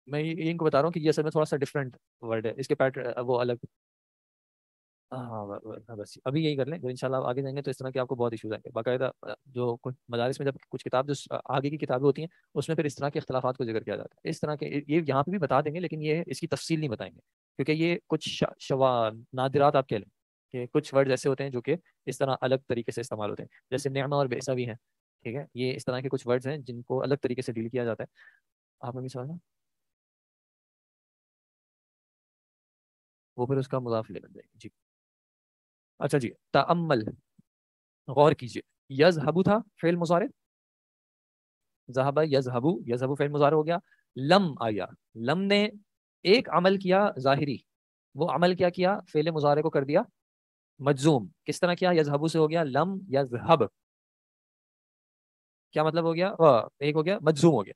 मैं ये इनको बता रहा हूँ कि ये असल में थोड़ा सा डिफरेंट वर्ड है। इसके पैटर्न वो अलग। हाँ बस, अभी यही कर लें। इंशाल्लाह आगे जाएँगे तो इस तरह के आपको बहुत इशूज आएँगे। बाकायदा जो कुछ मदारस में जब कुछ किताब, जो आगे की किताबें होती हैं, उसमें फिर इस तरह के अख्तलाफा को ज़िक्र किया जाता है। इस तरह के, ये यहाँ पे भी बता देंगे, लेकिन ये इसकी तफसील नहीं बताएँगे। क्योंकि ये कुछ शवा नादिरात आप कह लें कि कुछ वर्ड ऐसे होते हैं जो कि इस तरह अलग तरीके से इस्तेमाल होते हैं। जैसे नमा और बेसा भी हैं, ठीक है? ये इस तरह के कुछ वर्ड्स हैं जिनको अलग तरीके से डील किया जाता है। आपने भी सवाल वो फिर उसका मुजाफ ले बन जाएगी। जी। अच्छा जी तमल गौर कीजिए। यज हबू था फेल मुजारे यज हबू यज हबू फेल मुजारे हो गया। लम आया। लम ने एक अमल किया जाहिरी। वो अमल क्या किया? फेल मुजारे को कर दिया। मजूम किस तरह किया? यजहबु से हो गया। लम यजहब। क्या मतलब हो गया? एक हो गया मजूम हो गया।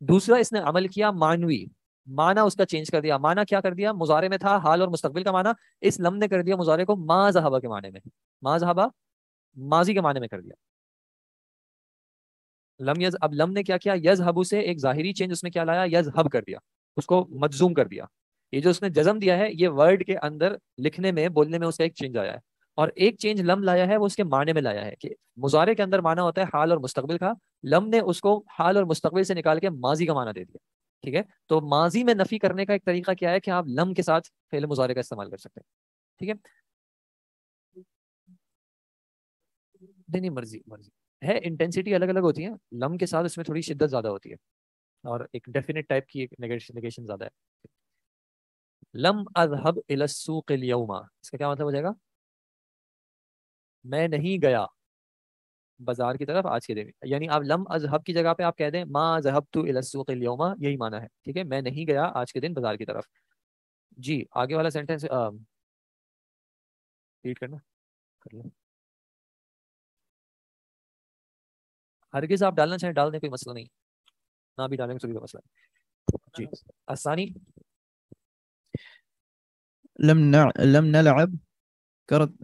दूसरा इसने अमल किया मानवी। माना उसका चेंज कर दिया। माना क्या कर दिया? मुजारे में था, हाल और मुस्तबिल का माना। इस लम ने कर दिया मुजारे को मा जहाबा के माने में। मा जहाबा माजी के माने में कर दिया। लम यज, अब लम ने क्या किया? यज हबू से एक जाहिरी चेंज उसमें क्या लाया? यज हब कर दिया। उसको मजजूम कर दिया। ये जो उसने जजम दिया है, ये वर्ड के अंदर लिखने में, बोलने में उसका एक चेंज आया है। और एक चेंज लम लाया है, वो उसके माने में लाया है कि मुजारे के अंदर माना होता है हाल और मुस्तबिल का। लम ने उसको हाल और मुस्तबिल से निकाल के माजी का माना दे दिया। ठीक है? तो माजी में नफी करने का एक तरीका क्या है कि आप लम के साथ फेल मुजारे का इस्तेमाल कर सकते हैं। ठीक है? नहीं मर्ज़ी मर्ज़ी। है इंटेंसिटी अलग अलग होती है, लम के साथ इसमें थोड़ी शिद्दत ज़्यादा होती है। और एक डेफिनेट टाइप की एक नेगेशन ज़्यादा है। लम अजहब इसका क्या मतलब हो जाएगा? मैं नहीं गया। बाज़ार की तरफ़ आज के दिन। यानी आप लम अजहब की जगह पे आप कह दें माँ जहब तो इलसूक़मा यही माना है। ठीक है? मैं नहीं गया आज के दिन बाज़ार की तरफ़। जी आगे वाला सेंटेंस रीड करना। कर लो। हरगिज आप डालना चाहें डाल दें कोई मसला नहीं। ना भी डालेंगे तो भी कोई मसला नहीं। जी आसानी। लम न लम नलअब करत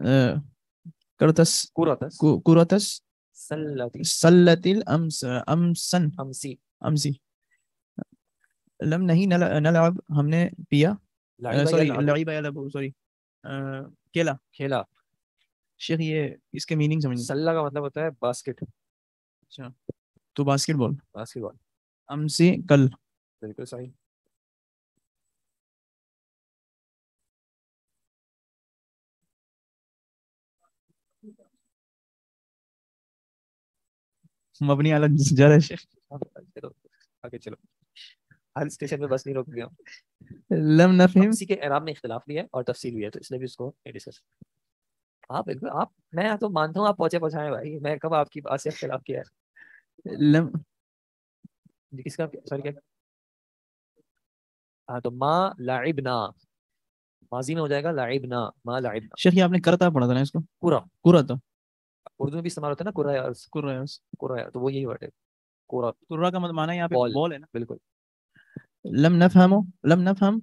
करतस। कुरतस। कुरतस। सल्लतिल अम्स अमसन। अमसी। अमसी। लम नहीं हमने पिया। सॉरी सॉरी खेला शेख ये इसके मीनिंग समझ सल्ला का मतलब होता है बास्केट अच्छा तो बास्केटबॉल बास्केटबॉल अमसी कल। बिल्कुल सही। मबनी अला जरा हाँ, आगे चलो। हर स्टेशन में बस नहीं रोक गया। लम नफहिम इसी के एराब में इख्तिलाफ भी है और तफसील भी है तो इसलिए भी उसको डिस्कस आप बिल्कुल आप मैं तो मानता हूँ आप पहुँचे पहुँचाए भाई। मैं कब आपकी बात से इख्तिलाफ किया है। लम। किसका सॉरी क्या? हाँ तो माँ लाइबना माजी में हो जाएगा लाइबना माँ लाइबना शेख आपने करता पढ़ा था ना इसको? कुरा कुरा था उर्दू में भी इस्तेमाल होता है ना कुरा या अर्स, कुरा है उस- कुरा या तो वो यही वर्ड है कुरा कुरा का मतलब माना यहाँ पे बॉल। बॉल है ना बिल्कुल लम नफहमो लम नफहम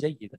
जयद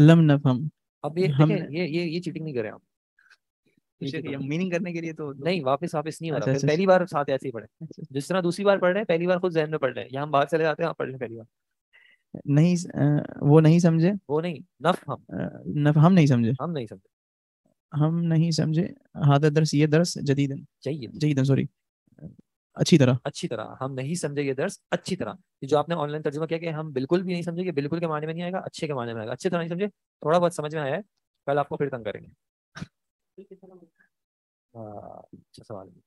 लम नफहम अब ये हम- देखें ये ये ये चीटिंग नहीं कर रहे आप ये शेख cheating ये नहीं। मीनिंग करने के लिए तो नहीं वापस वापस नहीं हो अच्छा, रहा अच्छा, फिर पहली बार साथ ऐसे ही पढ़े जिस तरह दूसरी बार पढ़ रहे हैं पहली बार खुद जहन में पढ़ रहे हैं यहाँ हम बाहर चले जाते हैं आप पढ़ लें पहली बार नहीं वो नहीं समझे? वो नहीं नफहम नफहम नहीं समझे। हम नहीं समझे। हम नहीं समझे। हादा दर्स ये दर्स जदीदन। तो। जयीदन सॉरी अच्छी तरह। अच्छी तरह। हम नहीं समझे ये दर्स अच्छी तरह। जो आपने ऑनलाइन तर्जुमा किया कि हम बिल्कुल भी नहीं समझे कि बिल्कुल के माने में नहीं आएगा अच्छे के माने में आएगा। अच्छी तरह नहीं समझे थोड़ा बहुत समझ में आया है कल आपको फिर तंग करेंगे। अच्छा सवाल है।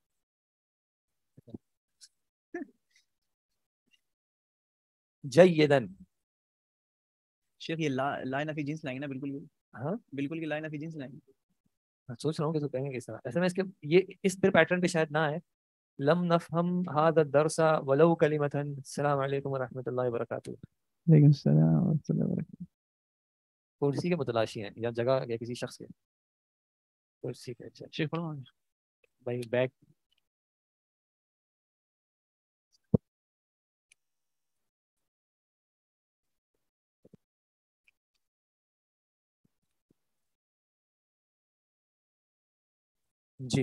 जयदन शेख ये लाइन ऑफ़ जिंस लाएँगे ना? बिल्कुल भी। हाँ। बिल्कुल की लाइन ऑफ़ जिंस लाएँगे। मैं सोच रहा हूँ कि तो कहेंगे किस तरह। ऐसे में इसके ये इस फिर पैटर्न पे शायद ना है लम नफहम हादा दरसा वलौ कलिमतन अस्सलाम वालेकुम व रहमतुल्लाहि व बरकातहू। लेकिन सलाम व रहमतुल्लाहि व बरकातहू। कुर्सी के मुतलाशी हैं या जगह या किसी शख्स के। कुर्सी के अच्छा। शेख पढ़ो भाई बैग जी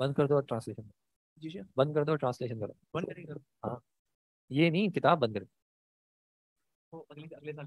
बंद कर दो और ट्रांसलेशन जी शेख बंद कर दो और ट्रांसलेशन करो बंद करेंगे हाँ ये नहीं किताब बंद करो वो अगले अगले साल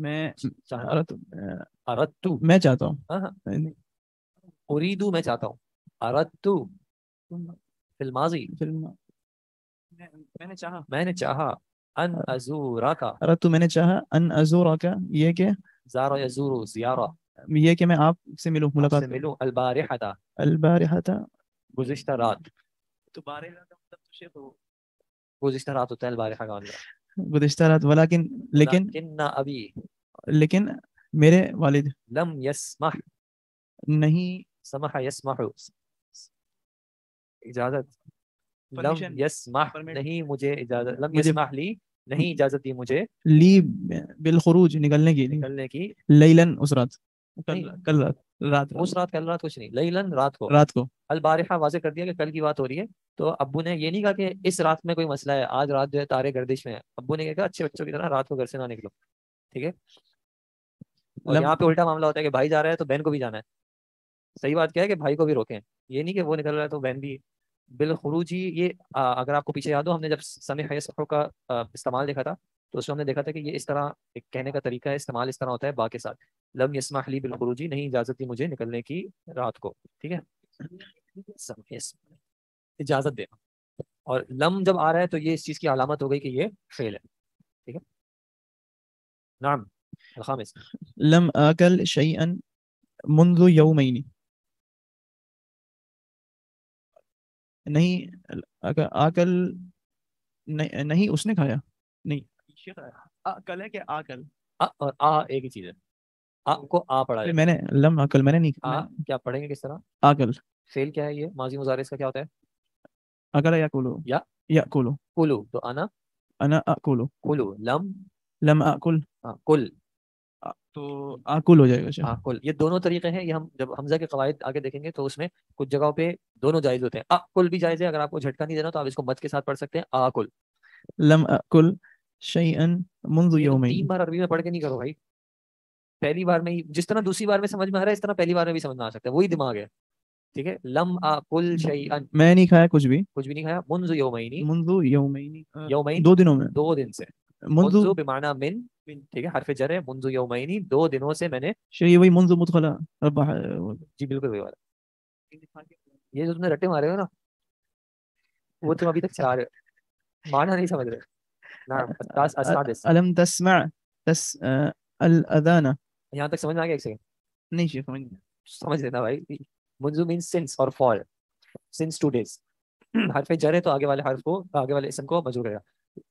मैं अरतु मैं चाहता हूँ। हाँ, हाँ। उरीदू मैं चाहता हूँ। अरतु फिल्माजी। फ़िल्म मैंने चाहा। मैंने चाहा। अन अजूरा का। अरतु मैंने चाहा। अन अजूरा का। ये क्या? जारा यजूरु जियारा। ये कि मैं आपसे मिलूं? मुलाकात आप मिलूं? अलबारिहता। अलबारिहता। गुज़िश्ता रात। तो बारह मतलब तो शेख गुज़िश्ता रात होता है अलबारिहा का मतलब। गुज़िश्ता रात वलाकिन लेकिन किन्ना अभी। लेकिन मेरे वालिद। लम यस्मह। नहीं। समह यस्महु। इजाज़त। लम. यस्मह। नहीं मुझे इजाज़त। लम यस्मह ली। नहीं इजाज़त दी मुझे। ली बिलखुरूज निकलने की। निकलने की। लैलन उस रात। कल कल रात। रात उस रात कल रात कुछ नहीं लैलन रात को। रात को। अलबारिहा वाजे कर दिया कि कल की बात हो रही है। तो अब्बू ने ये नहीं कहा कि इस रात में कोई मसला है आज रात जो है तारे गर्दिश में है। अब्बू ने कहा अच्छे बच्चों की तरह रात को घर से ना निकलो ठीक है? और यहाँ पे उल्टा मामला होता है कि भाई जा रहा है तो बहन को भी जाना है। सही बात क्या है कि भाई को भी रोकें। ये नहीं कि वो निकल रहा है तो बहन भी। बिलखुरूजी ये आ, अगर आपको पीछे याद हो हमने जब समय हयसों का आ, इस्तेमाल देखा था तो उसमें हमने देखा था कि ये इस तरह एक कहने का तरीका है इस्तेमाल इस तरह होता है बा के साथ। लम यसमाह ली बिलखुरूजी नहीं इजाज़त दी मुझे निकलने की रात को ठीक है? इजाज़त देना। और लम जब आ रहा है तो ये इस चीज़ की अलामत हो गई कि ये फेल है ठीक है? नाम खामिस लम आकल शैअन मुंदु यौमैनी। नहीं आकल नहीं, नहीं उसने खाया? नहीं। आकल है कि आकल? आ और आ एक ही चीज़ है। आ को आ पढ़ा है। मैंने लम आकल मैंने नहीं आ मैं- क्या पढ़ेंगे किस तरह? आकल फेल क्या है ये? माजी मुजारे इसका क्या होता है? अकल याकुलु या? याकुलु कुलू। तो आना अना अकुलु कुलू। लम? लम आकुल हाँ, कुल। तो आकुल हो जाएगा आकुल ये दोनों तरीके हैं ये हम जब हमजा के कवायद आगे देखेंगे तो उसमें कुछ जगहों पे दोनों जायज़ होते हैं। आकुल भी जायज़ है अगर आपको झटका नहीं देना तो आप इसको मत के साथ पढ़ सकते हैं। आकुल लम अकुल शैअन मुंज़ ये तो यौमैन। तीन बार अरबी में पढ़ के नहीं करो भाई। पहली बार में ही जिस तरह दूसरी बार में समझ में आ रहा है इस तरह पहली बार में भी समझ में आ सकता है। वही दिमाग है। ठीक है? लम आकुल शैअन मैं नहीं खाया कुछ भी। कुछ भी नहीं खाया? मुंजु यौमैनी। मुंज़ यौमैन अ, यौमैन? दो दिनों में। दो दिन से। मुंज़ बिमाना मिन। ठीक है? हरफ जर है। मुंजु यौमैनी। दो दिनों से मैंने शेख ये वही मुंज़ मुदखला। रब्बा जी बिल्कुल वही वाला। ये जो तुमने रट्टे मारे हो ना वो तुम अभी तक चला रहे हो। माना नहीं समझ रहे। असादिस अलम तस्मा तस अल अदाना यहाँ तक समझ में आ गया एक सेकंड नहीं शेख समझ समझ लेना भाई। मुंजु मीन सिंस और फॉल सिंस टू डेज़ हरफ जर है तो आगे वाले हर्फ को आगे वाले इसम को मजूर करेगा।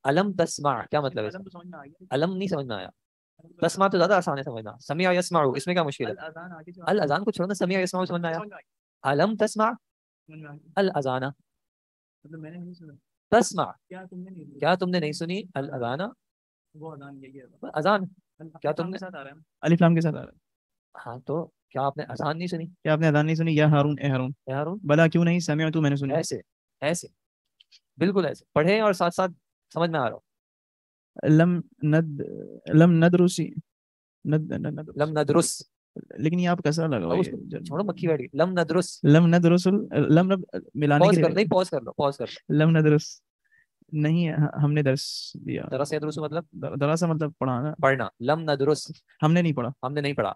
अलम तस्मा क्या मतलब है? तो अलम नहीं समझ में आया। तस्मा तो ज़्यादा आसान है समझना। समिया यस्माउ इसमें क्या मुश्किल है? अल अजान को छोड़ो ना समिया यस्माउ समझ में आया। अलम तस्मा अल अजाना। मतलब तस्मा। क्या तुमने नहीं क्या तुमने नहीं सुनी? अल अजाना। वो अजान यही है। अजान। क्या तुमने- साथ आ रहा है। अलिफ लाम के साथ आ रहा है। हाँ तो क्या आपने अजान नहीं सुनी? क्या आपने अजान नहीं सुनी? या हारून ए हारून। ए हारून? भला क्यों नहीं? समय तो मैंने सुनी। ऐसे ऐसे। बिल्कुल ऐसे। पढ़े और साथ साथ समझ में आ रहा हो। लम नद लम नदरुसी। नद नद लम नदरुस। लेकिन ये आप कैसा लगा छोड़ो मक्खी बैठ। गई लम नदरुस। लम नदरुसुल लम मिलाने पॉज के कर नहीं पॉज कर लो पॉज कर लम नदरुस। नहीं ह- हमने दर्स दिया दरस यदरुस मतलब द- दरासा मतलब पढ़ाना पढ़ना लम नदरुस हमने नहीं पढ़ा हमने नहीं पढ़ा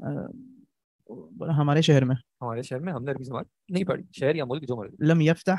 अ, हमारे शहर में हमारे शहर में हमने अरबी जमात नहीं पढ़ी शहर या मुल्क जो मर्जी लम यफ्तह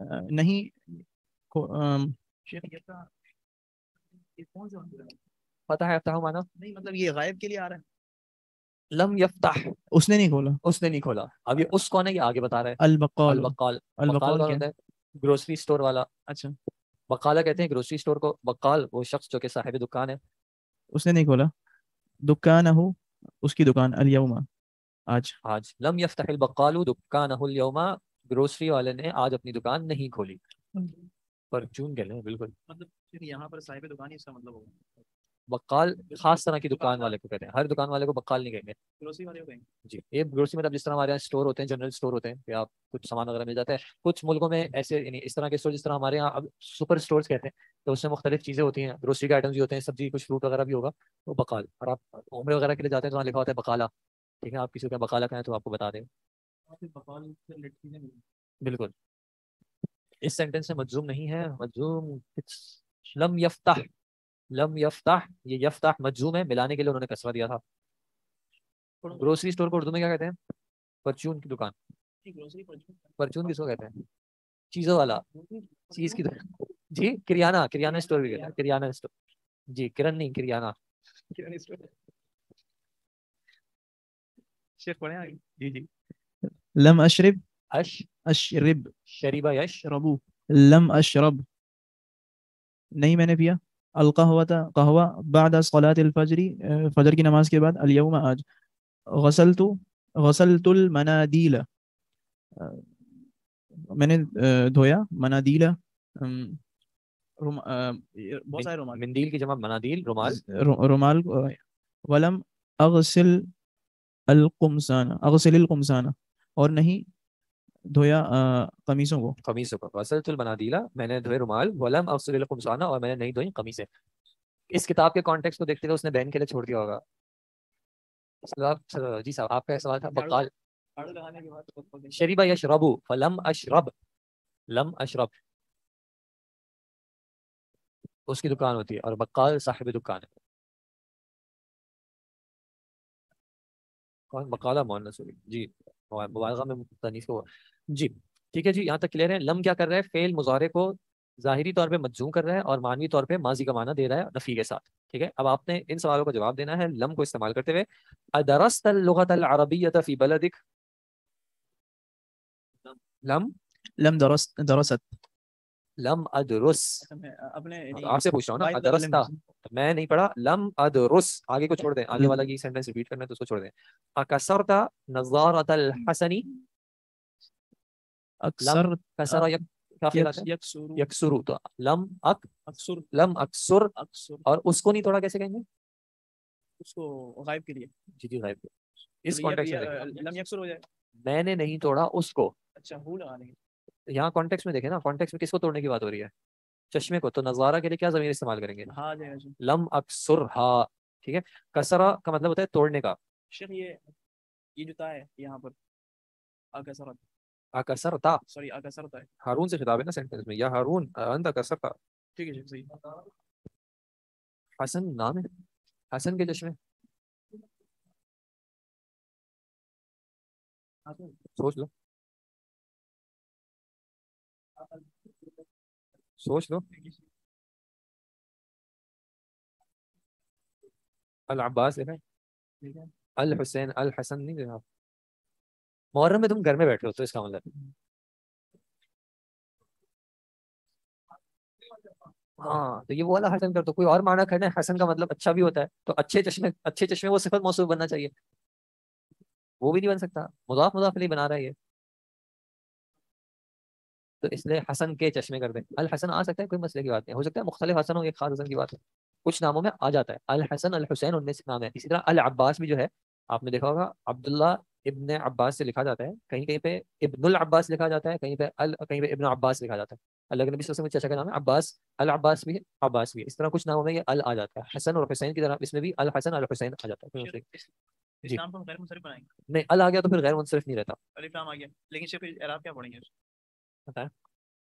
अ, नहीं को- अम, शेख यफ्तह ये कौन सा मतलब है? पता है अफ्ताह माना नहीं मतलब ये गायब के लिए आ रहा है लम यफ्ताह उसने नहीं खोला उसने नहीं खोला अब ये उस कौन है ये आगे बता रहा है अल बकाल अल बक्काल बक्काल बकाल कौन क्या होता है ग्रोसरी स्टोर वाला अच्छा बकाला कहते हैं ग्रोसरी स्टोर को बक्काल वो शख्स जो कि साहिब दुकान है उसने नहीं खोला दुकान हो उसकी दुकान अल यौमा आज। आज। लम यफ्ताहिल बक्कालु दुकानहुल यौमा। ग्रोसरी वाले ने आज अपनी दुकान नहीं खोली। पर परचून कह लें बिल्कुल। मतलब यहाँ पर साहिब दुकान ही इसका मतलब होगा। बक्काल खास तरह की दुकान वाले को कहते हैं। हर दुकान वाले को बक्काल नहीं कहेंगे। ग्रोसरी वाले को कहेंगे। जी ये ग्रोसरी मतलब जिस तरह हमारे यहाँ स्टोर होते हैं जनरल स्टोर होते हैं कि आप कुछ सामान वगैरह मिल जाता है। कुछ मुल्कों में ऐसे यानी इस तरह के स्टोर जिस तरह हमारे यहाँ अब सुपर स्टोर कहते हैं तो उसमें मुख्तलिफ़ चीज़ें होती हैं। ग्रोसरी के आइटम्स भी होते हैं सब्ज़ी कुछ फ्रूट वगैरह भी होगा वो बकाल और आप उम्र वगैरह के लिए जाते हैं तो वहाँ लिखा होता है बकाला। ठीक है आप किसी का बकाला कहें तो आपको बता दें बिल्कुल। इस सेंटेंस में मजूम नहीं है मजूम लम यफ्ताह लम यफ्ताह ये यफ्ताह मजूम है मिलाने के लिए उन्होंने कसरा दिया था। ग्रोसरी स्टोर को उर्दू में क्या कहते हैं? परचून की दुकान। परचून। किसको कहते हैं? चीज़ों वाला। चीज़ की दुकान। जी किरियाना किरियाना स्टोर भी कहते हैं। किरियाना। स्टोर जी किरण नहीं किरियाना। शेख पढ़े आगे जी जी लम अशरब अश अशरब शरीबा यश शरबू लम अशरब नहीं मैंने पिया अल कहवा था कहवा बाद सलात फजरी फजर की नमाज़ के बाद अल यौम आज गसलतु गसलतुल मनादील अ, मैंने अ, धोया मनादील अम, रुम- अ, ये बहुत सारे रुमाल मिंदील की जमा मनादील रुमाल रु- रुमाल को- वलम अगसिल अल कुमसाना अगसिल अल कुमसाना और नहीं धोया कमीजों को। कमीजों को। वसलतुल मैंने धोए रुमाल वलम कुमसाना और मैंने नहीं धोई कमीजें। इस किताब के कॉन्टेक्स्ट को देखते हुए उसने बहन के लिए छोड़ दिया होगा। जी साहब आपका सवाल था बकाल शरीबा यशरबु फलम अशरब लम अशरब। उसकी दुकान होती है और बक्काल साहिब दुकान है। कौन बकाला मोहन जी मुबालगा में तनीस को जी, ठीक है जी, यहाँ तक क्लियर है। लम क्या कर रहा है? फेल मुजारे को जाहिरी तौर पे मजजूम कर रहा है और मानवी तौर पे माजी का माना दे रहा है नफी के साथ, ठीक है? अब आपने इन सवालों का जवाब देना है लम को इस्तेमाल करते हुए। अदरस्त लुगत अरबियत फ़ी लम। लम दरस, दरसत। लम अदरुस अच्छा, अपने आपसे पूछ रहा हूँ ना अदरस्ता तो मैं नहीं पढ़ा लम अदरुस आगे को छोड़ दें आगे हम्म। वाला की सेंटेंस रिपीट करना है तो उसको छोड़ दें। अकसरता नज़ारतल हसनी। अक्सर कसरा यक यक्सुरु। यकसुरु तो लम अक अक्सुर। लम अक्सुर। अक्सुर। और उसको नहीं तोड़ा कैसे कहेंगे? उसको गायब के लिए जी जी गायब। इस कॉन्टेक्स्ट में लम यक्सुर हो जाए। मैंने नहीं तोड़ा उसको। अच्छा हु लगा देंगे। यहाँ कॉन्टेक्स्ट में देखें ना कॉन्टेक्स्ट में किसको तोड़ने की बात हो रही है? चश्मे को तो नज़ारा के लिए क्या जमीर इस्तेमाल करेंगे? हाँ जी लम अक्सुर हा ठीक है? कसरा का मतलब होता है तोड़ने का। ये ये है यहाँ पर। अकसरत। अकसरता। सॉरी अकसरत है। हारून से खिताब है ना सेंटेंस में। या हारून अंत कसरता ठीक है सही। हसन नाम है? हसन के चश्मे? सोच लो। सोच लो। अल अब्बास है अल हुसैन अल हसन नहीं लिखा मुहर्रम में तुम घर में बैठे हो तो इसका मतलब हाँ। तो ये वो वाला हसन कर दो। कोई और माना करना है, हसन का मतलब अच्छा भी होता है तो अच्छे चश्मे अच्छे चश्मे वो सिफत मौसूफ बनना चाहिए। वो भी नहीं बन सकता। मुजाफ मुजाफ नहीं बना रहा है ये। तो इसलिए हसन के चश्मे कर दे। अल हसन आ सकता है कोई मसले की बात नहीं। हो सकता है मुख्तलिफ़ हसन हो एक खास हसन की बात है। कुछ नामों में आ जाता है। अल हसन अल हुसैन उनमें से नाम है। इसी तरह अल अब्बास भी जो है आपने देखा होगा अब्दुल्ला इब्न अब्बास से लिखा जाता है। कहीं कहीं पे इब्नुल अब्बास लिखा जाता है कहीं पे अल कहीं पे इब्न अब्बास लिखा जाता है। अल्लाह नबी वसल्लम चचा का नाम है अब्बास। अल अब्बास भी है अब्बास भी है। इस तरह कुछ नामों में ये अल आ जाता है। हसन और हुसैन की तरह इसमें भी अल हसन अल हुसैन आ जाता है। जी। नहीं अल आ गया तो फिर गैर मुनसरिफ नहीं रहता। आ गया। लेकिन क्या पढ़ेंगे?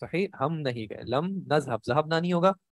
सही हम नहीं गए लम नज़हब ज़हब ना नहीं होगा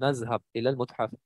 नज़हब इलल मुतहफ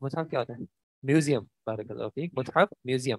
मुतहफ क्या होता है म्यूजियम बारकल्लाहु फीक मुतहफ म्यूजियम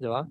जवाब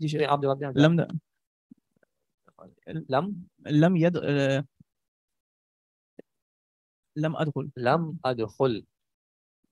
जी नहीं, शेख आप जवाब दें लम लम लम यद लम अदखुल लम अदखुल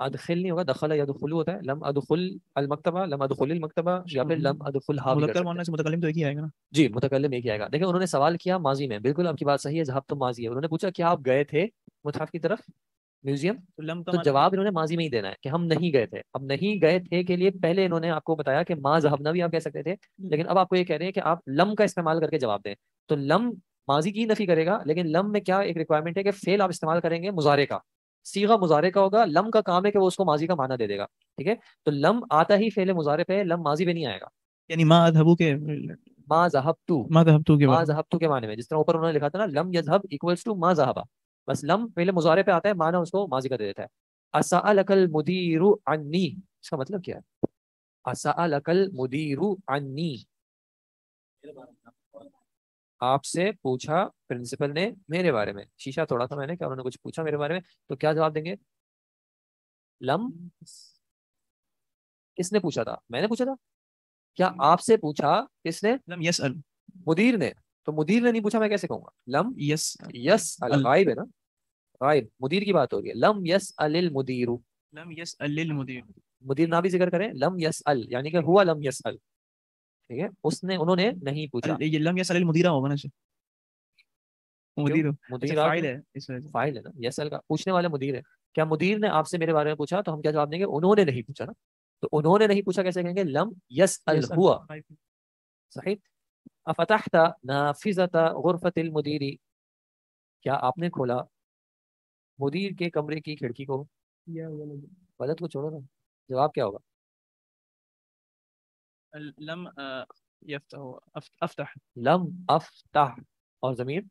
अदखिल नहीं होगा दखल यदखुल होता है लम अदखुल अल मकतबा लम अदखुल अल मकतबा या फिर लम अदखुल हा भी कर मुदक्कर सकते मुअन्नस से मुतकल्लिम तो एक ही आएगा ना हैं। जी मुतकल्लिम एक ही आएगा देखिए उन्होंने सवाल किया माजी में बिल्कुल आपकी बात सही है जहाब तो माजी है उन्होंने पूछा क्या आप गए थे मुतहफ की तरफ म्यूजियम तो लम तो जवाब इन्होंने माजी में ही देना है कि हम नहीं गए थे अब नहीं गए थे के लिए पहले इन्होंने आपको बताया कि माँ जहबना भी आप कह सकते थे लेकिन अब आपको ये कह रहे हैं कि आप लम का इस्तेमाल करके जवाब दें तो लम माजी की नफी करेगा लेकिन लम में क्या एक रिक्वायरमेंट है कि फेल आप इस्तेमाल करेंगे मुजारे का। सीगा मुजारे का होगा लम का काम है कि वो उसको माजी का माना दे देगा ठीक है? तो लम आता ही फेल मुजारे पे लम माजी पे नहीं आएगा। यानी मा के माँ जहब टू मा दहबतु के माँ। जहब टू के माने में जिस तरह ऊपर उन्होंने लिखा था ना लम यजहब इक्वल्स टू माँ जहबा बस लम पहले मुजारे पे आता है माना उसको माजी का दे देता है। असअलकल मुदीरु अन्नी इसका मतलब क्या है? असअलकल मुदीरु अन्नी। आपसे पूछा प्रिंसिपल ने मेरे बारे में। शीशा तोड़ा था मैंने क्या उन्होंने कुछ पूछा मेरे बारे में तो क्या जवाब देंगे? लम किसने पूछा था? मैंने पूछा था। क्या आपसे पूछा किसने? लम यसअल मुदीर ने। तो मुदीर ने नहीं पूछा मैं कैसे कहूँगा? लम यस यस अल। अल- गायब है ना? गायब। मुदीर की बात हो रही है। लम यस अलिल मुदीरु। लम यसअल लिल मुदीर। मुदीर ना भी ज़िक्र करें। लम यस अल। यानी कि हुआ लम यस अल। ठीक है? उसने उन्होंने नहीं पूछा। अल- ये लम यसअल लिल मुदीरा होगा ना मुदीर मुदीर फ़ाइल है इस वजह से। फ़ाइल है ना? यस का। पूछने वाले मुदीर है। क्या मुदीर ने आपसे मेरे बारे में पूछा? तो हम क्या जवाब देंगे? उन्होंने नहीं पूछा ना। तो उन्होंने नहीं पूछा कैसे कहेंगे? लम यस अल हुआ। सही? अफतहता नाफिजता गुरफतिल मुदीरी। क्या आपने खोला मुदीर के कमरे की खिड़की को? गलत को छोड़ो ना। जवाब क्या होगा? लम यफ्तह अफ्तह लम अफ्ताह और जमीर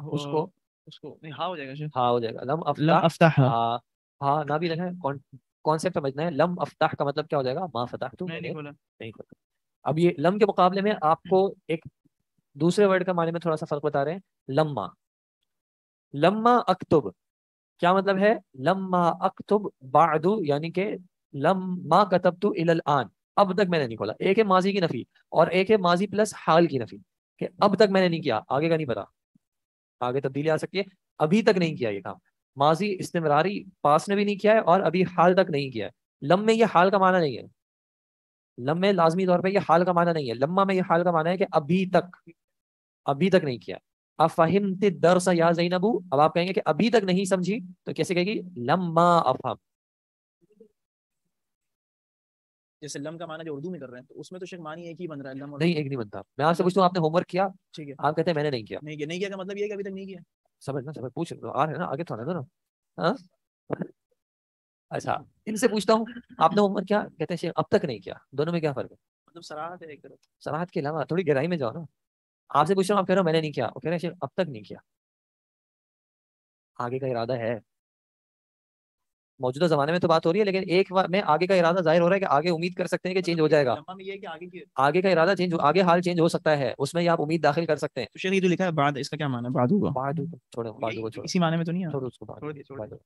उसको उसको नहीं हाँ हो जाएगा शेख हाँ हो जाएगा लम लम अफ्तह हाँ हाँ ना भी लगा है कौन कॉन्सेप्ट समझना है लम अफ्ताह का मतलब क्या हो जाएगा मा फताह तू नहीं बोला नहीं खोला अब ये लम के मुकाबले में आपको एक दूसरे वर्ड का माने में थोड़ा सा फ़र्क बता रहे हैं लम्मा लम्मा अक्तुब क्या मतलब है लम्मा अक्तुब बादू यानी कि लम्मा कतबतु इलल आन अब तक मैंने नहीं खोला। एक है माजी की नफी और एक है माजी प्लस हाल की नफी। कि अब तक मैंने नहीं किया। आगे का नहीं पता। आगे तब्दीली आ सकती है। अभी तक नहीं किया ये काम। माजी इस्तेमरारी पास ने भी नहीं किया है और अभी हाल तक नहीं किया है। लम में ये हाल का माना नहीं है। लम में लाजमी तौर पर यह हाल का माना नहीं है। लम्मा में ये हाल का माना है कि अभी तक अभी तक नहीं किया। अफहिम दरस या जैनबू। अब आप कहेंगे कि अभी तक नहीं समझी तो कैसे कहेगी? लम्मा अफहम। जैसे लम का माना जो उर्दू में कर रहे हैं तो उसमें तो शेख मानी एक ही बन रहा है लम और नहीं एक नहीं बनता। मैं आपसे पूछता हूँ आपने होमवर्क किया? ठीक है। आप कहते हैं मैंने नहीं किया। नहीं किया नहीं किया का मतलब ये है कि अभी तक नहीं किया। समझ ना समझ पूछ आ रहे ना आगे थोड़ा ना हाँ? अच्छा इनसे पूछता हूँ। आपने होमवर्क किया? कहते हैं शेख अब तक नहीं किया। दोनों में क्या फ़र्क है? मतलब सराहत है एक तरफ़। सराहत के अलावा थोड़ी गहराई में जाओ ना। आपसे पूछ रहा हूँ आप कह रहे हो मैंने नहीं किया। वो कह रहे हैं शेख अब तक नहीं किया। आगे का इरादा है। मौजूदा जमाने में तो बात हो रही है लेकिन एक बार में आगे का इरादा ज़ाहिर हो रहा है कि आगे उम्मीद कर सकते हैं कि चेंज हो जाएगा। है आगे का इरादा चेंज आगे हाल चेंज हो सकता है उसमें आप उम्मीद दाखिल कर सकते हैं। तो शेख ये जो लिखा है बाद इसका क्या माना है? बाद होगा। बाद छोड़ो बाद को छोड़ो इसी माने में तो नहीं है? छोड़ो उसको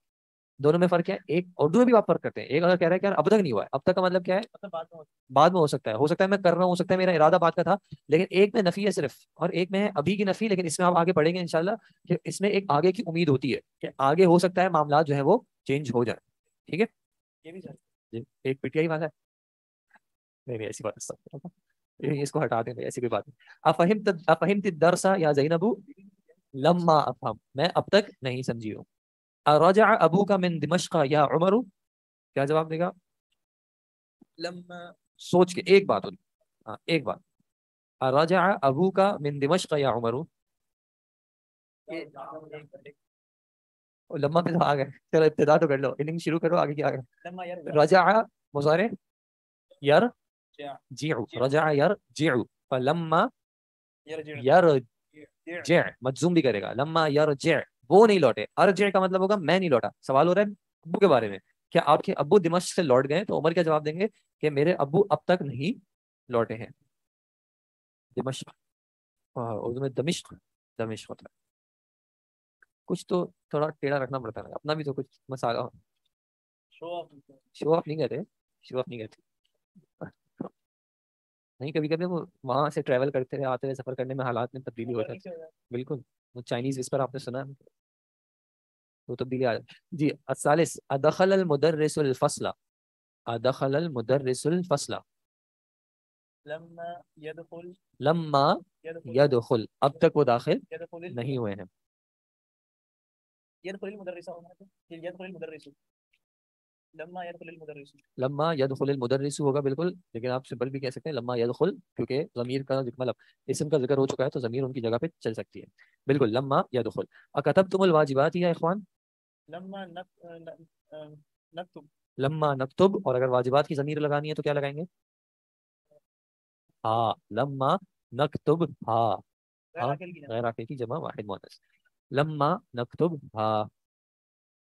दोनों में फ़र्क क्या है? एक उर्दू में भी आप फ़र्क करते हैं। एक अगर कह रहा है कि यार अब तक नहीं हुआ है अब तक का मतलब क्या है? मतलब बाद में हो सकता है। हो सकता है। मैं कर रहा हूँ हो सकता है मेरा इरादा बात का था लेकिन एक में नफी है सिर्फ़ और एक में है अभी की नफी लेकिन इसमें आप आगे पढ़ेंगे इनशाला कि इसमें एक आगे की उम्मीद होती है कि आगे हो सकता है मामला जो है वो चेंज हो जाए ठीक है? ये भी सर जी एक पिटिया ही वाला है? नहीं नहीं ऐसी बात सब इसको हटा दें ऐसी कोई बात नहीं। अफहिम अफहिम दरसा या जैनबू लम्मा अफहम। मैं अब तक नहीं समझी हूँ। रजा अबू का मिन दिमश्क या उमर? क्या जवाब देगा? लम्मा। सोच के एक बात होनी हाँ एक बात। रजा अबू का मिन दिमश्क या उमर? लम्मा पे तो आ गए। चलो इब्तिदा तो कर लो। इनिंग शुरू करो आगे क्या आगे रजा मुजारे यार जा- रजा यार जिउ फलम्मा यार जी यार जी- जे मजूम भी करेगा। लम्मा यार जे वो नहीं लौटे। अर्जे का मतलब होगा मैं नहीं लौटा। सवाल हो रहा है अब्बू के बारे में। क्या आपके अबू दिमश्क से लौट गए तो उमर क्या जवाब देंगे कि मेरे अबू अब तक नहीं लौटे हैं। दिमश्क हाँ, उर्दू में दमिश्क। दमिश्क होता है कुछ तो थोड़ा टेढ़ा रखना पड़ता है अपना भी तो कुछ मसाला शो ऑफ़ शो ऑफ़ नहीं कहते शो ऑफ़ नहीं कहते नहीं कभी कभी वो वहाँ से ट्रेवल करते रहे आते हुए सफ़र करने में हालात में तब्दीली हो जाती है। बिल्कुल वो चाइनीज़ विस्पर आपने सुना है? वो तब्दीली आ जाती जी असालिस अदखल अल मुदर्रिसुल फसला। अदखल अल मुदर्रिसुल फसला। लम्मा यदखुल। लम्मा यदखुल। अब तक वो दाखिल नहीं हुए हैं। है तो यदखुल मुदर्रिसु लम्मा यदखुल मुदर्रिसु लम्मा यदखुल मुदर्रिसु होगा बिल्कुल। लेकिन आप सिंपल भी कह सकते हैं लम्मा यदखुल क्योंकि जमीर का मतलब इसम का ज़िक्र हो चुका है तो जमीर उनकी जगह पे चल सकती है। बिल्कुल लम्मा यदखुल अकतब तुमुल वाजिबात या इखवान? लम्मा नक न- नक्तुब लम्मा नक्तुब और अगर वाजिबात की जमीर लगानी है तो क्या लगाएँगे? हाँ लम्मा नक्तुब हाँ। गैर की जमा वाहिद मुअन्नस लम्मा नक्तुब हाँ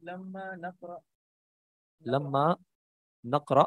लम्मा नक़रा लम्मा नक़रा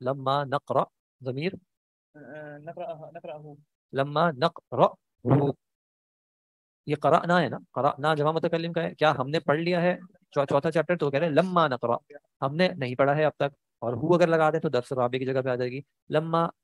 लम्मा नक़रा ज़मीर नक़रा नक़राहु लम्मा नक़रअहु ये क़रअना है ना क़रअना जमा मुतकल्लिम का है क्या हमने पढ़ लिया है चौ, चौथा चैप्टर तो कह रहे हैं लम्मा नक़रा हमने नहीं पढ़ा है अब तक और हु अगर लगा दे तो दर्स राबे की जगह पे आ जाएगी लम्मा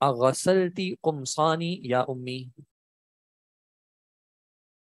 अगसलती कुमसानी या उम्मी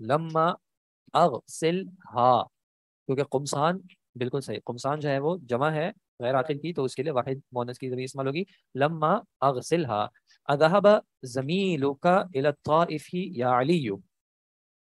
लम्मा अगसिल हा क्योंकि कुमसान बिल्कुल सही कुमसान जो है वो जमा है गैर आकिल की तो उसके लिए वाहिद मोनस की जमीन इस्तेमाल होगी लम्मा अगसिल हा अदहब जमीलुका इला ताइफी या अलीयु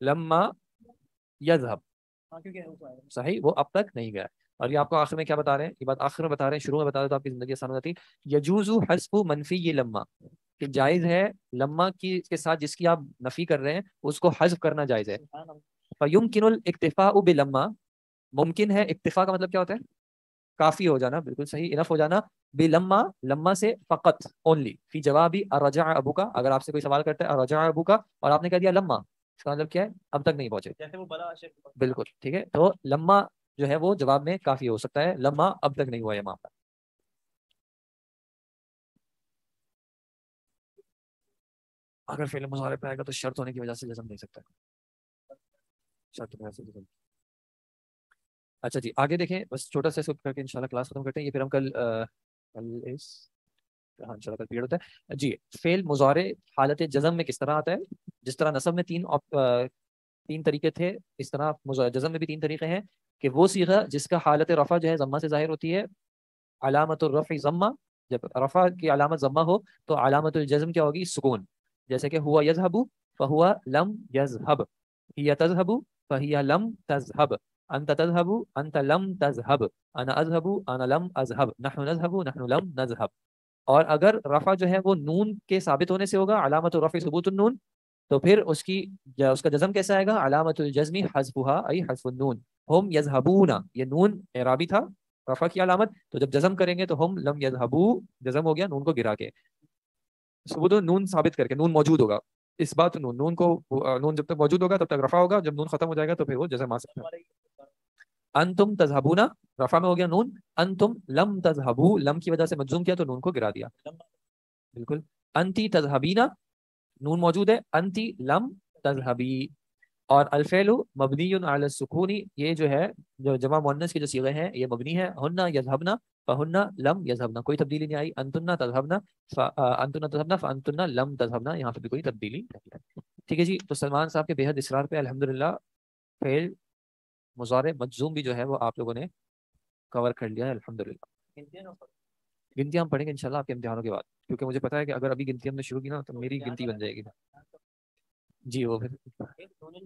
लम्मा यजहब हाँ क्योंकि है उसमें आएगा। सही वो अब तक नहीं गया और ये आपको आखिर में क्या बता रहे हैं ये बात आखिर में बता रहे हैं शुरू में बता रहे तो आपकी जिंदगी आसान हो जाती यजूजु हस्बु मनफी ये लम्मा कि जायज़ है लम्मा की के साथ जिसकी आप नफ़ी कर रहे हैं उसको हज़फ करना जायज़ है फ़युमकिनुल इक्तिफ़ा बिलम्मा मुमकिन है इक्तिफ़ा का मतलब क्या होता है काफ़ी हो जाना बिल्कुल सही इनफ हो जाना। बिलम्मा लम्मा से फ़कत ओनली फ़ी जवाबी अरजा अबू का अगर आपसे कोई सवाल करता है अरजा अबू का और आपने कह दिया लम्मा इसका मतलब क्या है? अब तक नहीं पहुँचे। जैसे वो बड़ा बिल्कुल ठीक है? तो लम्मा जो है वो जवाब में काफ़ी हो सकता है। लम्मा अब तक नहीं हुआ है मामला। अगर फ़िल्म मुजाहरे पे आएगा तो शर्त होने की वजह से जज्म नहीं सकता शर्त की वजह से जज्म अच्छा जी, आगे देखें, बस छोटा सा करके इंशाल्लाह क्लास खत्म करते हैं। ये फिर हम कल कल इस हाँ इंशाल्लाह कल पीरियड होता है। जी फेल मुजारे हालत, जज़म में किस तरह आता है? जिस तरह नसब में तीन तीन तरीके थे, इस तरह जज़म में भी तीन तरीके हैं कि वो सीगा जिसका हालत रफ़ा जो है जम्मा से ज़ाहिर होती है। अलामत रफ़ जम्मा, जब रफ़ा की अलामत जम्मा हो तो अलामत जज़म क्या होगी? सुकून। जैसे कि हुआ यजहबु, फहुआ लम यजहब। हिया तजहबु फहिया लम तजहब। अंत तजहबु अंत लम तजहब अना अजहबु अना लम अजहब नहनु नजहबु नहनु लम नजहब और अगर रफा जो है वो नून के साबित होने से होगा अलामत रफ़ी सबूत नून तो फिर उसकी उसका जज़म कैसा आएगा अलामत जज़मी हज़फुहा आई हज़फुन हम यजहबूना ये नून एराबी था रफा की अलामत तो जब जज़म करेंगे तो हम लम यजहबू जज़म हो गया नून को गिरा के सबूत नून साबित करके नून मौजूद होगा इस बात नून नून को नून जब तक मौजूद होगा तब तक रफा होगा जब नून खत्म हो जाएगा तो फिर वो जज़म आ सकता है अंतुम तजहबूना रफा में हो गया नून, अंतुम लम तजहबू, लम की वजह से मजूम किया तो नून को गिरा दिया। बिल्कुल। अंती तजहबीना नून मौजूद है, अंती लम तजहबी। और अल्फेलु मबनी सुकूनी, ये जो है, जो जमा मुन्नस के जो सीगे हैं, ये मबनी है, हुन्ना यजहबना, फहुन्ना लम यजहबना, कोई तब्दीली नहीं आई। अंतुन्ना तजहबना अंतुन्ना तजहबना, फअंतुन्ना लम तजहबना, यहाँ पे भी कोई तब्दीली नहीं आई। ठीक है जी तो सलमान साहब के बेहद इसरार पे अल्हम्दुलिल्लाह, फेल मुजारे मजूम भी जो है वो आप लोगों ने कवर कर लिया है अल्हम्दुलिल्लाह। गिनती हम पढ़ेंगे। इंशाल्लाह आपके इम्तिहानों के बाद क्योंकि मुझे पता है कि अगर अभी गिनती हमने शुरू की ना तो मेरी गिनती बन जाएगी। जी वो फिर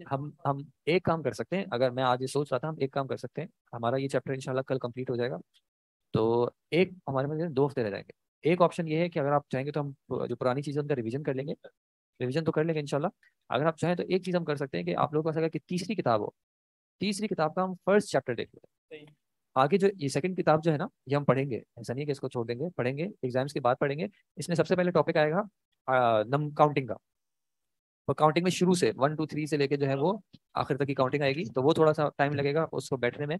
हम हम एक काम कर सकते हैं अगर मैं आज ये सोच रहा था हम एक काम कर सकते हैं हमारा ये चैप्टर इंशाल्लाह कल कंप्लीट हो जाएगा। तो एक हमारे में दो हफ़्ते रह जाएँगे। एक ऑप्शन ये है कि अगर आप चाहेंगे तो हम जो पुरानी चीज़ें उनका रिवीजन कर लेंगे। रिविजन तो कर लेंगे इनशाला अगर आप चाहें तो एक चीज़ हम कर सकते हैं कि आप लोगों के पास अगर कि तीसरी किताब हो तीसरी किताब का हम फ़र्स्ट चैप्टर देख लेते हैं। आगे जो ये सेकंड किताब जो है ना ये हम पढ़ेंगे। ऐसा नहीं है कि इसको छोड़ देंगे पढ़ेंगे एग्ज़ाम्स के बाद पढ़ेंगे। इसमें सबसे पहले टॉपिक आएगा नम काउंटिंग का। और काउंटिंग में शुरू से वन टू थ्री से लेके जो है वो आखिर तक की काउंटिंग आएगी। तो वो थोड़ा सा टाइम लगेगा उसको बैठने में।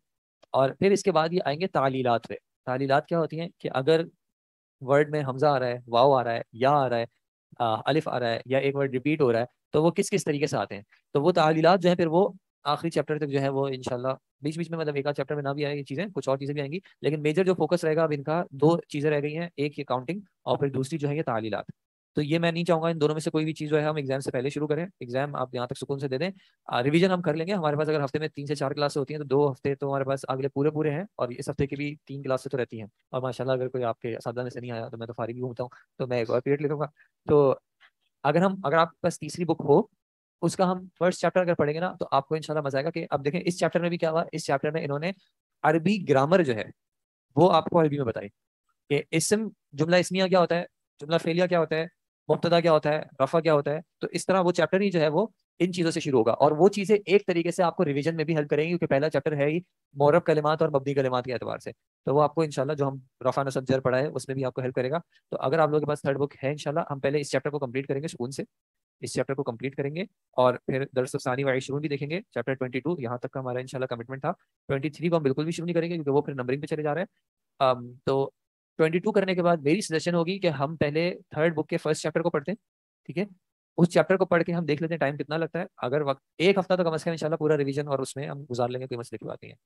और फिर इसके बाद ये आएँगे तालीलात पे। तालीलात क्या होती हैं कि अगर वर्ड में हमजा आ रहा है वाव आ रहा है या आ रहा है आ, अलिफ आ रहा है या एक वर्ड रिपीट हो रहा है तो वो किस किस तरीके से आते हैं? तो वो तालीलात जो है फिर वो आखिरी चैप्टर तक जो है वो इंशाल्लाह बीच बीच में मतलब एक आध चैप्टर में ना भी आए ये चीज़ें, कुछ और चीज़ें भी आएँगी, लेकिन मेजर जो फोकस रहेगा अब इनका, दो चीज़ें रह गई हैं, एक ये काउंटिंग और फिर दूसरी जो है ये तालीलात। तो ये मैं नहीं चाहूँगा इन दोनों में से कोई भी चीज़ जो है हम एग्ज़ाम से पहले शुरू करें एग्ज़ाम आप यहाँ तक सुकून से दे दें। रिवीजन हम कर लेंगे, हमारे पास अगर हफ़्ते में तीन से चार क्लास होती हैं तो दो हफ़्ते तो हमारे पास अगले पूरे पूरे हैं, और इस हफ़्ते की भी तीन क्लासें तो रहती हैं। और माशाला अगर कोई आपके सादा में से नहीं आया तो मैं तो फारिग ही घूमता हूँ तो मैं एक और पीरियड ले लूँगा। तो अगर हम, अगर आपके पास तीसरी बुक हो उसका हम फ़र्स्ट चैप्टर अगर पढ़ेंगे ना तो आपको इंशाल्लाह मज़ा आएगा कि अब देखें, इस चैप्टर में भी क्या हुआ? इस चैप्टर में इन्होंने अरबी ग्रामर जो है, वो आपको अरबी में बताई कि इसम जुमला इसमिया क्या होता है, जुमला फेलिया क्या होता है, मुब्तदा क्या होता है, रफा क्या होता है तो इस तरह वो चैप्टर ही जो है वो इन चीज़ों से शुरू होगा। और वो चीज़ें एक तरीके से आपको रिवीजन में भी हेल्प करेंगी, क्योंकि पहला चैप्टर है ही मौरब कलिमात और मबनी कलिमात के एतबार से। तो वो आपको इंशाल्लाह जो हम रफा नसब जर पढ़ा है, उसमें भी आपको हेल्प करेगा। तो अगर आप लोगों के पास थर्ड बुक है इनशाला हम पहले इस चैप्टर को कंप्लीट करेंगे सुकून से। इस चैप्टर को कंप्लीट करेंगे और फिर दरस सानी वाई शुरू भी देखेंगे। चैप्टर ट्वेंटी टू यहाँ तक का हमारा इंशाल्लाह कमिटमेंट था। ट्वेंटी थ्री को हम बिल्कुल भी शुरू नहीं करेंगे क्योंकि वो फिर नंबरिंग पे चले जा रहे हैं। Um, तो ट्वेंटी टू करने के बाद मेरी सजेशन होगी कि हम पहले थर्ड बुक के फ़र्स्ट चैप्टर को पढ़ते हैं ठीक है? उस चैप्टर को पढ़ के हम देख लेते हैं टाइम कितना लगता है। अगर वक्त एक हफ़्ता तो कम अज कम इंशाल्लाह पूरा रिवीजन और उसमें हम गुजार लेंगे कोई मसले की बात नहीं है।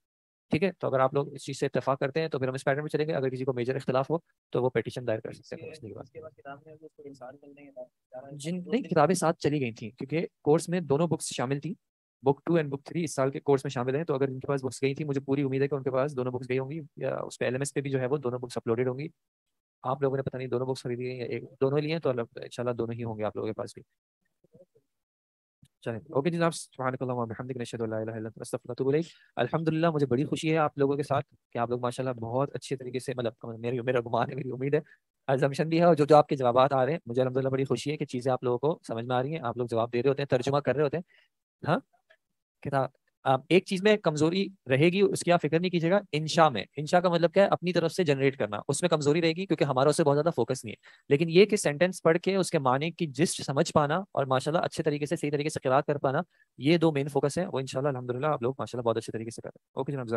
ठीक है? तो अगर आप लोग इस चीज़ से इतफाक करते हैं तो फिर हम इस पैटर्न में चलेंगे। अगर किसी को मेजर इख्तलाफ हो तो वो पिटिशन दायर कर सकते हैं। जिन नहीं किताबें साथ चली गई थी क्योंकि कोर्स में दोनों बुक्स शामिल थी। Book two and book three इस साल के कोर्स में शामिल हैं तो अगर इनके पास बुक्स गई थी मुझे पूरी उम्मीद है कि उनके पास दोनों बुक्स गई होंगी या उस पर एल पे भी जो है वो दोनों बुक्स अपलोडेड होंगी। आप लोगों ने पता नहीं दोनों बुक्स खरीदी हैं या एक दोनों लिए हैं तो इंशाल्लाह दोनों ही होंगे आप लोगों के पास भी। अस्तगफिरुका ओके जनाब इलैक। अल्हम्दुलिल्लाह, मुझे बड़ी खुशी है आप लोगों के साथ कि आप लोग माशाल्लाह बहुत अच्छे तरीके से मतलब मेरी मेरा गुमान है, मेरी उम्मीद है अजम्पशन भी है और जो जो आपके जवाब आ रहे हैं, मुझे अलहमदिल्ला बड़ी खुशी है कि चीज़ें आप लोगों को समझ में आ रही हैं, आप लोग जवाब दे रहे होते हैं, तर्जुमा कर रहे होते हैं। हाँ? किताब एक चीज़ में कमज़ोरी रहेगी, उसकी आप फ़िक्र नहीं कीजिएगा, इंशा में। इंशा का मतलब क्या है? अपनी तरफ़ से जनरेट करना। उसमें कमज़ोरी रहेगी क्योंकि हमारा उससे बहुत ज़्यादा फोकस नहीं है। लेकिन ये कि सेंटेंस पढ़ के उसके माने की जिस्ट समझ पाना और माशाल्लाह अच्छे तरीके से, सही तरीके से किरात कर पाना, ये दो मेन फोकस है। वो इनशाला अलहमदिल्ला आप लोग माशाला बहुत अच्छे तरीके से करें ओके जनाब